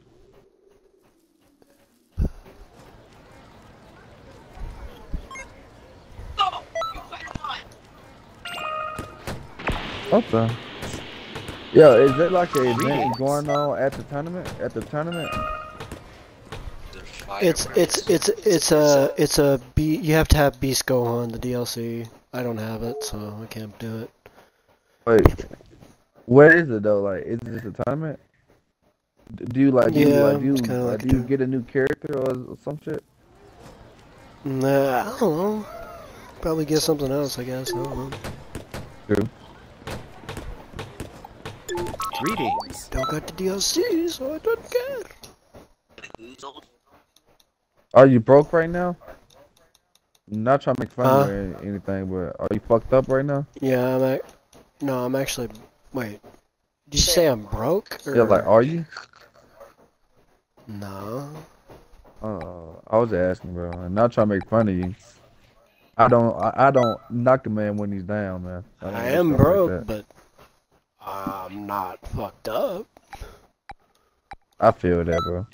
S2: What the? Yo, is it like an event going on at the tournament? At the tournament?
S1: It's it's it's it's a it's a B. You have to have Beast Go on the DLC. I don't have it, so I can't do it.
S2: Wait, what is it though? Like, is this a time D- Do you like, do you,
S1: Yeah,
S2: like, do you, like,
S1: like
S2: do you get a new character or, or some shit?
S1: Nah, I don't know. Probably get something else, I guess. I don't know.
S2: True.
S4: Greetings.
S1: Don't got the DLC, so I don't care.
S2: Are you broke right now? Not trying to make fun
S1: Huh?
S2: or anything, but are you fucked up right now?
S1: Yeah, I'm. Ac- no, I'm actually. Wait. Did you say I'm broke? Or...
S2: Yeah, like, are you?
S1: No.
S2: Uh, I was asking, bro. I'm not trying to make fun of you. I don't. I, I don't knock a man when he's down, man. don't
S1: I am
S2: stuff like
S1: broke, but I'm not fucked up.
S2: I feel that, bro.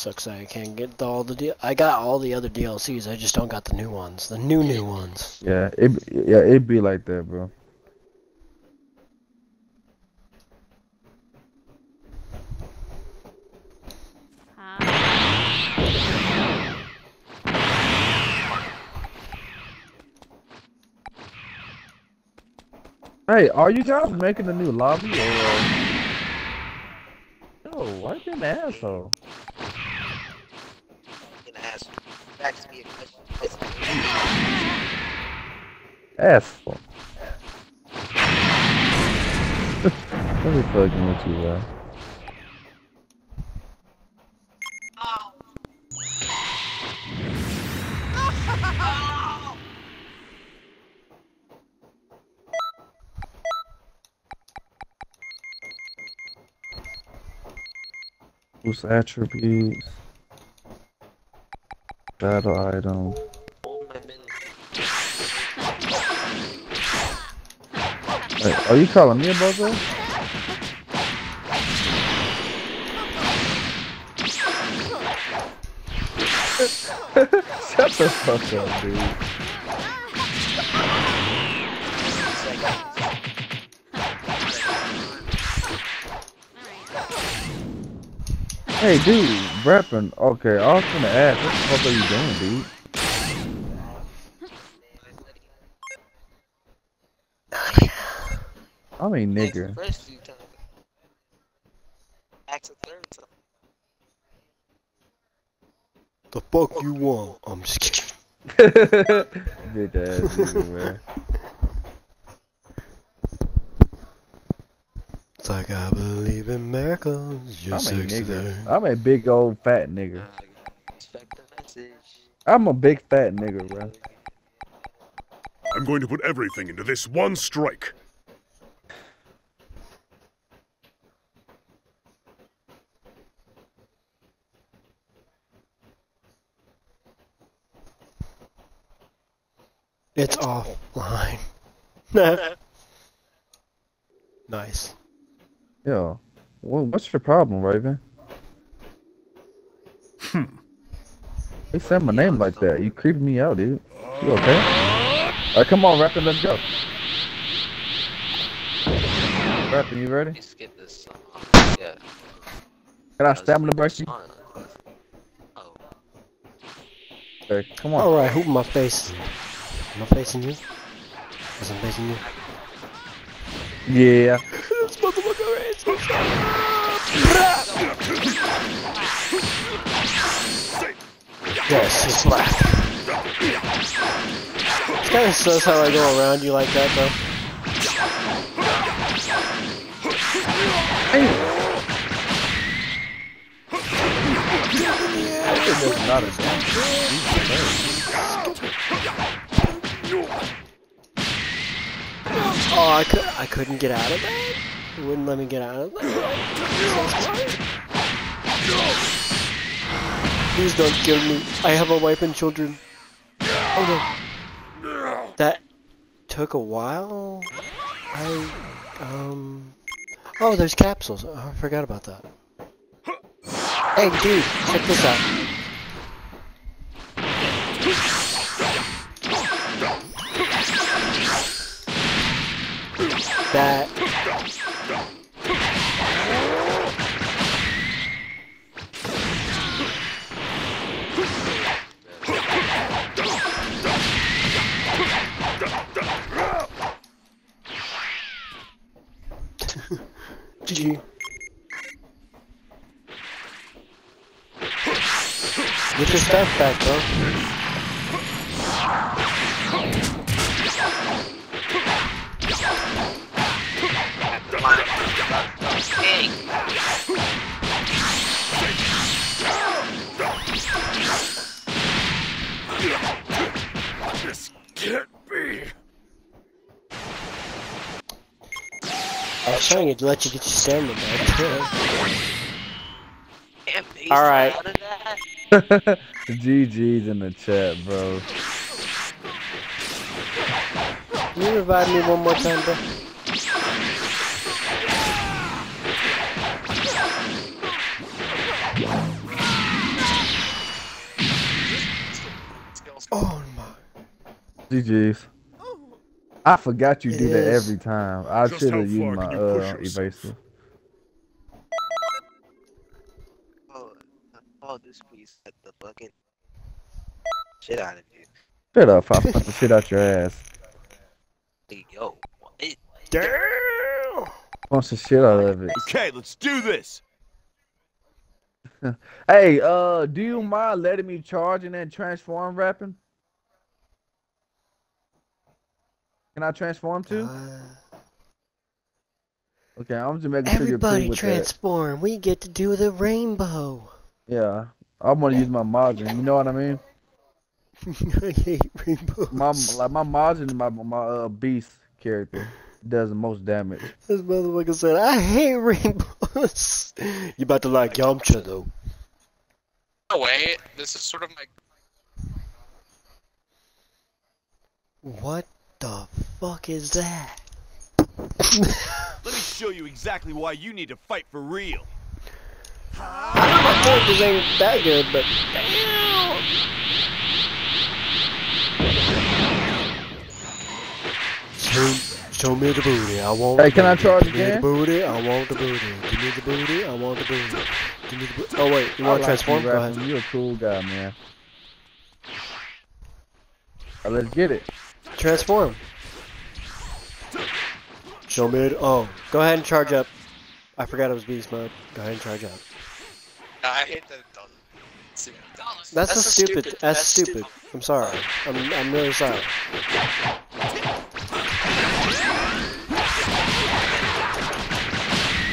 S1: Sucks I can't get all the deal. I got all the other DLCs. I just don't got the new ones. The new new ones.
S2: Yeah, it. Yeah, it be like that, bro. Hey, are you guys making a new lobby or? Why you an asshole?
S14: gonna ask ask me a question.
S2: Asshole. Let me fucking with you, uh. bro. Whose attributes? Battle item. Wait, are you calling me a bozo? Shut the fuck up, dude. Hey, dude, rapping. Okay, I was gonna ask, what the fuck are you doing, dude? I mean, nigger.
S14: First few times. Ask a third.
S1: The fuck you want? I'm just kidding.
S2: Bitch ass nigga, man.
S1: like I believe in miracles. You're
S2: I'm a
S1: sexy
S2: nigga.
S1: there.
S2: I'm a big old fat nigga.
S14: Expect the message.
S2: I'm a big fat nigga, bro.
S12: I'm going to put everything into this one strike.
S1: It's offline. nice.
S2: Yeah. Well, what's your problem, Raven?
S7: Hmm.
S2: They said my name like that. You creeping me out, dude. You okay? Alright, come on, Rappin, let's go. Rappin, you ready?
S14: You skip this song. Yeah.
S2: Can I stamina burst you?
S14: Oh.
S2: Okay, come on.
S1: Alright, who am I facing? Am I facing you? Is I'm facing you?
S2: Yeah.
S1: Yes, it's black. It's kind of sus how I go around you like that, though.
S2: Not a damn
S1: Oh, I could I couldn't get out of that. Wouldn't let me get out of. Please don't kill me. I have a wife and children. Oh no. That took a while. I um. Oh, there's capsules. Oh, I forgot about that. Hey, dude, check this out. That. Get your stuff back, bro.
S7: This can't be.
S1: I was trying to let you get your stamina back. Alright.
S14: out.
S2: GG's in the chat, bro.
S1: Can you revive me one more time, bro?
S2: GG's. I forgot you do that every time. I should have used my
S12: can
S2: uh
S12: yourself?
S2: evasive.
S14: Oh, oh, this piece at the fucking shit out of you.
S2: Shut up, if I punch the shit out your ass.
S14: Hey, Yo, it,
S1: Damn!
S2: Punch the shit out of it.
S9: Okay, let's do this.
S2: Hey, uh, do you mind letting me charge and then transform rapping? Can I transform too?
S1: Uh,
S2: Okay, I'm just making sure you're cool
S1: everybody
S2: with
S1: transform. We get to do the rainbow.
S2: Yeah, I'm gonna use my Majin. You know what I mean?
S1: I hate rainbows.
S2: My like my Majin, my my uh beast character does the most damage.
S1: This motherfucker said, I hate rainbows. you about to like Yamcha though.
S15: No way. This is sort of my.
S1: What the fuck is that?
S9: Let me show you exactly why you need to fight for real.
S1: I know My characters ain't that good, but damn. Show, show me the booty. I want.
S2: Hey,
S1: the
S2: can I
S1: booty.
S2: charge
S1: Give me the booty. I want the booty. Give me the booty. I want the booty. Give me the booty. Oh wait, you want to transform?
S2: you,
S1: Go
S2: Rappin'.
S1: ahead.
S2: You a cool guy, man. Alright, let's get it.
S1: Transform. Show mid. Oh, go ahead and charge up. I forgot it was beast mode. Go ahead and charge up.
S15: I hate that it doesn't.
S1: That's, so stupid. That's stupid. I'm sorry. I'm I'm really sorry.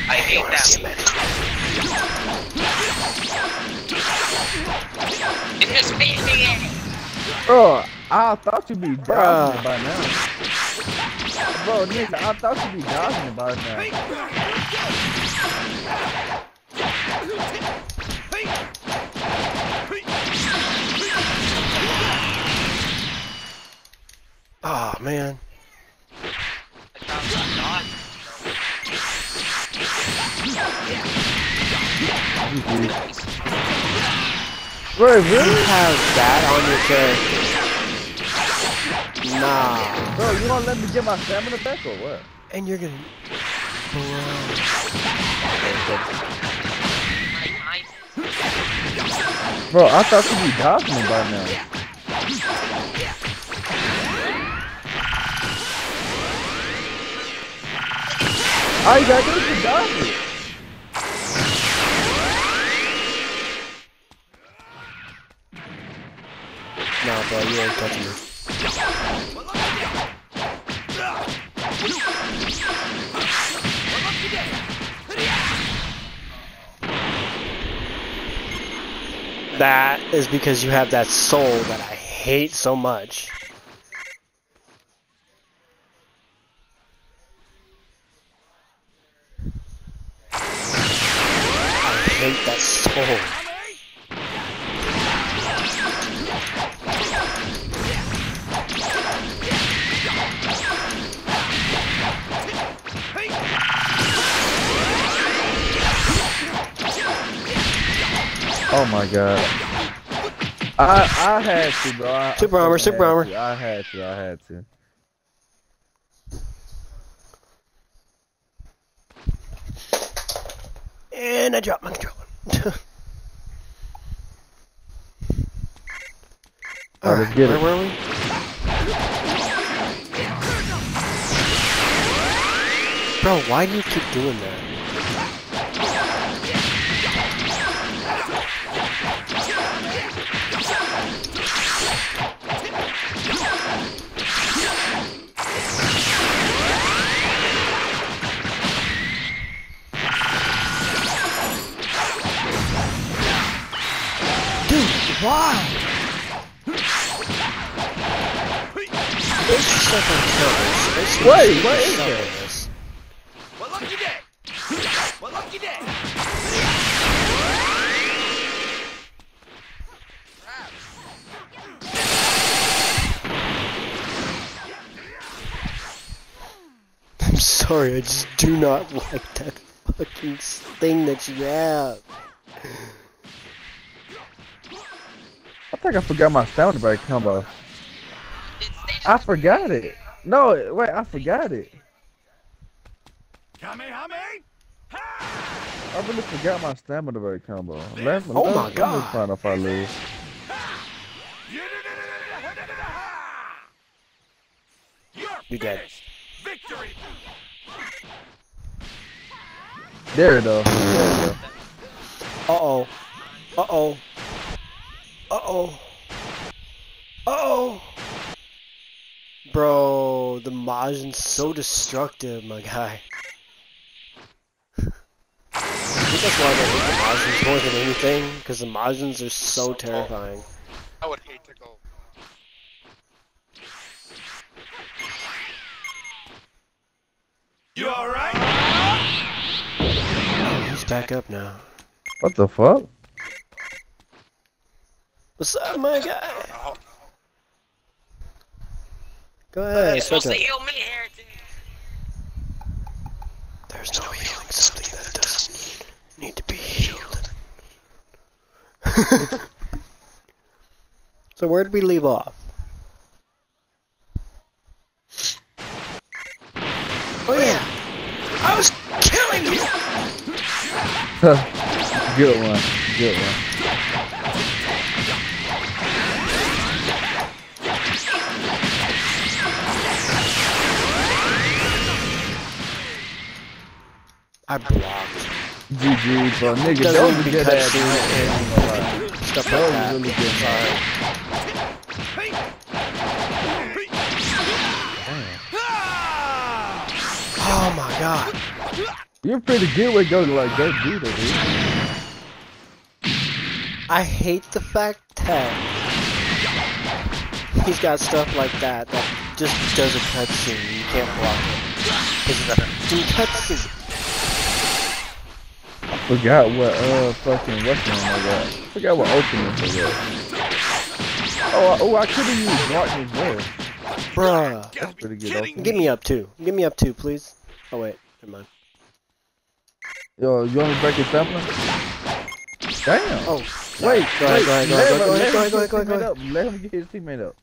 S14: I hate that.
S15: It just made me.
S2: Bro, I thought you'd be dodging it by now. Bro, nigga, I thought you'd be dodging it by now.
S1: Oh man.
S2: Bro, really?
S1: You have that on your character. Nah.
S2: Bro, you gonna let me get my stamina back or what?
S1: And you're gonna.
S2: Bro, I thought you'd be dodging by now. All you gotta do is dodge it.
S1: Nah, bro, you ain't touching me. That is because you have that soul that I hate so much. I hate that soul.
S2: Oh my god. I I had to, bro. I,
S1: Super
S2: I
S1: armor, super
S2: had
S1: armor.
S2: to. I had to. I had to.
S1: And I dropped my controller.
S2: Alright, let's get
S1: where
S2: it.
S1: were we? Bro, why do you keep doing that? Dude, why? It's just like on killers.
S2: Wait, what is
S1: this.
S9: Well, you dead. Well, look you.
S1: I'm sorry, I just do not like that fucking thing that you have.
S2: I I forgot my stamina break combo. I forgot it. No, wait, I forgot it. I really forgot my stamina break combo. Let,
S1: Oh my God.
S2: find if I lose.
S1: You dead.
S9: Victory.
S2: There it go. oh. it.
S1: Uh-oh. Uh-oh. Uh-oh. Uh-oh. Bro, the Majin's so destructive, my guy. I think that's why they hate the Majins more than anything, because the Majins are so terrifying.
S15: I would hate to go.
S9: You all right?
S1: Oh, he's back up now.
S2: What the fuck?
S1: What's up, my guy? Go ahead.
S15: You're supposed to heal me, Harrington.
S1: There's no healing something that doesn't need to be healed. so where did we leave off? Oh yeah, I was killing you.
S2: Good one. Good one.
S1: I blocked.
S2: GG, bro. Nigga, that was a good ass
S1: and stuff
S2: That was really good.
S1: Sorry. Oh my god.
S2: You're pretty good with go to like that, dude.
S1: I hate the fact that he's got stuff like that that just does a cutscene. You can't block it. Because it's a cutscene.
S2: Forgot what uh fucking what's the name I got. Forgot what ultimate I got. Oh, I, oh, I could have used darkness there.
S1: Bruh.
S2: That's pretty good. Okay.
S1: Get me up too. Get me up too, please. Oh wait, never mind.
S2: Yo, you want me to break your stamina? Damn.
S1: Oh.
S2: Wait,
S1: Go ahead, go ahead, go ahead, go ahead, go ahead, go ahead, go ahead,
S2: teammate
S1: go
S2: up. Let him get his teammate up.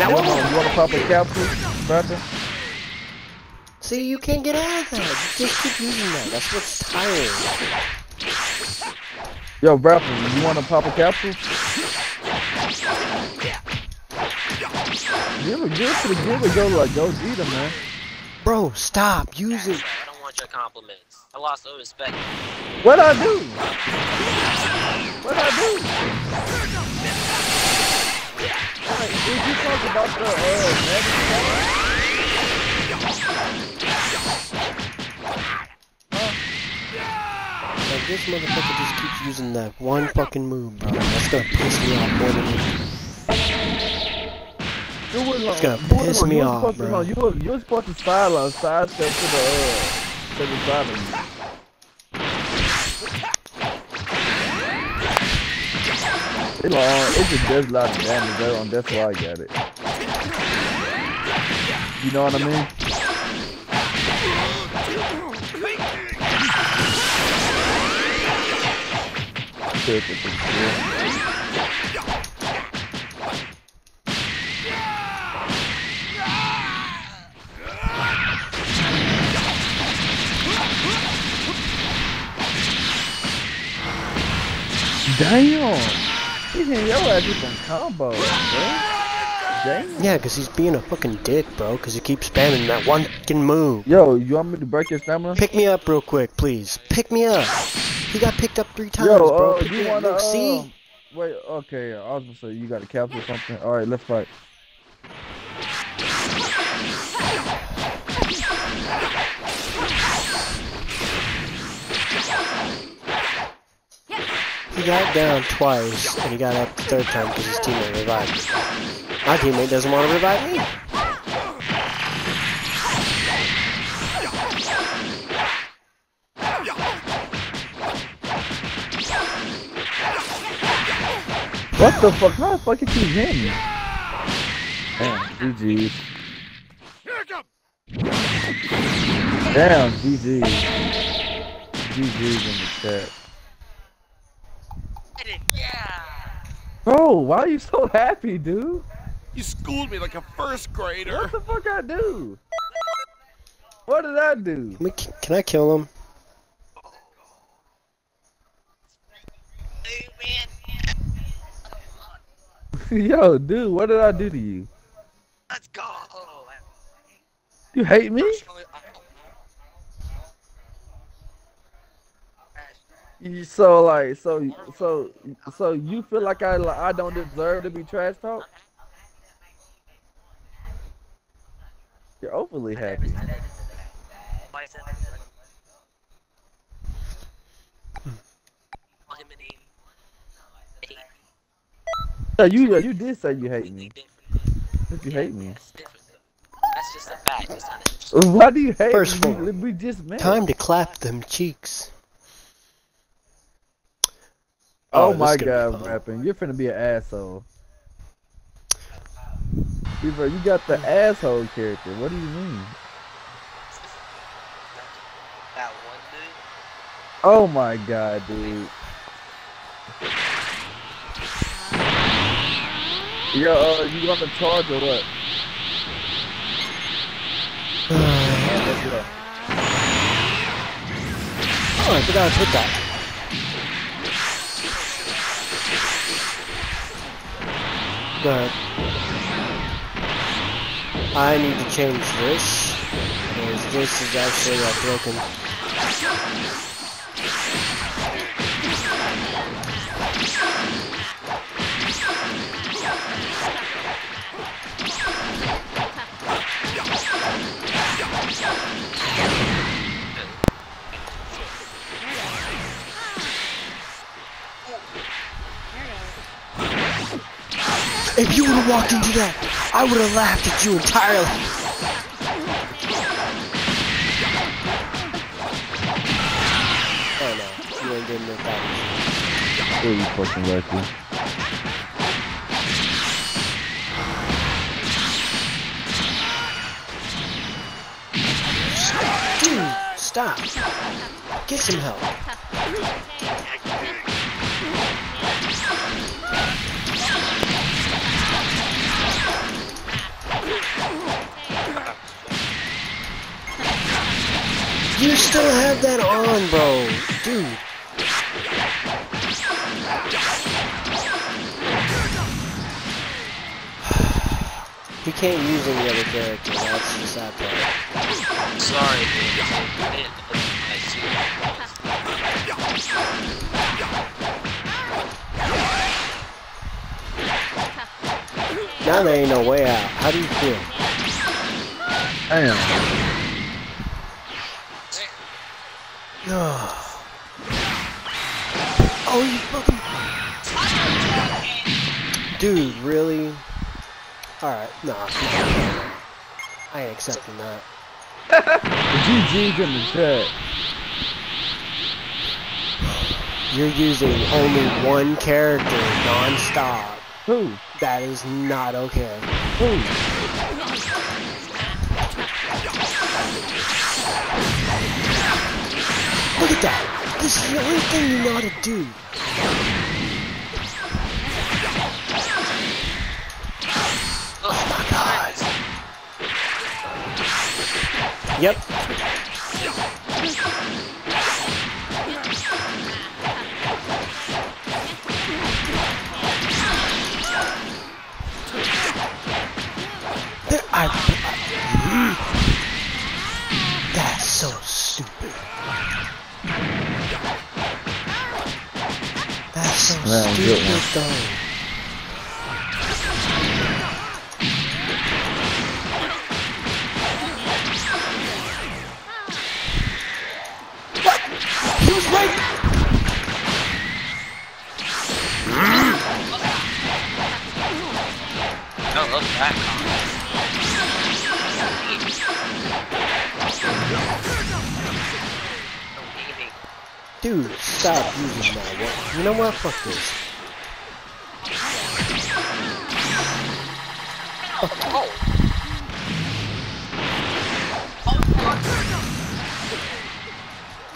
S1: Now what?
S2: on, you want to pop a capsule, brother?
S1: See, you can't get out of that. You just keep using that. That's what's tiring.
S2: Yo, brother, you want to pop a capsule? Give it, give it to the give it, go like go eat him, man.
S1: Bro, stop. Use it.
S16: I don't want your compliments. I lost all respect.
S2: What I do? What I do? Like, did you talk about the uh magic
S1: Like, this motherfucker just keeps using that one fucking move, bro. That's gonna piss me off more than anything. It's gonna piss me off, bro.
S2: You were, you were supposed to side uh, side step to the uh, to the side It, uh, it just does a lot of damage though, and that's why I got it. You know what I mean? Damn! He's hitting your ass with some combos, bro. Damn.
S1: Yeah, because he's being a fucking dick, bro. Because he keeps spamming that one fucking move.
S2: Yo, you want me to break your stamina?
S1: Pick me up real quick, please. Pick me up. He got picked up three times,
S2: Yo,
S1: bro.
S2: uh,
S1: Pick
S2: you wanna
S1: see?
S2: um, wait? Okay, I was gonna say you got a capsule or something. All right, let's fight.
S1: He got down twice, and he got up the third time because his teammate revived him. My teammate doesn't want to revive me.
S2: What the fuck? How the fuck you keep hitting me? Damn, GG's. Damn, GG's. GG's in the chat. Bro, why are you so happy, dude?
S9: You schooled me like a first grader.
S2: What the fuck I do? What did I do?
S1: Can, we, can I kill him?
S2: Yo, dude, what did I do to you?
S14: Let's go.
S2: You hate me? You- So like, so so so you feel like I like, I don't deserve to be trash talked? You're overly happy. Yeah, you you did say you hate me. If you hate me,
S16: That's just a fact. It's not a
S2: why do you hate
S1: First
S2: me?
S1: of all,
S2: We, we just met.
S1: Time to clap them cheeks.
S2: Oh,
S1: this
S2: my
S1: is gonna be
S2: god,
S1: fun.
S2: rapping. You're finna be an asshole. Beaver, you got the asshole character. What do you mean?
S14: That one dude.
S2: Oh my god, dude. Yo, uh, you want the charge or what? Let's go.
S1: Oh, I forgot to put that. Ahead. I need to change this. Because this is actually uh, broken. If you would have walked into that, I would have laughed at you entirely. Oh no. you ain't getting it that
S2: Who you fucking lucky?
S1: Dude, stop. Get some help. You still have that on, bro. Dude. He can't use any other character, that's the sad part.
S16: Sorry, dude. I didn't know what my suit
S1: Now there ain't no way out. How do you feel?
S2: Damn.
S1: Oh, you fucking... Dude, really? Alright, nah, nah. I ain't accepting that.
S2: GG's in the chat.
S1: You're using only one character non-stop.
S2: Who?
S1: That is not okay.
S2: Who?
S1: Look at that! This is the only thing you know how to do. Oh my god. Yep. There, I, I- hmm. That's so stupid. So
S2: good
S1: stupid
S2: one.
S1: though. What? He was right.
S16: No.
S1: Dude, stop using that. What? You know what? Fuck this.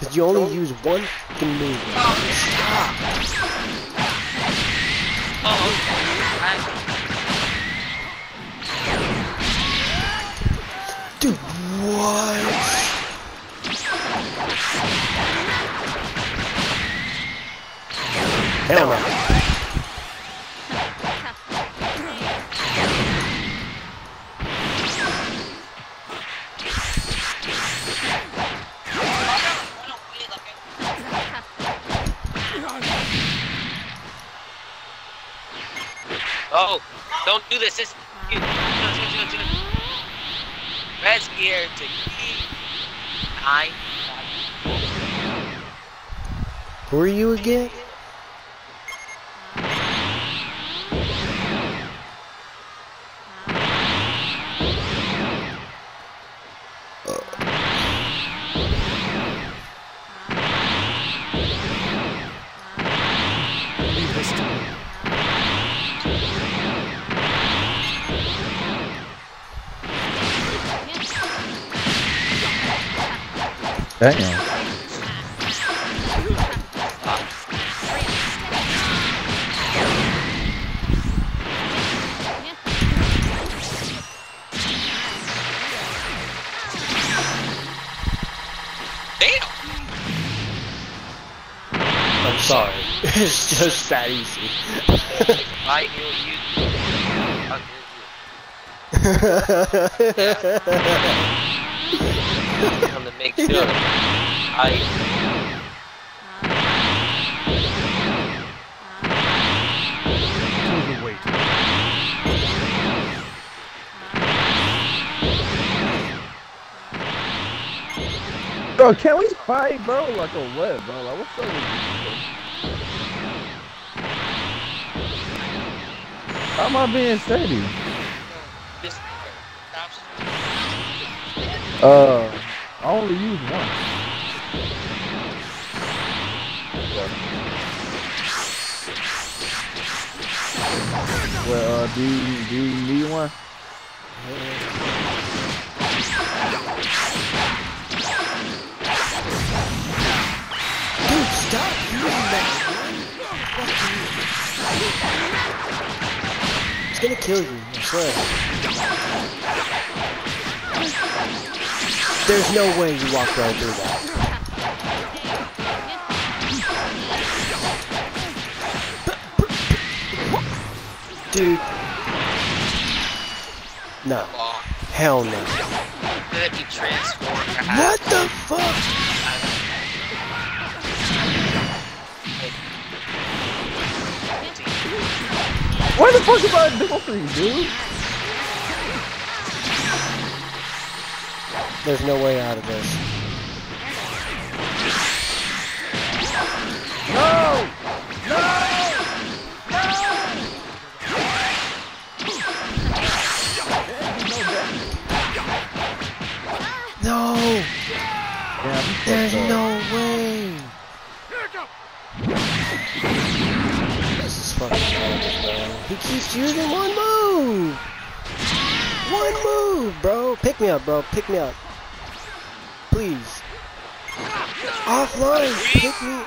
S1: Cause you only use one fucking move. Stop. Dude, what? Hell no.
S16: Oh, don't do this. This. Red's here to. I.
S1: Who are you again?
S2: Damn.
S16: Damn.
S1: I'm sorry. it's just that easy.
S16: I heal you. I'll heal you. Come to make sure. I.
S4: Pull the weight.
S2: Bro, can we fight, bro? Like a what, bro? Like, what's up with you? How am I being steady?
S16: This.
S2: Uh, I only use one. though. Well, uh, do you, do you need one?
S1: Dude, stop using that. It's gonna kill you, I swear. There's no way you walk right through that. Dude. No. Hell no. What the fuck?
S2: What the fuck am I for you, dude?
S1: There's no way out of this.
S2: No! No!
S1: No!
S2: Yeah,
S1: There's no way! This is fucking garbage, bro. He keeps using one move! One move, bro! Pick me up, bro. Pick me up. Offline! Pick me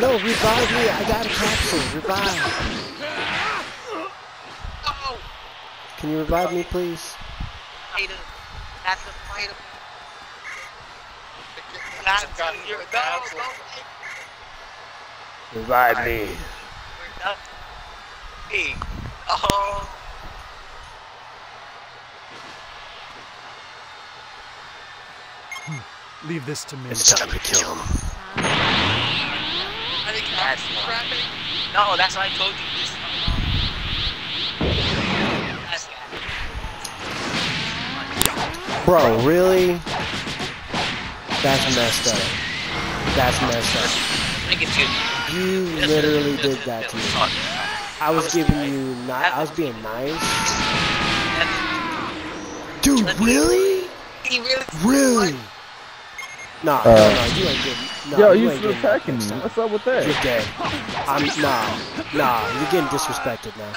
S1: No, revive me. I got a capsule. Revive. Can you revive me, please?
S16: That's a fighter. That's you're, no, no,
S1: Revive me.
S16: we're done. Hey. Oh.
S4: Leave this to me.
S1: It's time to kill him.
S16: I think that's wrapping. No, that's why I told you this.
S1: Bro, really? That's messed up. That's messed up.
S16: Make it good.
S1: You literally did that to me. I was giving you not. I was being nice. Dude, really?
S16: He really.
S1: Really? Nah,
S2: Uh,
S1: no, no, you ain't getting. Nah,
S2: Yo,
S1: you
S2: you still attacking me. What's up with that?
S1: You're dead. I'm nah, nah. You're getting disrespected now.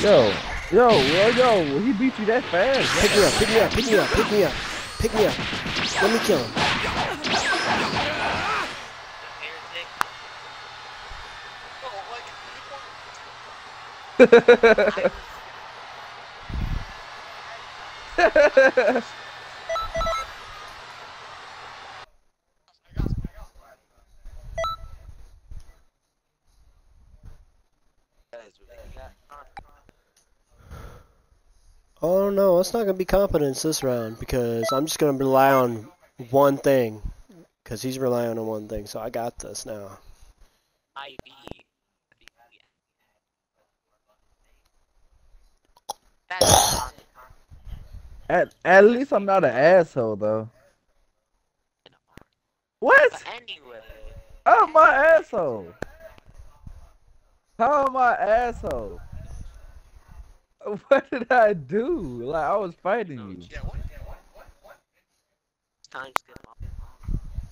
S2: Yo, yo, yo, yo, he beat you that fast.
S1: Pick me up, pick me up, pick me up, pick me up, pick me up. Let me kill him. Oh no, it's not gonna be competence this round because I'm just gonna rely on one thing. Cause he's relying on one thing, so I got this now.
S2: At at least I'm not an asshole though. What?
S16: Anyway.
S2: How am I asshole? How am I asshole? What did I do? Like I was fighting you.
S16: Time skip.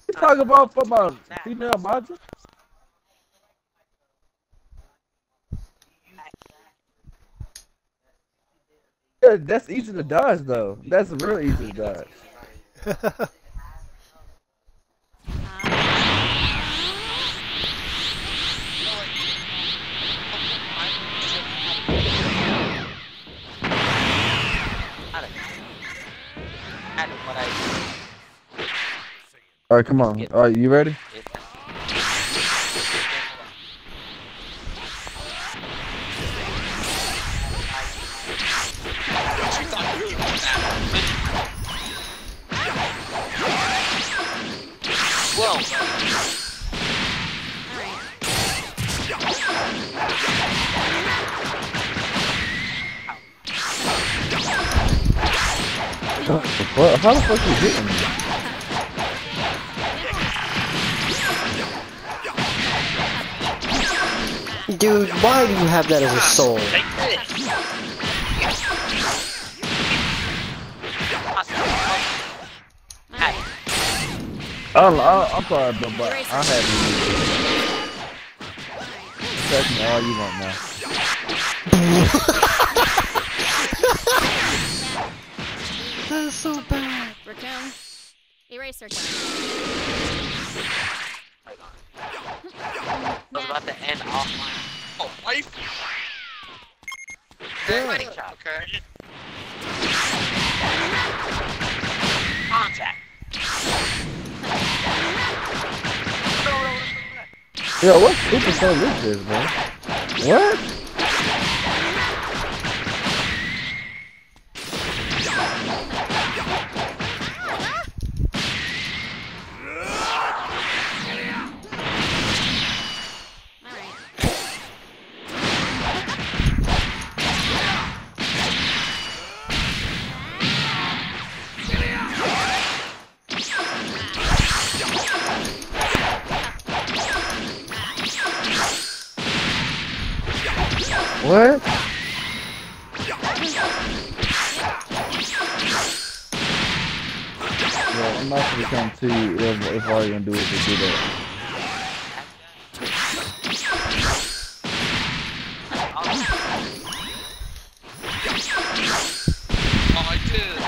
S2: You talk about from a female module? Yeah, that's easy to dodge though. That's real easy to dodge. Alright, come on. Alright, you ready? What? How the fuck are you hitting me?
S1: Dude, why do you have that as a soul?
S2: I'm, I'm sorry, but, but I have you. That's all you want now.
S1: That's so bad.
S13: Raccoon. Eraser gun.
S16: I was about to end off my.
S15: Oh, wife.
S16: Okay, fighting chop.
S15: Okay.
S16: Contact.
S2: Yo, what stupid thing is this, man? What? What? If, if gonna do is just do that.
S15: I did.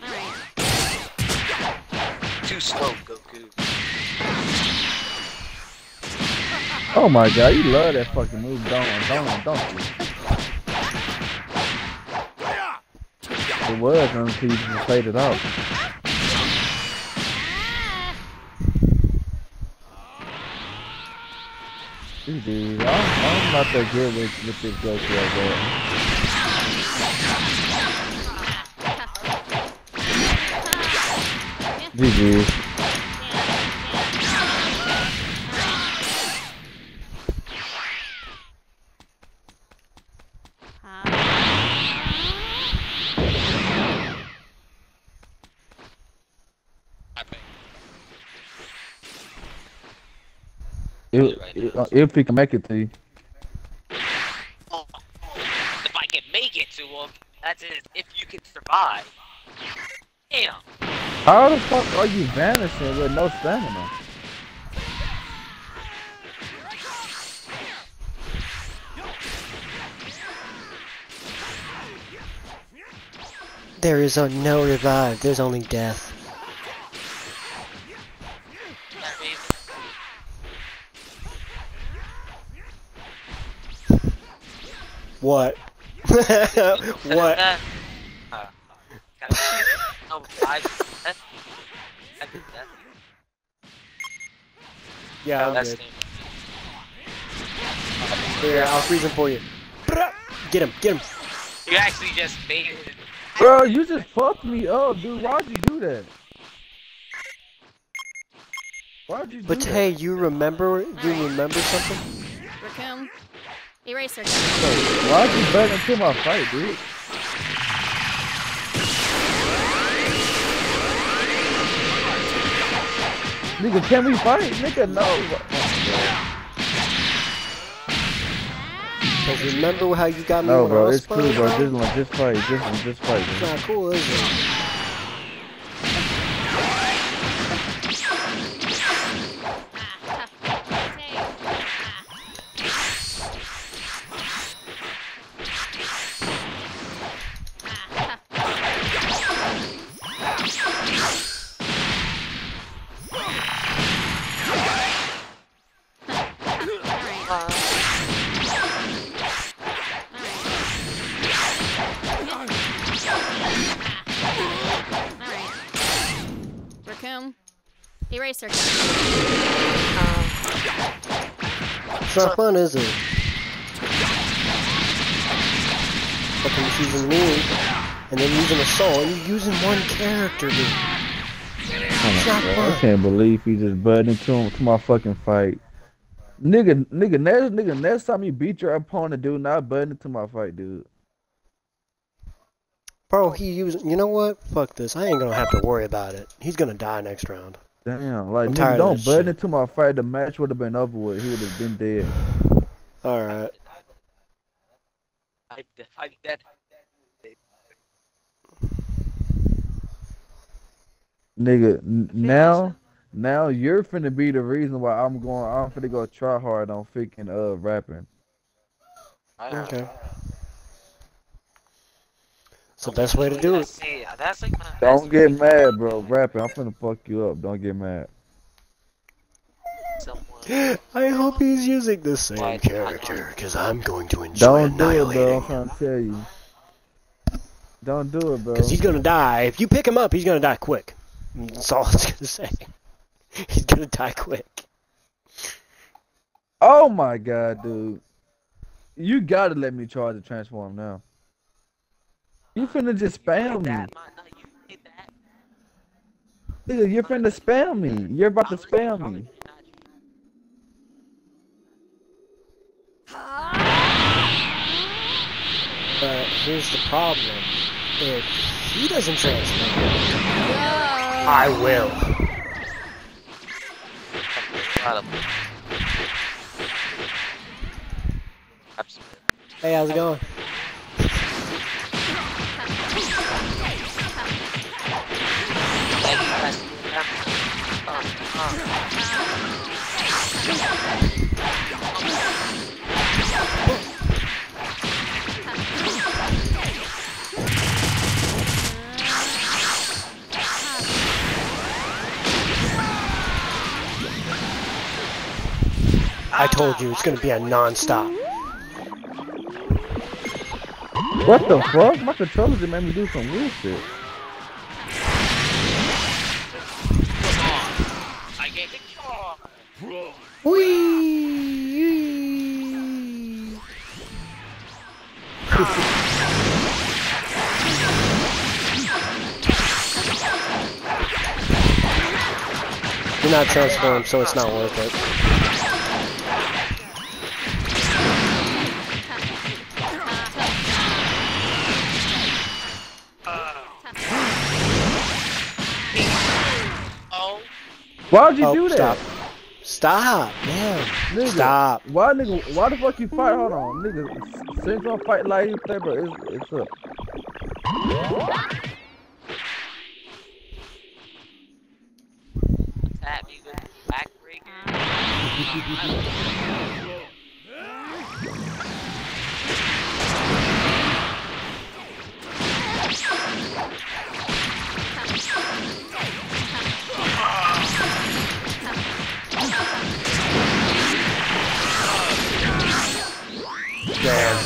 S15: man.
S16: Too slow, Goku.
S2: Oh my god, you love that fucking move, don't don't don't you? It was until you just played it out. Dude, I'm, I'm not that good with, with this Goku like that. GG. If, if, if he can make it to you.
S16: If I can make it to him, that's it. If you can survive. Damn.
S2: How the fuck are you vanishing with no stamina?
S1: There is a no revive. There's only death. What? what?
S16: Uh, no, I, that's, that's, that's,
S1: Yeah, I'm good. Here, I'll freeze him for you. Get him, get him.
S16: You actually just made it.
S2: Bro, you just fucked me up, dude. Why'd you do that? Why'd you do
S1: But
S2: that?
S1: hey, you remember? You remember something?
S13: Raccoon. Eraser gun.
S2: Why'd you bet into my fight, dude? Nigga, can we fight? Nigga, no.
S1: Cause remember how you got me
S2: No,
S1: when I
S2: bro, it's cool, bro. Just, like, just fight. Just, just fight,
S1: It's not cool, is it? Not fun, is it? Fucking using me, and then using assault, and you're using one character, dude.
S2: Come
S1: It's
S2: on,
S1: not oh
S2: bro. I can't believe he just butted into him to my fucking fight. Nigga, nigga, next, nigga, next time you beat your opponent, dude, not button into my fight, dude.
S1: Bro, he used. You know what? Fuck this. I ain't gonna have to worry about it. He's gonna die next round.
S2: Damn, like nigga, don't
S1: butt
S2: into my fight. The match would have been over with. He would have been dead.
S1: All right.
S16: I, I, that,
S2: Nigga, now, now you're finna be the reason why I'm going. I'm finna go try hard on freaking uh rapping.
S1: Okay. It's the best way to do it.
S16: See, that's like my
S2: Don't get mad, bro. Rapping, I'm finna fuck you up. Don't get mad.
S1: I hope he's using the same character, because I'm going to enjoy
S2: Don't do it, bro. I'm trying to tell you. Don't do it, bro.
S1: Because he's gonna die. If you pick him up, he's gonna die quick. That's all I was gonna say. He's gonna die quick.
S2: Oh my god, dude. You gotta let me charge the transform now. You finna just spam me. Nigga, you're finna spam me. Mm. You're about to spam me.
S1: But here's the problem. If he doesn't transform, I will. Hey, how's it going? I told you it's gonna be a non-stop.
S2: What the fuck? My controller just made me do some weird shit.
S1: Whee! You're not transformed, so it's not worth it. Oh.
S2: Why'd you
S1: Oh,
S2: do that?
S1: stop. Stop, man.
S2: Nigga,
S1: Stop.
S2: Why nigga? Why the fuck you fight? Hold on, nigga. Since you fight like you play, bro, it's, it's up.
S16: that music backbreaker.
S1: Damn.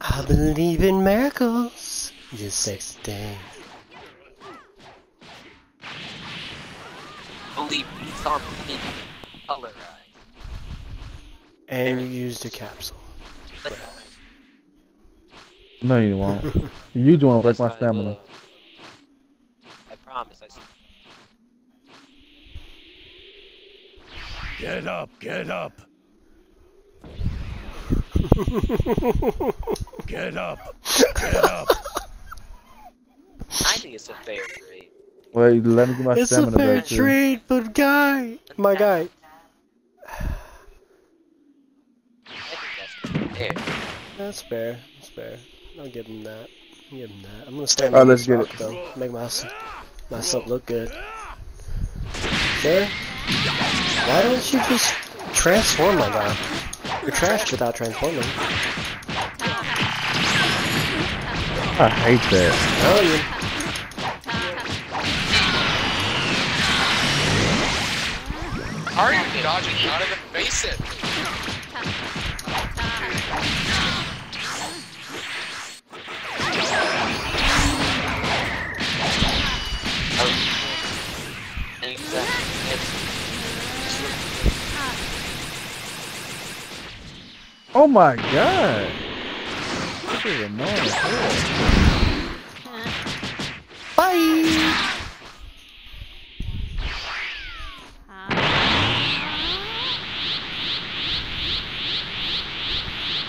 S1: I believe in miracles. Just six days.
S16: Believe me, something colorized.
S1: And you used a capsule.
S2: No, you won't. you doing like my
S16: Yes, I
S2: stamina.
S16: will. I promise.
S7: Get up, get up. Get up, get up.
S16: I think it's a fair trade.
S2: Wait, let me get my
S1: It's a
S2: stamina
S1: fair
S2: back too.
S1: trade, but guy, my guy.
S16: Fair.
S1: That's fair. That's fair. I'll give him that. I'll give him that. I'm gonna stand
S2: Alright,
S1: on oh,
S2: let's
S1: this
S2: get
S1: rock, though. Make my, myself look good. Sir? Why don't you just transform, my guy? You're trash without transforming.
S2: I hate that.
S1: Oh, you.
S15: How are you dodging out of the face it?
S2: Oh my god. This is annoying.
S1: Bye.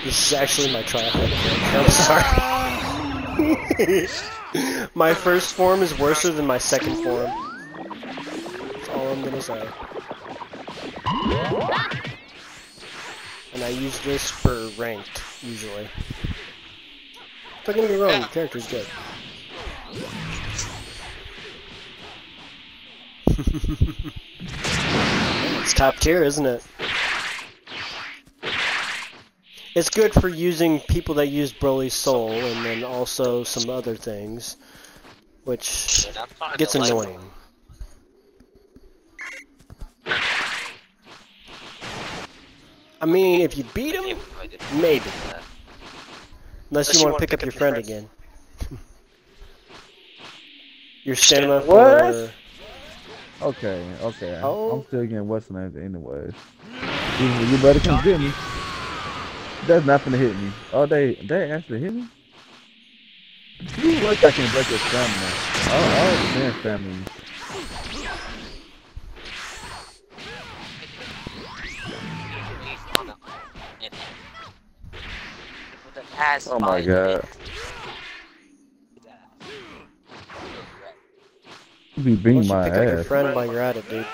S1: This is actually my tryhard. I'm sorry. my first form is worse than my second form. That's all I'm gonna say. And I use this for ranked, usually. Don't get me wrong, the character's good. it's top tier, isn't it? It's good for using people that use Broly's soul and then also some other things, which
S16: I'm
S1: gets
S16: to like
S1: annoying. I mean, if you beat him, maybe. Unless you want to pick up your friend again. You're standing up
S2: What?
S1: for...
S2: Okay, okay.
S1: Oh.
S2: I'm still getting what's the name anyways. You, you better come get me. That's not gonna hit me. Oh, they they actually hit me. You look like can break your stamina. Oh, oh, man, stamina. Oh my god. You be beating
S1: don't you
S2: my
S1: pick up your friend while you're at it, dude?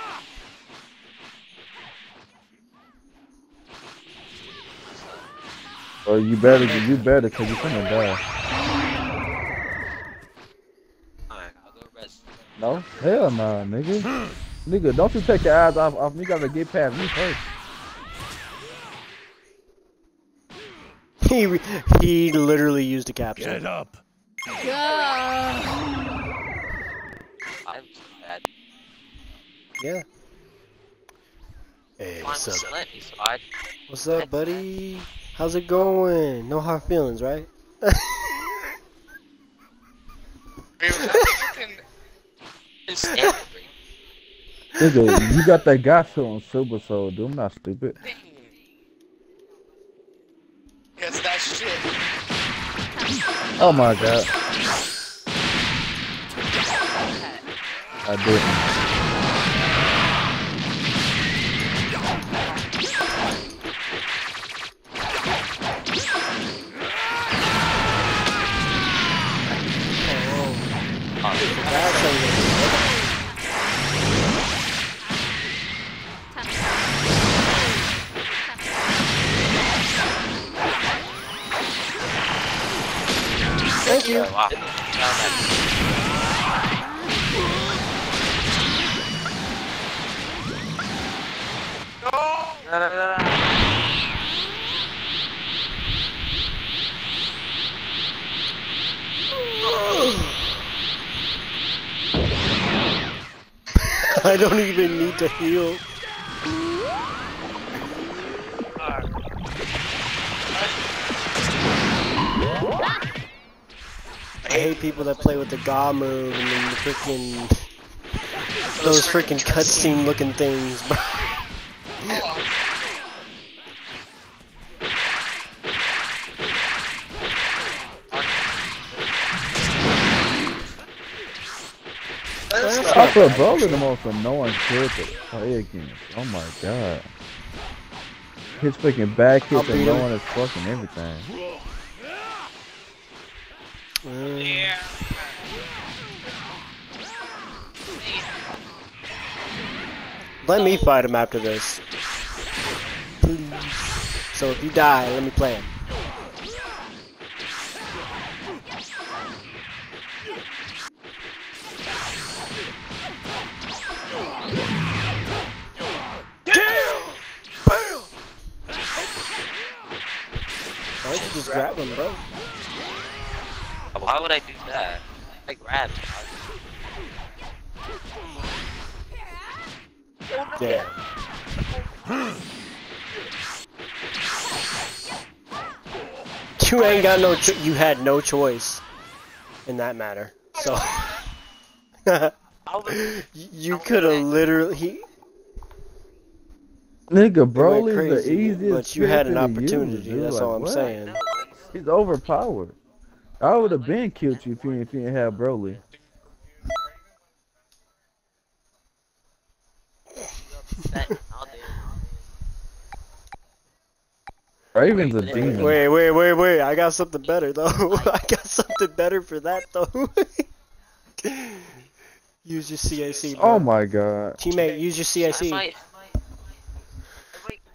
S2: Oh, you better, you better, cause you're gonna die. No, hell nah, nigga. nigga, don't you take your eyes off, off me. You gotta get past me first.
S1: He he literally used a capsule.
S7: Get up.
S16: I'm so bad.
S1: Yeah. Hey, what's up?
S16: plenty, so I
S1: What's up, buddy? How's it going? No hard feelings, right?
S2: Nigga, you got that guy shit on Super Soul, dude. I'm not stupid.
S15: Yes, that shit.
S2: Oh my god. I didn't.
S1: Thank you.
S16: No,
S1: I don't even need to heal. I hate people that play with the Ga move and then the freaking those freaking cutscene looking things. Bro.
S2: I put Broly the most annoying character to play against. Oh my god. His freaking back hits
S1: beat him.
S2: annoying as fucking everything.
S1: Yeah. Let me fight him after this. Please. So if you die, let me play him. Why don't you just grab him, bro?
S16: Why would I do that? I grabbed him.
S1: Damn. You ain't got no. Cho- you had no choice in that matter. So you could have literally. He,
S2: Nigga,
S1: went
S2: Broly's the easiest
S1: but you had an
S2: character to use,
S1: opportunity, that's
S2: Like,
S1: all I'm
S2: what?
S1: saying.
S2: He's overpowered. I would have been killed you if you, if you didn't have Broly. Raven's a demon.
S1: Wait, wait, wait, wait. I got something better though. I got something better for that though. use your CAC. Oh bro.
S2: Oh my god.
S1: Teammate, use your CAC.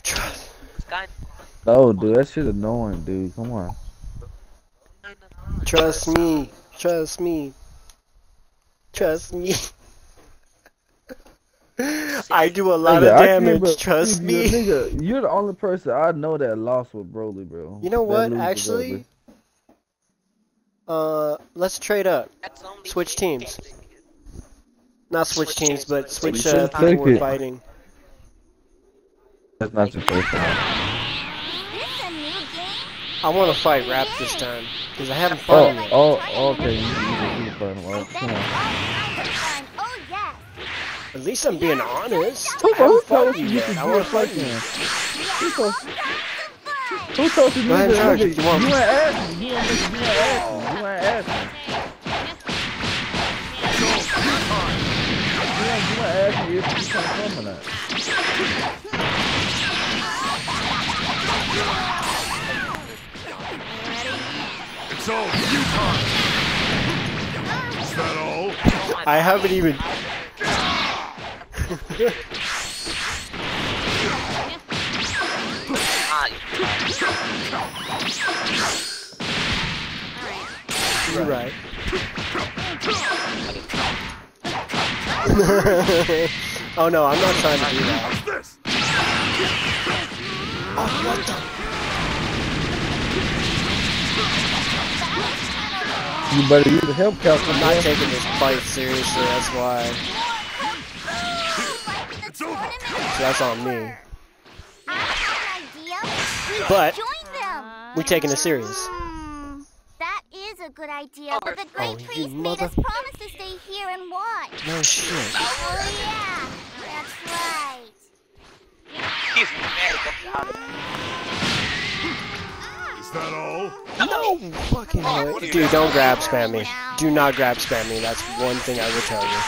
S1: Trust.
S2: No, dude, that shit annoying, dude. Come on.
S1: Trust me. Trust me. Trust me. I do a lot
S2: Nigga,
S1: of damage.
S2: be-
S1: Trust
S2: nigga,
S1: me.
S2: Nigga, you're the only person I know that lost with Broly, bro.
S1: You know what? Actually, uh, let's trade up. Switch teams. Not switch teams, but switch uh, people we're fighting.
S2: That's not your first time.
S1: I want to fight rap this time because I haven't
S2: Oh,
S1: fought yet.
S2: oh, oh okay. You, you, you, you fun. Well, come on.
S1: At least I'm being honest.
S2: Who,
S1: I fought
S2: told
S1: you
S2: you you
S1: yet.
S2: could
S1: I
S2: do
S1: want
S2: a
S1: to fight
S2: fight
S1: you.
S2: then? Who told, who told you
S1: Go ahead,
S2: nigga,
S1: charge
S2: nigga,
S1: if you want.
S2: You ain't asking. You ain't, nigga, you ain't asking. You ain't asking. You ain't, you ain't asking if you can't come or not.
S12: It's all you time. Is that all?
S1: I haven't even. You're right. oh no, I'm not trying to do that. Oh, what the?
S2: You better use the help calculator.
S1: I'm not taking this fight seriously, that's why. So that's on me. But we're taking it serious.
S3: Hmm, that is a good idea, but the oh, Great
S1: Oh, you
S3: Priest made
S1: mother-
S3: us promise to stay here and watch.
S1: No shit.
S3: Oh yeah, that's right.
S16: He's mad about it.
S12: Is that all?
S1: No fucking way. Dude, don't grab spam me. Do not grab spam me. That's one thing I will tell you.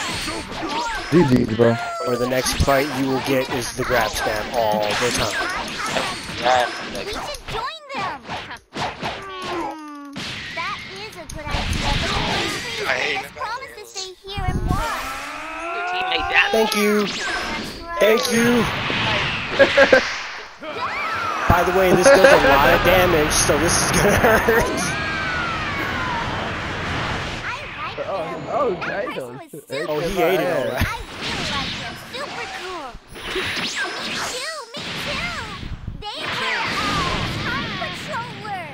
S2: GG's, bro.
S1: Or the next fight you will get is the grab spam all the time.
S3: We should join them. That is a good idea, but the Great Priest made us promise to stay here and watch.
S1: Thank you. Thank you. By the way, this does a lot of damage, so this is gonna hurt.
S2: Oh, oh,
S1: Oh, he ate it alright.
S3: Super cool. Me too, me too. They were time patroller.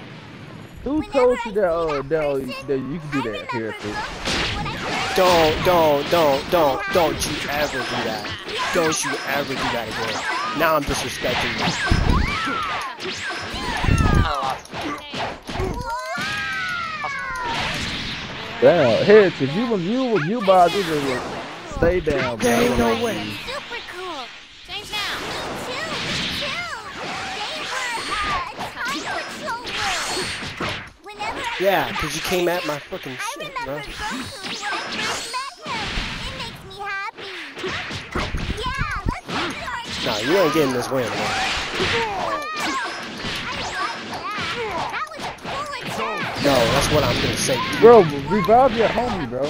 S2: Who told you that, uh, that, uh, that you can do that here, too?
S1: Don't, don't, don't, don't, don't you ever do that. Don't you ever do that again. Now I'm disrespecting you.
S2: Damn, Hitch, if you was you you about to just stay down.
S1: There ain't no way. Yeah, because you came at my fucking shit, bro.
S3: Goku when I first met him, it makes me happy. Yeah, let's start.
S1: Nah, you ain't getting this win, man. No, that's what I'm gonna say.
S2: Bro, revive your homie, bro.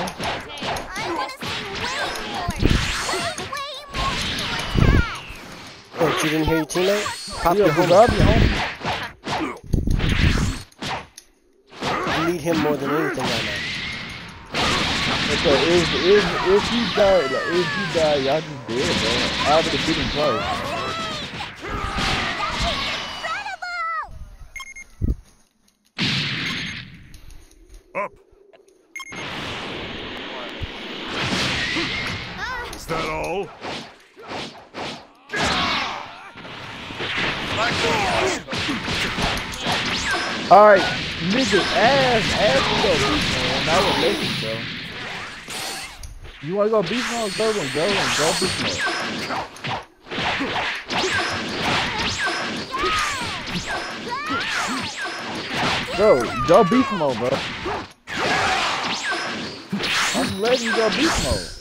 S1: Wait, you didn't hear your teammate? Pop
S2: Yeah,
S1: your
S2: revive
S1: homie.
S2: your homie.
S1: You need him more than anything right now.
S2: Okay, if if if you die, like if you die, y'all just dead, bro. I would have beat him twice.
S12: Up. Is that all?
S2: Alright, nigga, ass, ass to go beef man. I would listen, bro. You wanna go beef mode? Go and go and go beef mode. Bro, go beef mode, bro. I'm letting you go beef mode.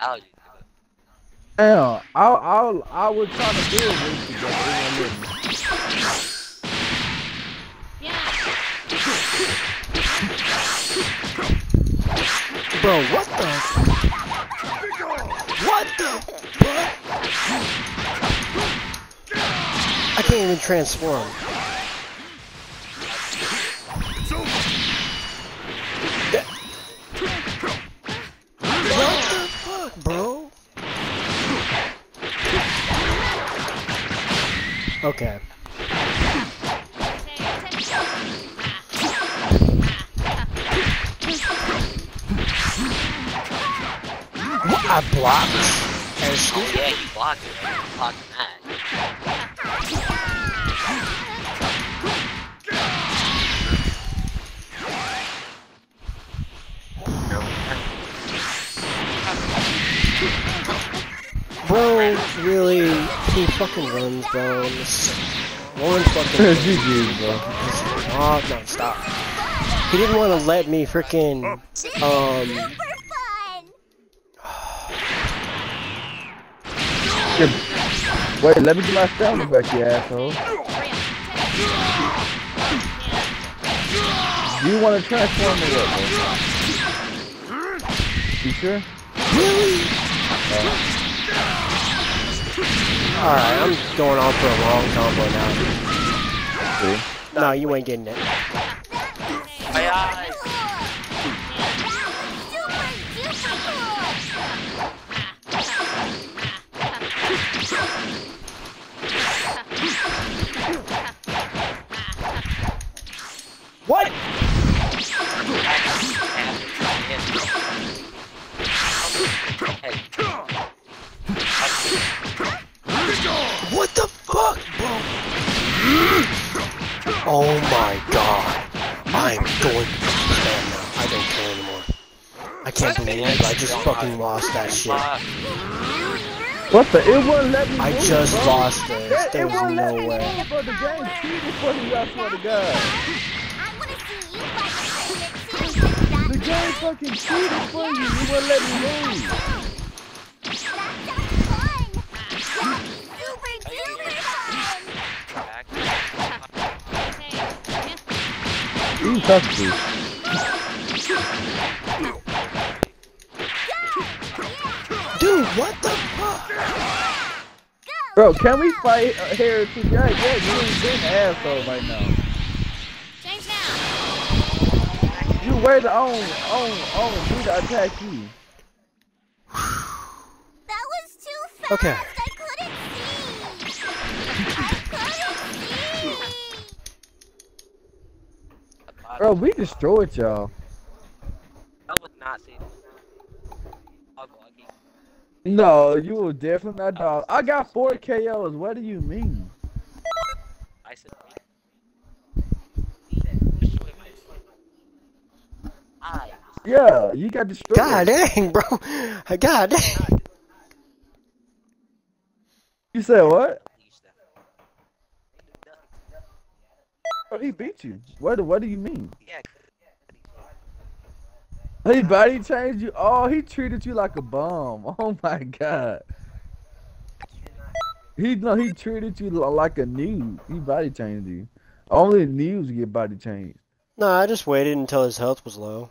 S16: allergies.
S2: Damn, I I I was trying to build this together. It won't let.
S1: Bro, what the? What the? What? I can't even transform. What the fuck, bro? Okay. I blocked?
S16: Oh yeah, you blocked it. You blocked that.
S1: Bro, really? He fucking runs, bro. This one fucking.
S2: GG, bro.
S1: Oh, no, stop. He didn't want to let me freaking. Um.
S2: Wait, let me get my stamina back, you asshole. Do you want to transform or what, bro? You sure?
S1: Really? Alright, I'm going on for a long combo now.
S2: See?
S1: No, you ain't getting it.
S16: Aye, aye.
S1: Fucking lost that shit.
S2: What the? It wouldn't let me
S1: I
S2: move,
S1: just
S2: bro.
S1: lost this.
S2: It, it
S1: There's
S2: won't
S1: no
S2: me
S1: way.
S2: move, bro. The game cheated for you, I swear to God. The game fucking cheated for you. It wouldn't let me move. You touched Bro, can we fight uh, Heritage? Yeah, yeah, you ain't been an asshole right now. Change now. You wait on, on, on me to attack you. That was too fast.
S1: Okay. I couldn't see. I couldn't see.
S2: Bro, we destroyed y'all.
S16: I would not say dog walking.
S2: No, you were definitely not dog. I got four KOs. What do you mean?
S16: I said I
S2: Yeah, you got destroyed.
S1: God dang, bro. God dang.
S2: You said what? Oh, he beat you. What? What do you mean?
S16: Yeah.
S2: He body changed you. Oh, he treated you like a bum. Oh my god. He no, he treated you like a noob. He body changed you. Only noobs get body changed.
S1: No, I just waited until his health was low.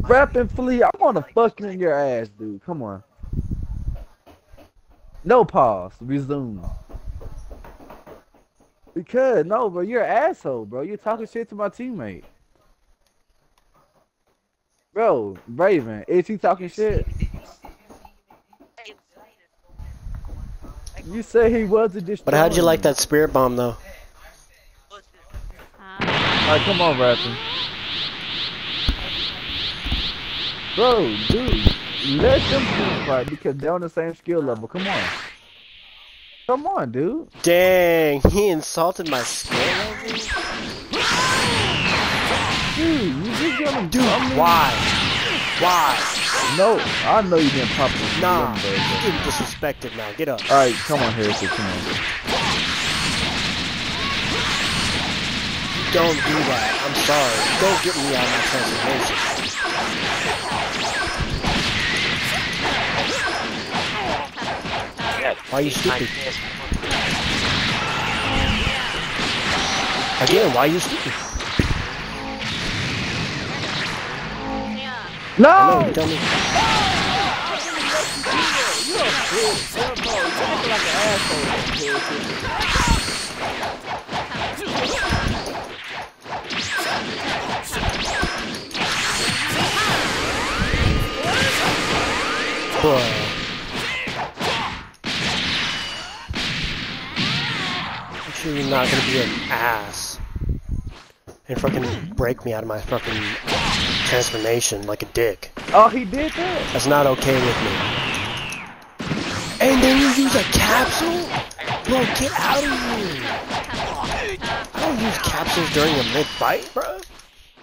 S2: Rapping flea, I wanna fuck you in your ass, dude. Come on. No pause. Resume. Because no, bro, you're an asshole, bro. You're talking shit to my teammate. Bro, Raven, is he talking shit? You say he was a destroying.
S1: But how'd you like that spirit bomb, though?
S2: Alright, come on, Rapping. Bro, dude, let them fight because they're on the same skill level. Come on. Come on, dude.
S1: Dang, he insulted my level?
S2: Dude, you just him.
S1: Dude, why? Why?
S2: No, I know you didn't pop it.
S1: Nah, you getting disrespected now. Get up.
S2: Alright, come on, Heretic, come on.
S1: Don't do that. I'm sorry. Don't get me out of my transformation. Why are you stupid? Again, why are you stupid?
S2: No!
S1: I know, you tell me.
S2: You're a bitch. Hell no. You acting like an asshole.
S1: Bruh. Make sure you're not gonna be an ass. And fucking break me out of my fucking transformation like a dick.
S2: Oh, he did that?
S1: That's not okay with me. And then you use a capsule? Bro, get out of here. I don't use capsules during a mid-fight, bro.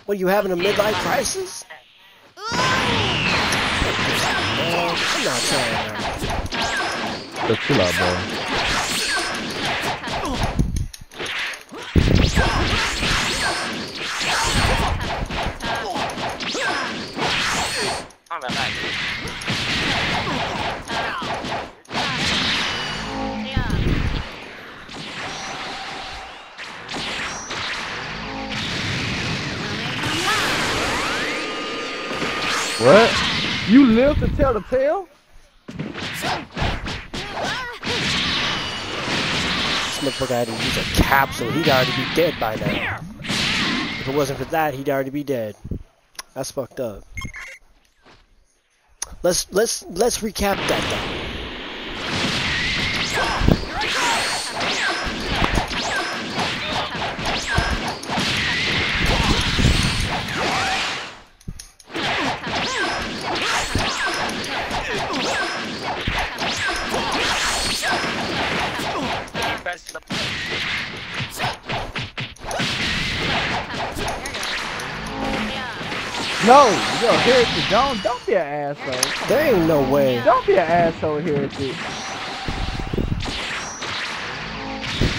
S1: What, you having a midlife crisis? I'm not trying that.
S2: Just chill out, bro.
S16: I'm.
S2: What? You live to tell the tale?
S1: This motherfucker had to use a capsule. He'd already be dead by now. If it wasn't for that, he'd already be dead. That's fucked up. Let's let's let's recap that though.
S16: Press
S2: No, yo, Heretic, don't, don't be an asshole.
S1: There ain't no way.
S2: Don't be an asshole, Heretic.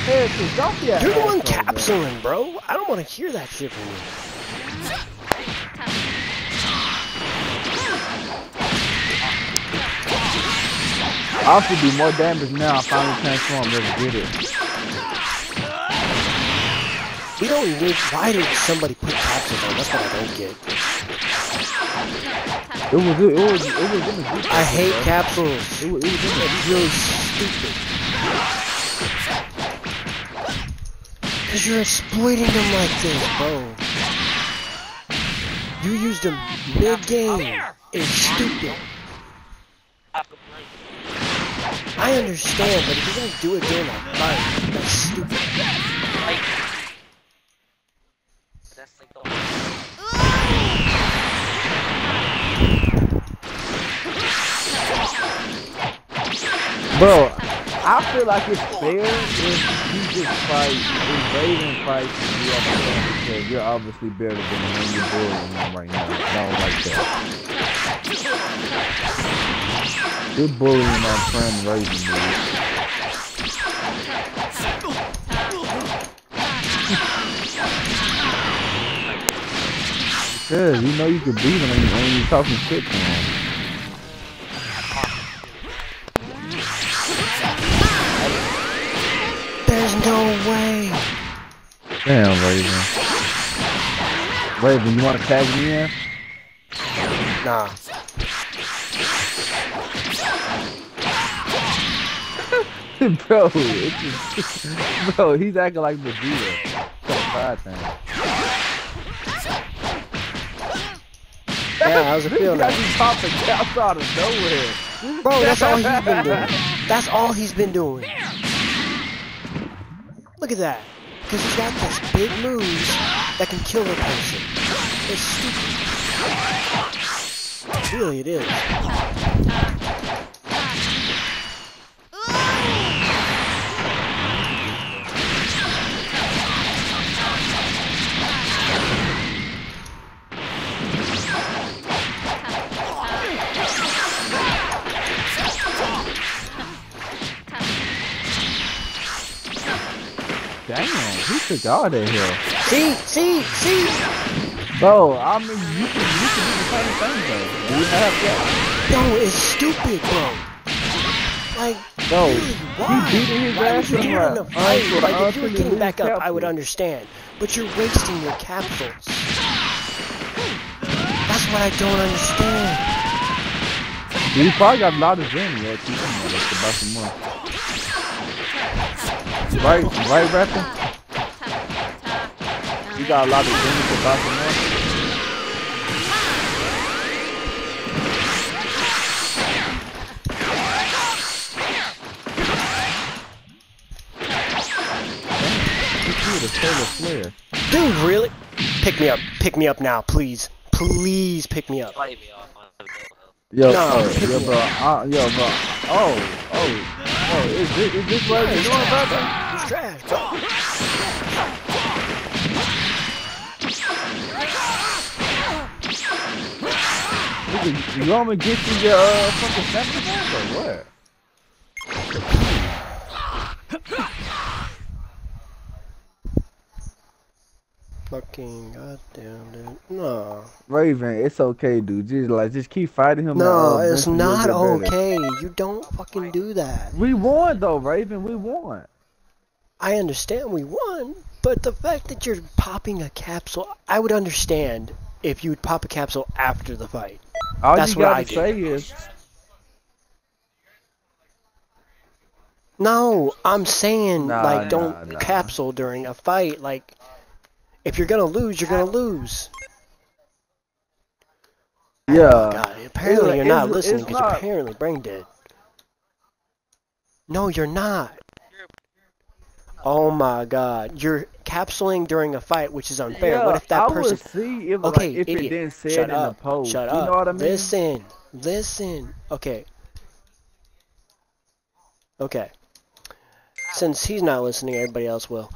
S2: Heretic, don't be an
S1: You're the one
S2: asshole, bro.
S1: capsuling, bro. I don't want to hear that shit from you.
S2: I should do more damage now. I finally transformed. Let's get it.
S1: We don't need. Why did somebody put capsules on? That's what I don't get.
S2: It was, it was, it was the group.
S1: I hate
S2: bro.
S1: capsules.
S2: It was, it was
S1: really stupid. Cause you're exploiting them like this, bro. You used them mid-game. It's stupid. I understand, but if you're gonna do it during a fight, that's stupid.
S2: Bro, I feel like it's fair if you just fight, if Raven fights you up there because you're obviously better than the one you're bullying him right now. I don't like that. You're bullying my friend Raven, dude. Because you know you can beat him when, you- when you're talking shit to him.
S1: There's no way.
S2: Damn, Raven. Raven, you want to tag me in?
S1: Nah.
S2: bro, it's just, bro, he's acting like Vegeta. That's bad thing.
S1: Yeah, how's it feel now?
S2: This guy just popped the caps out of nowhere.
S1: Bro, that's all he's been doing. That's all he's been doing. Look at that. Because he's got this big moves that can kill a person. It's stupid. Really, it is.
S2: He took all that here.
S1: See, see, see.
S2: Bro, I mean, you can, you can do the same thing though. Do you have that?
S1: No, it's stupid, bro. Like,
S2: Bro,
S1: why?
S2: he beating his
S1: Why would you get in
S2: like,
S1: a fight?
S2: until-
S1: Like, if you were getting back up, I would understand. But you're wasting your capsules. That's what I don't understand.
S2: He probably got a lot of Zen, yo. Keep him on, let's buy some more. Right, right, rapping? You got a lot of Zen to buy some more? You the flare.
S1: Dude, really? Pick me up. Pick me up now, please. Please pick me up.
S16: Fight me off. I don't
S2: Yo.
S1: No, pick
S2: yo,
S1: me
S2: bro, uh, yo, bro. Oh, oh, oh, is this, is this what you're doing, brother?
S1: He's trash, bro.
S2: Nigga, You want me to get you your uh, fucking stamina back or what?
S1: Fucking goddamn, dude. No.
S2: Raven, it's okay, dude. Just like, just keep fighting him.
S1: No,
S2: and, uh,
S1: it's not
S2: you'll better.
S1: okay. You don't fucking do that.
S2: We won though, Raven. We won.
S1: I understand we won, but the fact that you're popping a capsule, I would understand if you would pop a capsule after the fight.
S2: All
S1: That's
S2: you
S1: what
S2: gotta
S1: I do.
S2: say is,
S1: No, I'm saying like don't capsule during a fight. Like, if you're gonna lose, you're gonna lose.
S2: yeah.
S1: Oh, God, apparently
S2: It's-
S1: you're not
S2: it's-
S1: listening because
S2: not-
S1: apparently brain dead. No, you're not. Oh my God, you're capsuling during a fight, which is unfair.
S2: Yeah,
S1: what if that
S2: I
S1: person?
S2: would see if,
S1: Okay,
S2: like, if
S1: idiot.
S2: it didn't say
S1: Shut
S2: it in the
S1: up.
S2: post.
S1: Shut
S2: you
S1: up.
S2: know what I mean?
S1: Listen, listen. Okay. Okay. Since he's not listening, everybody else will.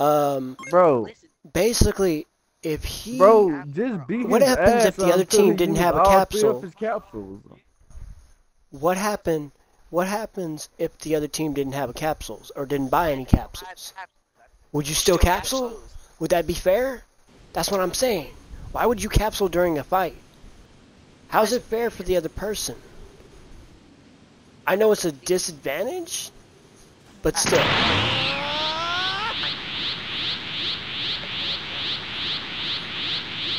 S1: Um,
S2: bro.
S1: Basically, if he,
S2: Bro, just beat
S1: What happens if the other team didn't have a
S2: all three of
S1: capsule? what happened? What happens if the other team didn't have a capsules or didn't buy any capsules? Would you still capsule? Would that be fair? That's what I'm saying. Why would you capsule during a fight? How's it fair for the other person? I know it's a disadvantage, but still.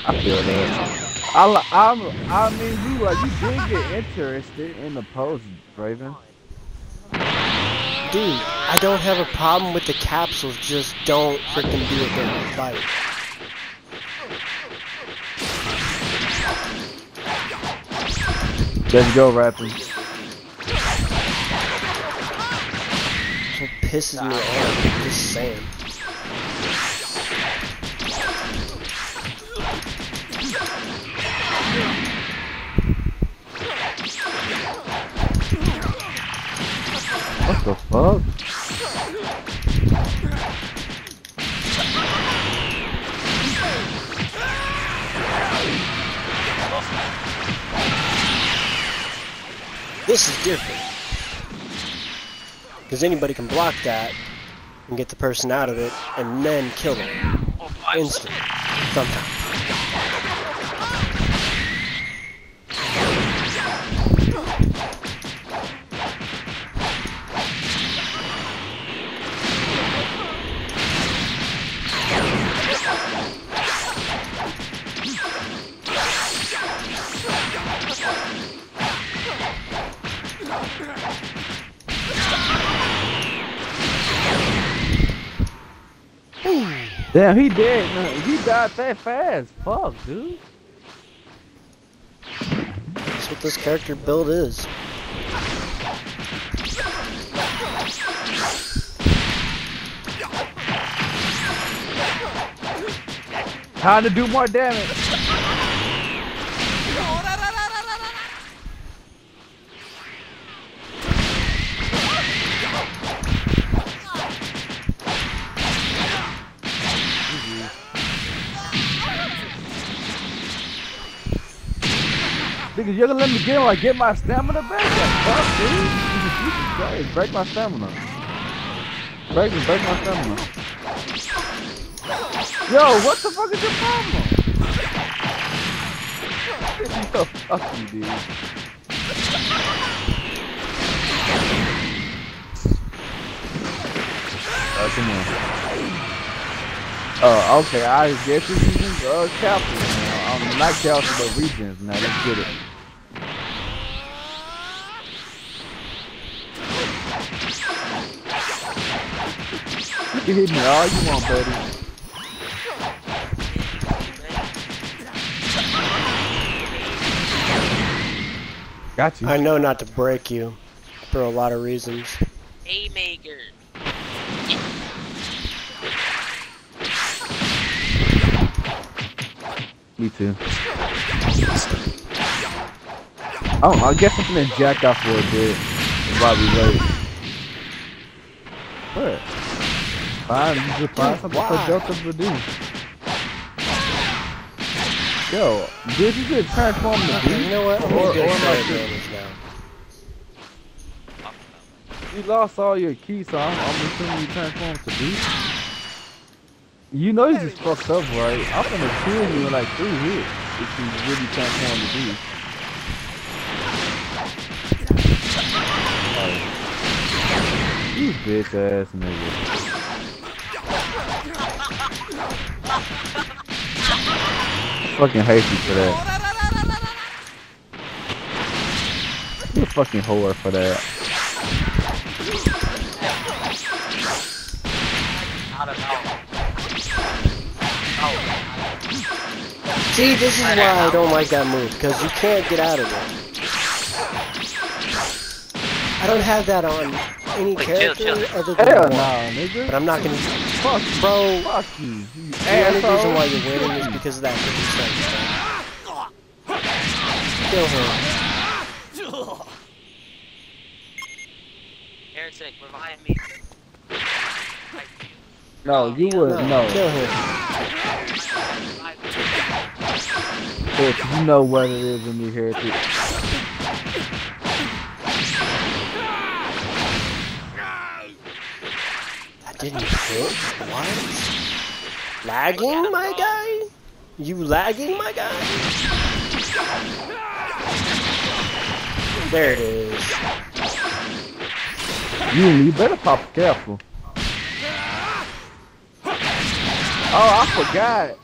S2: I feel that. I, I'm, I mean, you, uh, you did get interested in the post, Raven.
S1: Dude, I don't have a problem with the capsules, just don't freaking do it during the fight.
S2: Let's go, rapping.
S1: It pisses me off, just saying.
S2: What the fuck?
S1: This is different. Because anybody can block that and get the person out of it and then kill them. Instant. Sometimes.
S2: Damn, he dead. man. He died that fast. Fuck, dude.
S1: That's what this character build is.
S2: Time to do more damage. Nigga, you're gonna let me get like get my stamina back? Like, fuck, dude. Break my stamina. Break me, break my stamina. Yo, what the fuck is your problem? Yo, fuck you, dude. Oh, come on. Oh, okay, I guess this is uh, capsules now. Um, not capsules, but regions now. Let's get it. You can hit me all you want, buddy. Got you.
S1: I know not to break you for a lot of reasons.
S16: Haymaker.
S2: Me too. Oh, I guess I'm gonna jack off for a bit while we wait. What? Fine, you just find something for Delta to do. Yo, dude, you could transform the beast.
S1: you know what? I'm
S2: or, or
S1: a
S2: like
S1: card
S2: this.
S1: damage now.
S2: You lost all your keys, so I'm, I'm assuming you transformed to beast. You know you just fucked up, right? I'm gonna kill you in like three hits if you really transform to beast. You bitch ass nigga. Fucking hate you for that. You fucking whore for that.
S1: See, this is why I don't like that move, because you can't get out of it. I don't have that on any
S16: Wait,
S1: character
S16: chill.
S1: other than
S2: Hell
S1: one.
S2: nah, nigga.
S1: But I'm not gonna.
S2: Fuck,
S1: Bro,
S2: fuck you. you
S1: the only reason why you're winning is because of that 50 cents. Kill him.
S16: Heretic, revive me.
S2: No, you would
S1: No,
S2: no.
S1: kill him.
S2: Bitch, you know what it is when you hear
S1: didn't hit? What? Lagging, my guy? You lagging, my guy? There it is.
S2: You, you better pop careful. Oh, I forgot.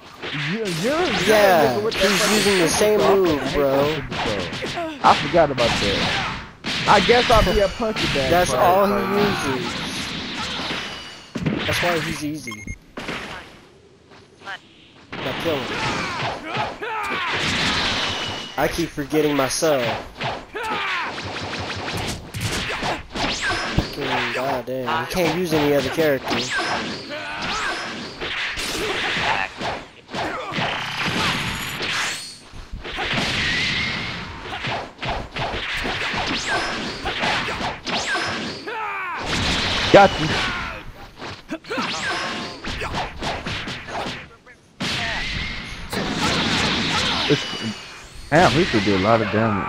S2: You, you're,
S1: Yeah, he's using the same move, bro.
S2: I forgot about that. I guess I'll be a puncher bag.
S1: That's all he uses. That's why he's easy. Now kill him. I keep forgetting myself. Fucking goddamn. You can't use any other character.
S2: Got you. Damn, we could do a lot of damage.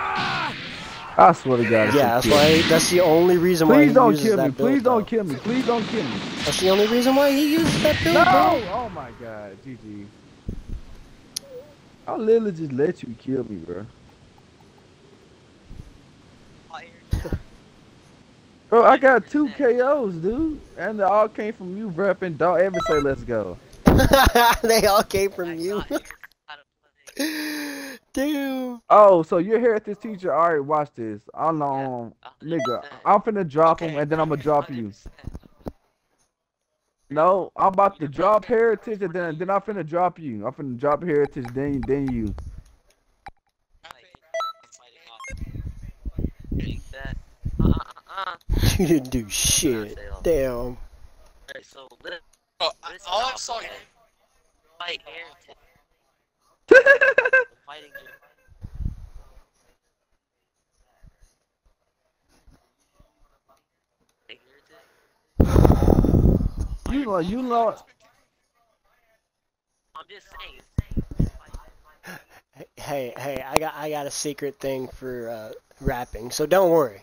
S2: I swear to God.
S1: Yeah, that's why.
S2: me.
S1: That's the only reason why
S2: Please
S1: he
S2: don't
S1: uses
S2: kill me.
S1: that build.
S2: Please
S1: though.
S2: don't kill me. Please don't kill me.
S1: That's the only reason why he uses that build.
S2: No!
S1: bro.
S2: Oh my God, GG. I'll literally just let you kill me, bro. Bro, I got two KOs, dude, and they all came from you repping. Don't ever say let's go.
S1: they all came from you. Damn.
S2: Oh, so you're heritage teacher. All right, watch this. I'm um, nigga. I'm finna drop him, and then I'm gonna drop you. No, I'm about to drop heritage, and then then I'm finna drop you. I'm finna drop heritage, then then you.
S1: You didn't do shit. Damn.
S16: Alright, so let
S15: Oh, I- all I saw you.
S16: fight Heretic. Fighting you.
S2: You know, you know.
S16: I'm just saying.
S1: Hey, hey, I got I got a secret thing for uh, rapping, so don't worry.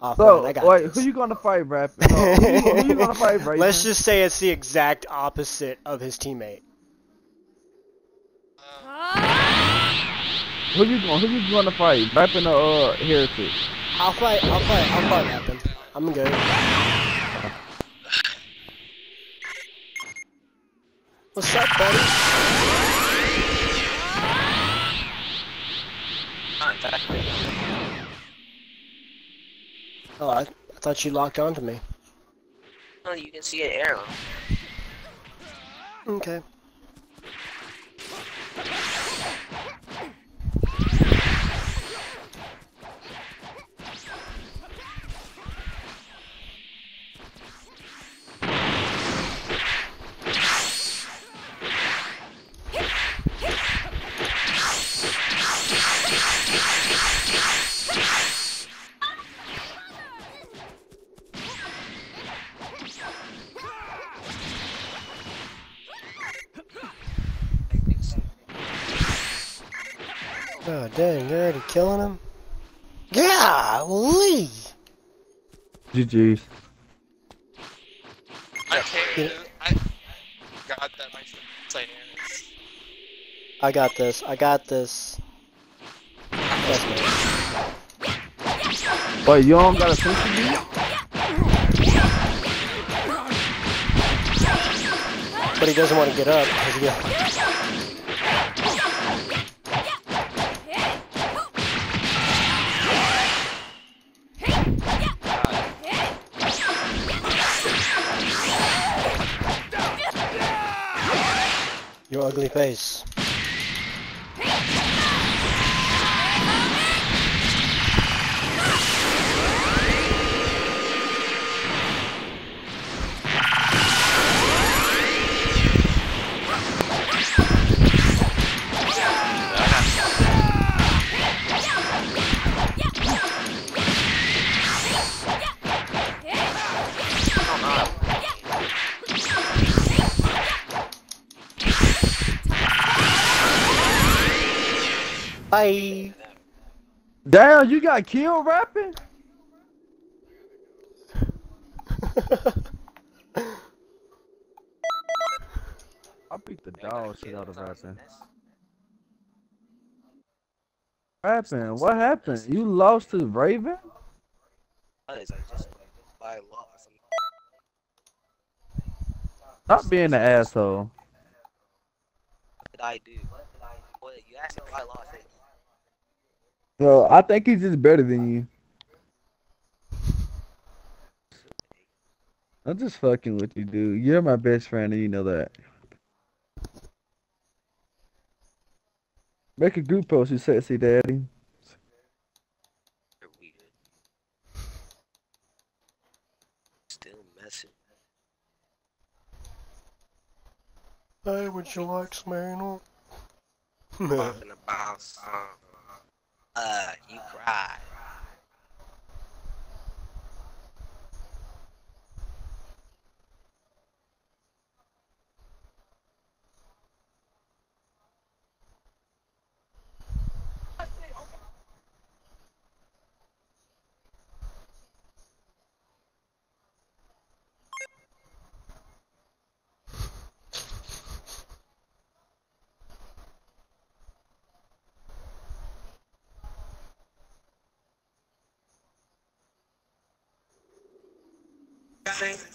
S1: Offline,
S2: So, wait,
S1: this.
S2: who you gonna fight, Rap? No, who, who you gonna fight?
S1: Let's just say it's the exact opposite of his teammate.
S2: Who you going? Who you gonna fight? Rapping or uh, Heretic?
S1: I'll fight. I'll fight. I'll fight happen. I'm good. What's up, buddy? Oh, I, I thought you locked onto me.
S16: Oh, you can see an arrow.
S1: Okay. Oh, dang, you're already killing him? Golly!
S2: GG's.
S15: I can't. I got that my
S1: I got this. I got this. Trust me.
S2: Wait, you don't got a sense beat?
S1: But he doesn't want to get up. 'cause he- Your ugly face. Bye.
S2: Damn, you got killed rapping? I beat the dog shit out of rapping. Rapping, what happened? You lost to Raven?
S14: Honest, I just I lost.
S2: Stop being an asshole.
S14: What did I do? What you asked if I lost it?
S2: So I think he's just better than you. I'm just fucking with you, dude. You're my best friend, and you know that. Make a group post, you sexy daddy.
S14: Still messing.
S1: Hey, would you like some anal?
S14: Talking about some. Uh, you cried.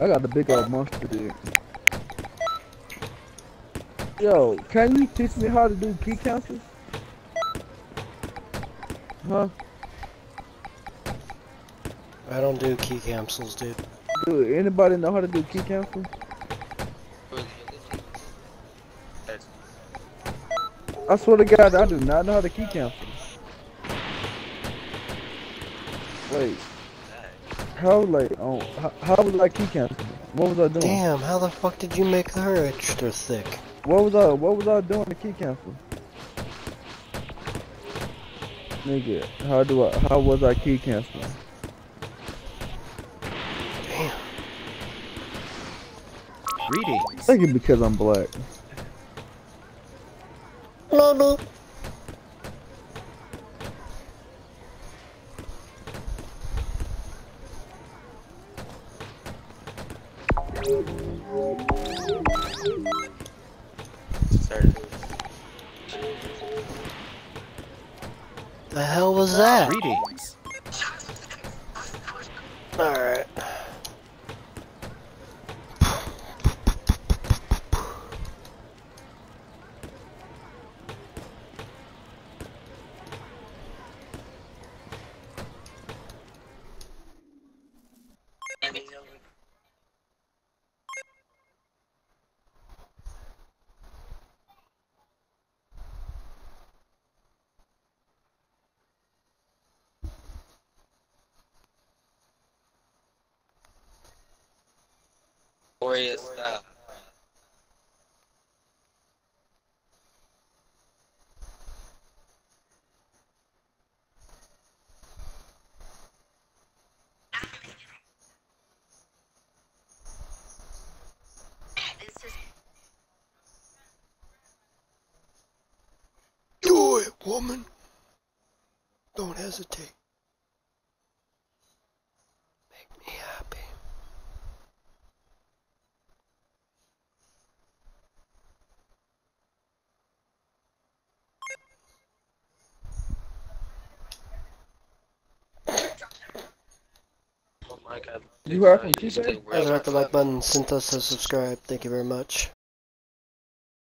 S2: I got the big old monster dick. Yo, can you teach me how to do key counters? Huh?
S1: I don't do key capsules, dude.
S2: Dude, anybody know how to do key counters? I swear to God, I do not know how to ki cancel. Wait. How like oh, on how, how was I ki canceling? What was I doing?
S1: Damn, how the fuck did you make her extra thick?
S2: What was I what was I doing to ki cancel? Nigga, how do I how was I ki canceling?
S1: Damn.
S2: Greetings. I think it's because I'm black.
S1: Maybe. Woman. Don't hesitate. Make me happy.
S14: Oh my god.
S2: You heard from Keith?
S1: Guys, hit the like button. Synthos has subscribed. Thank you very much.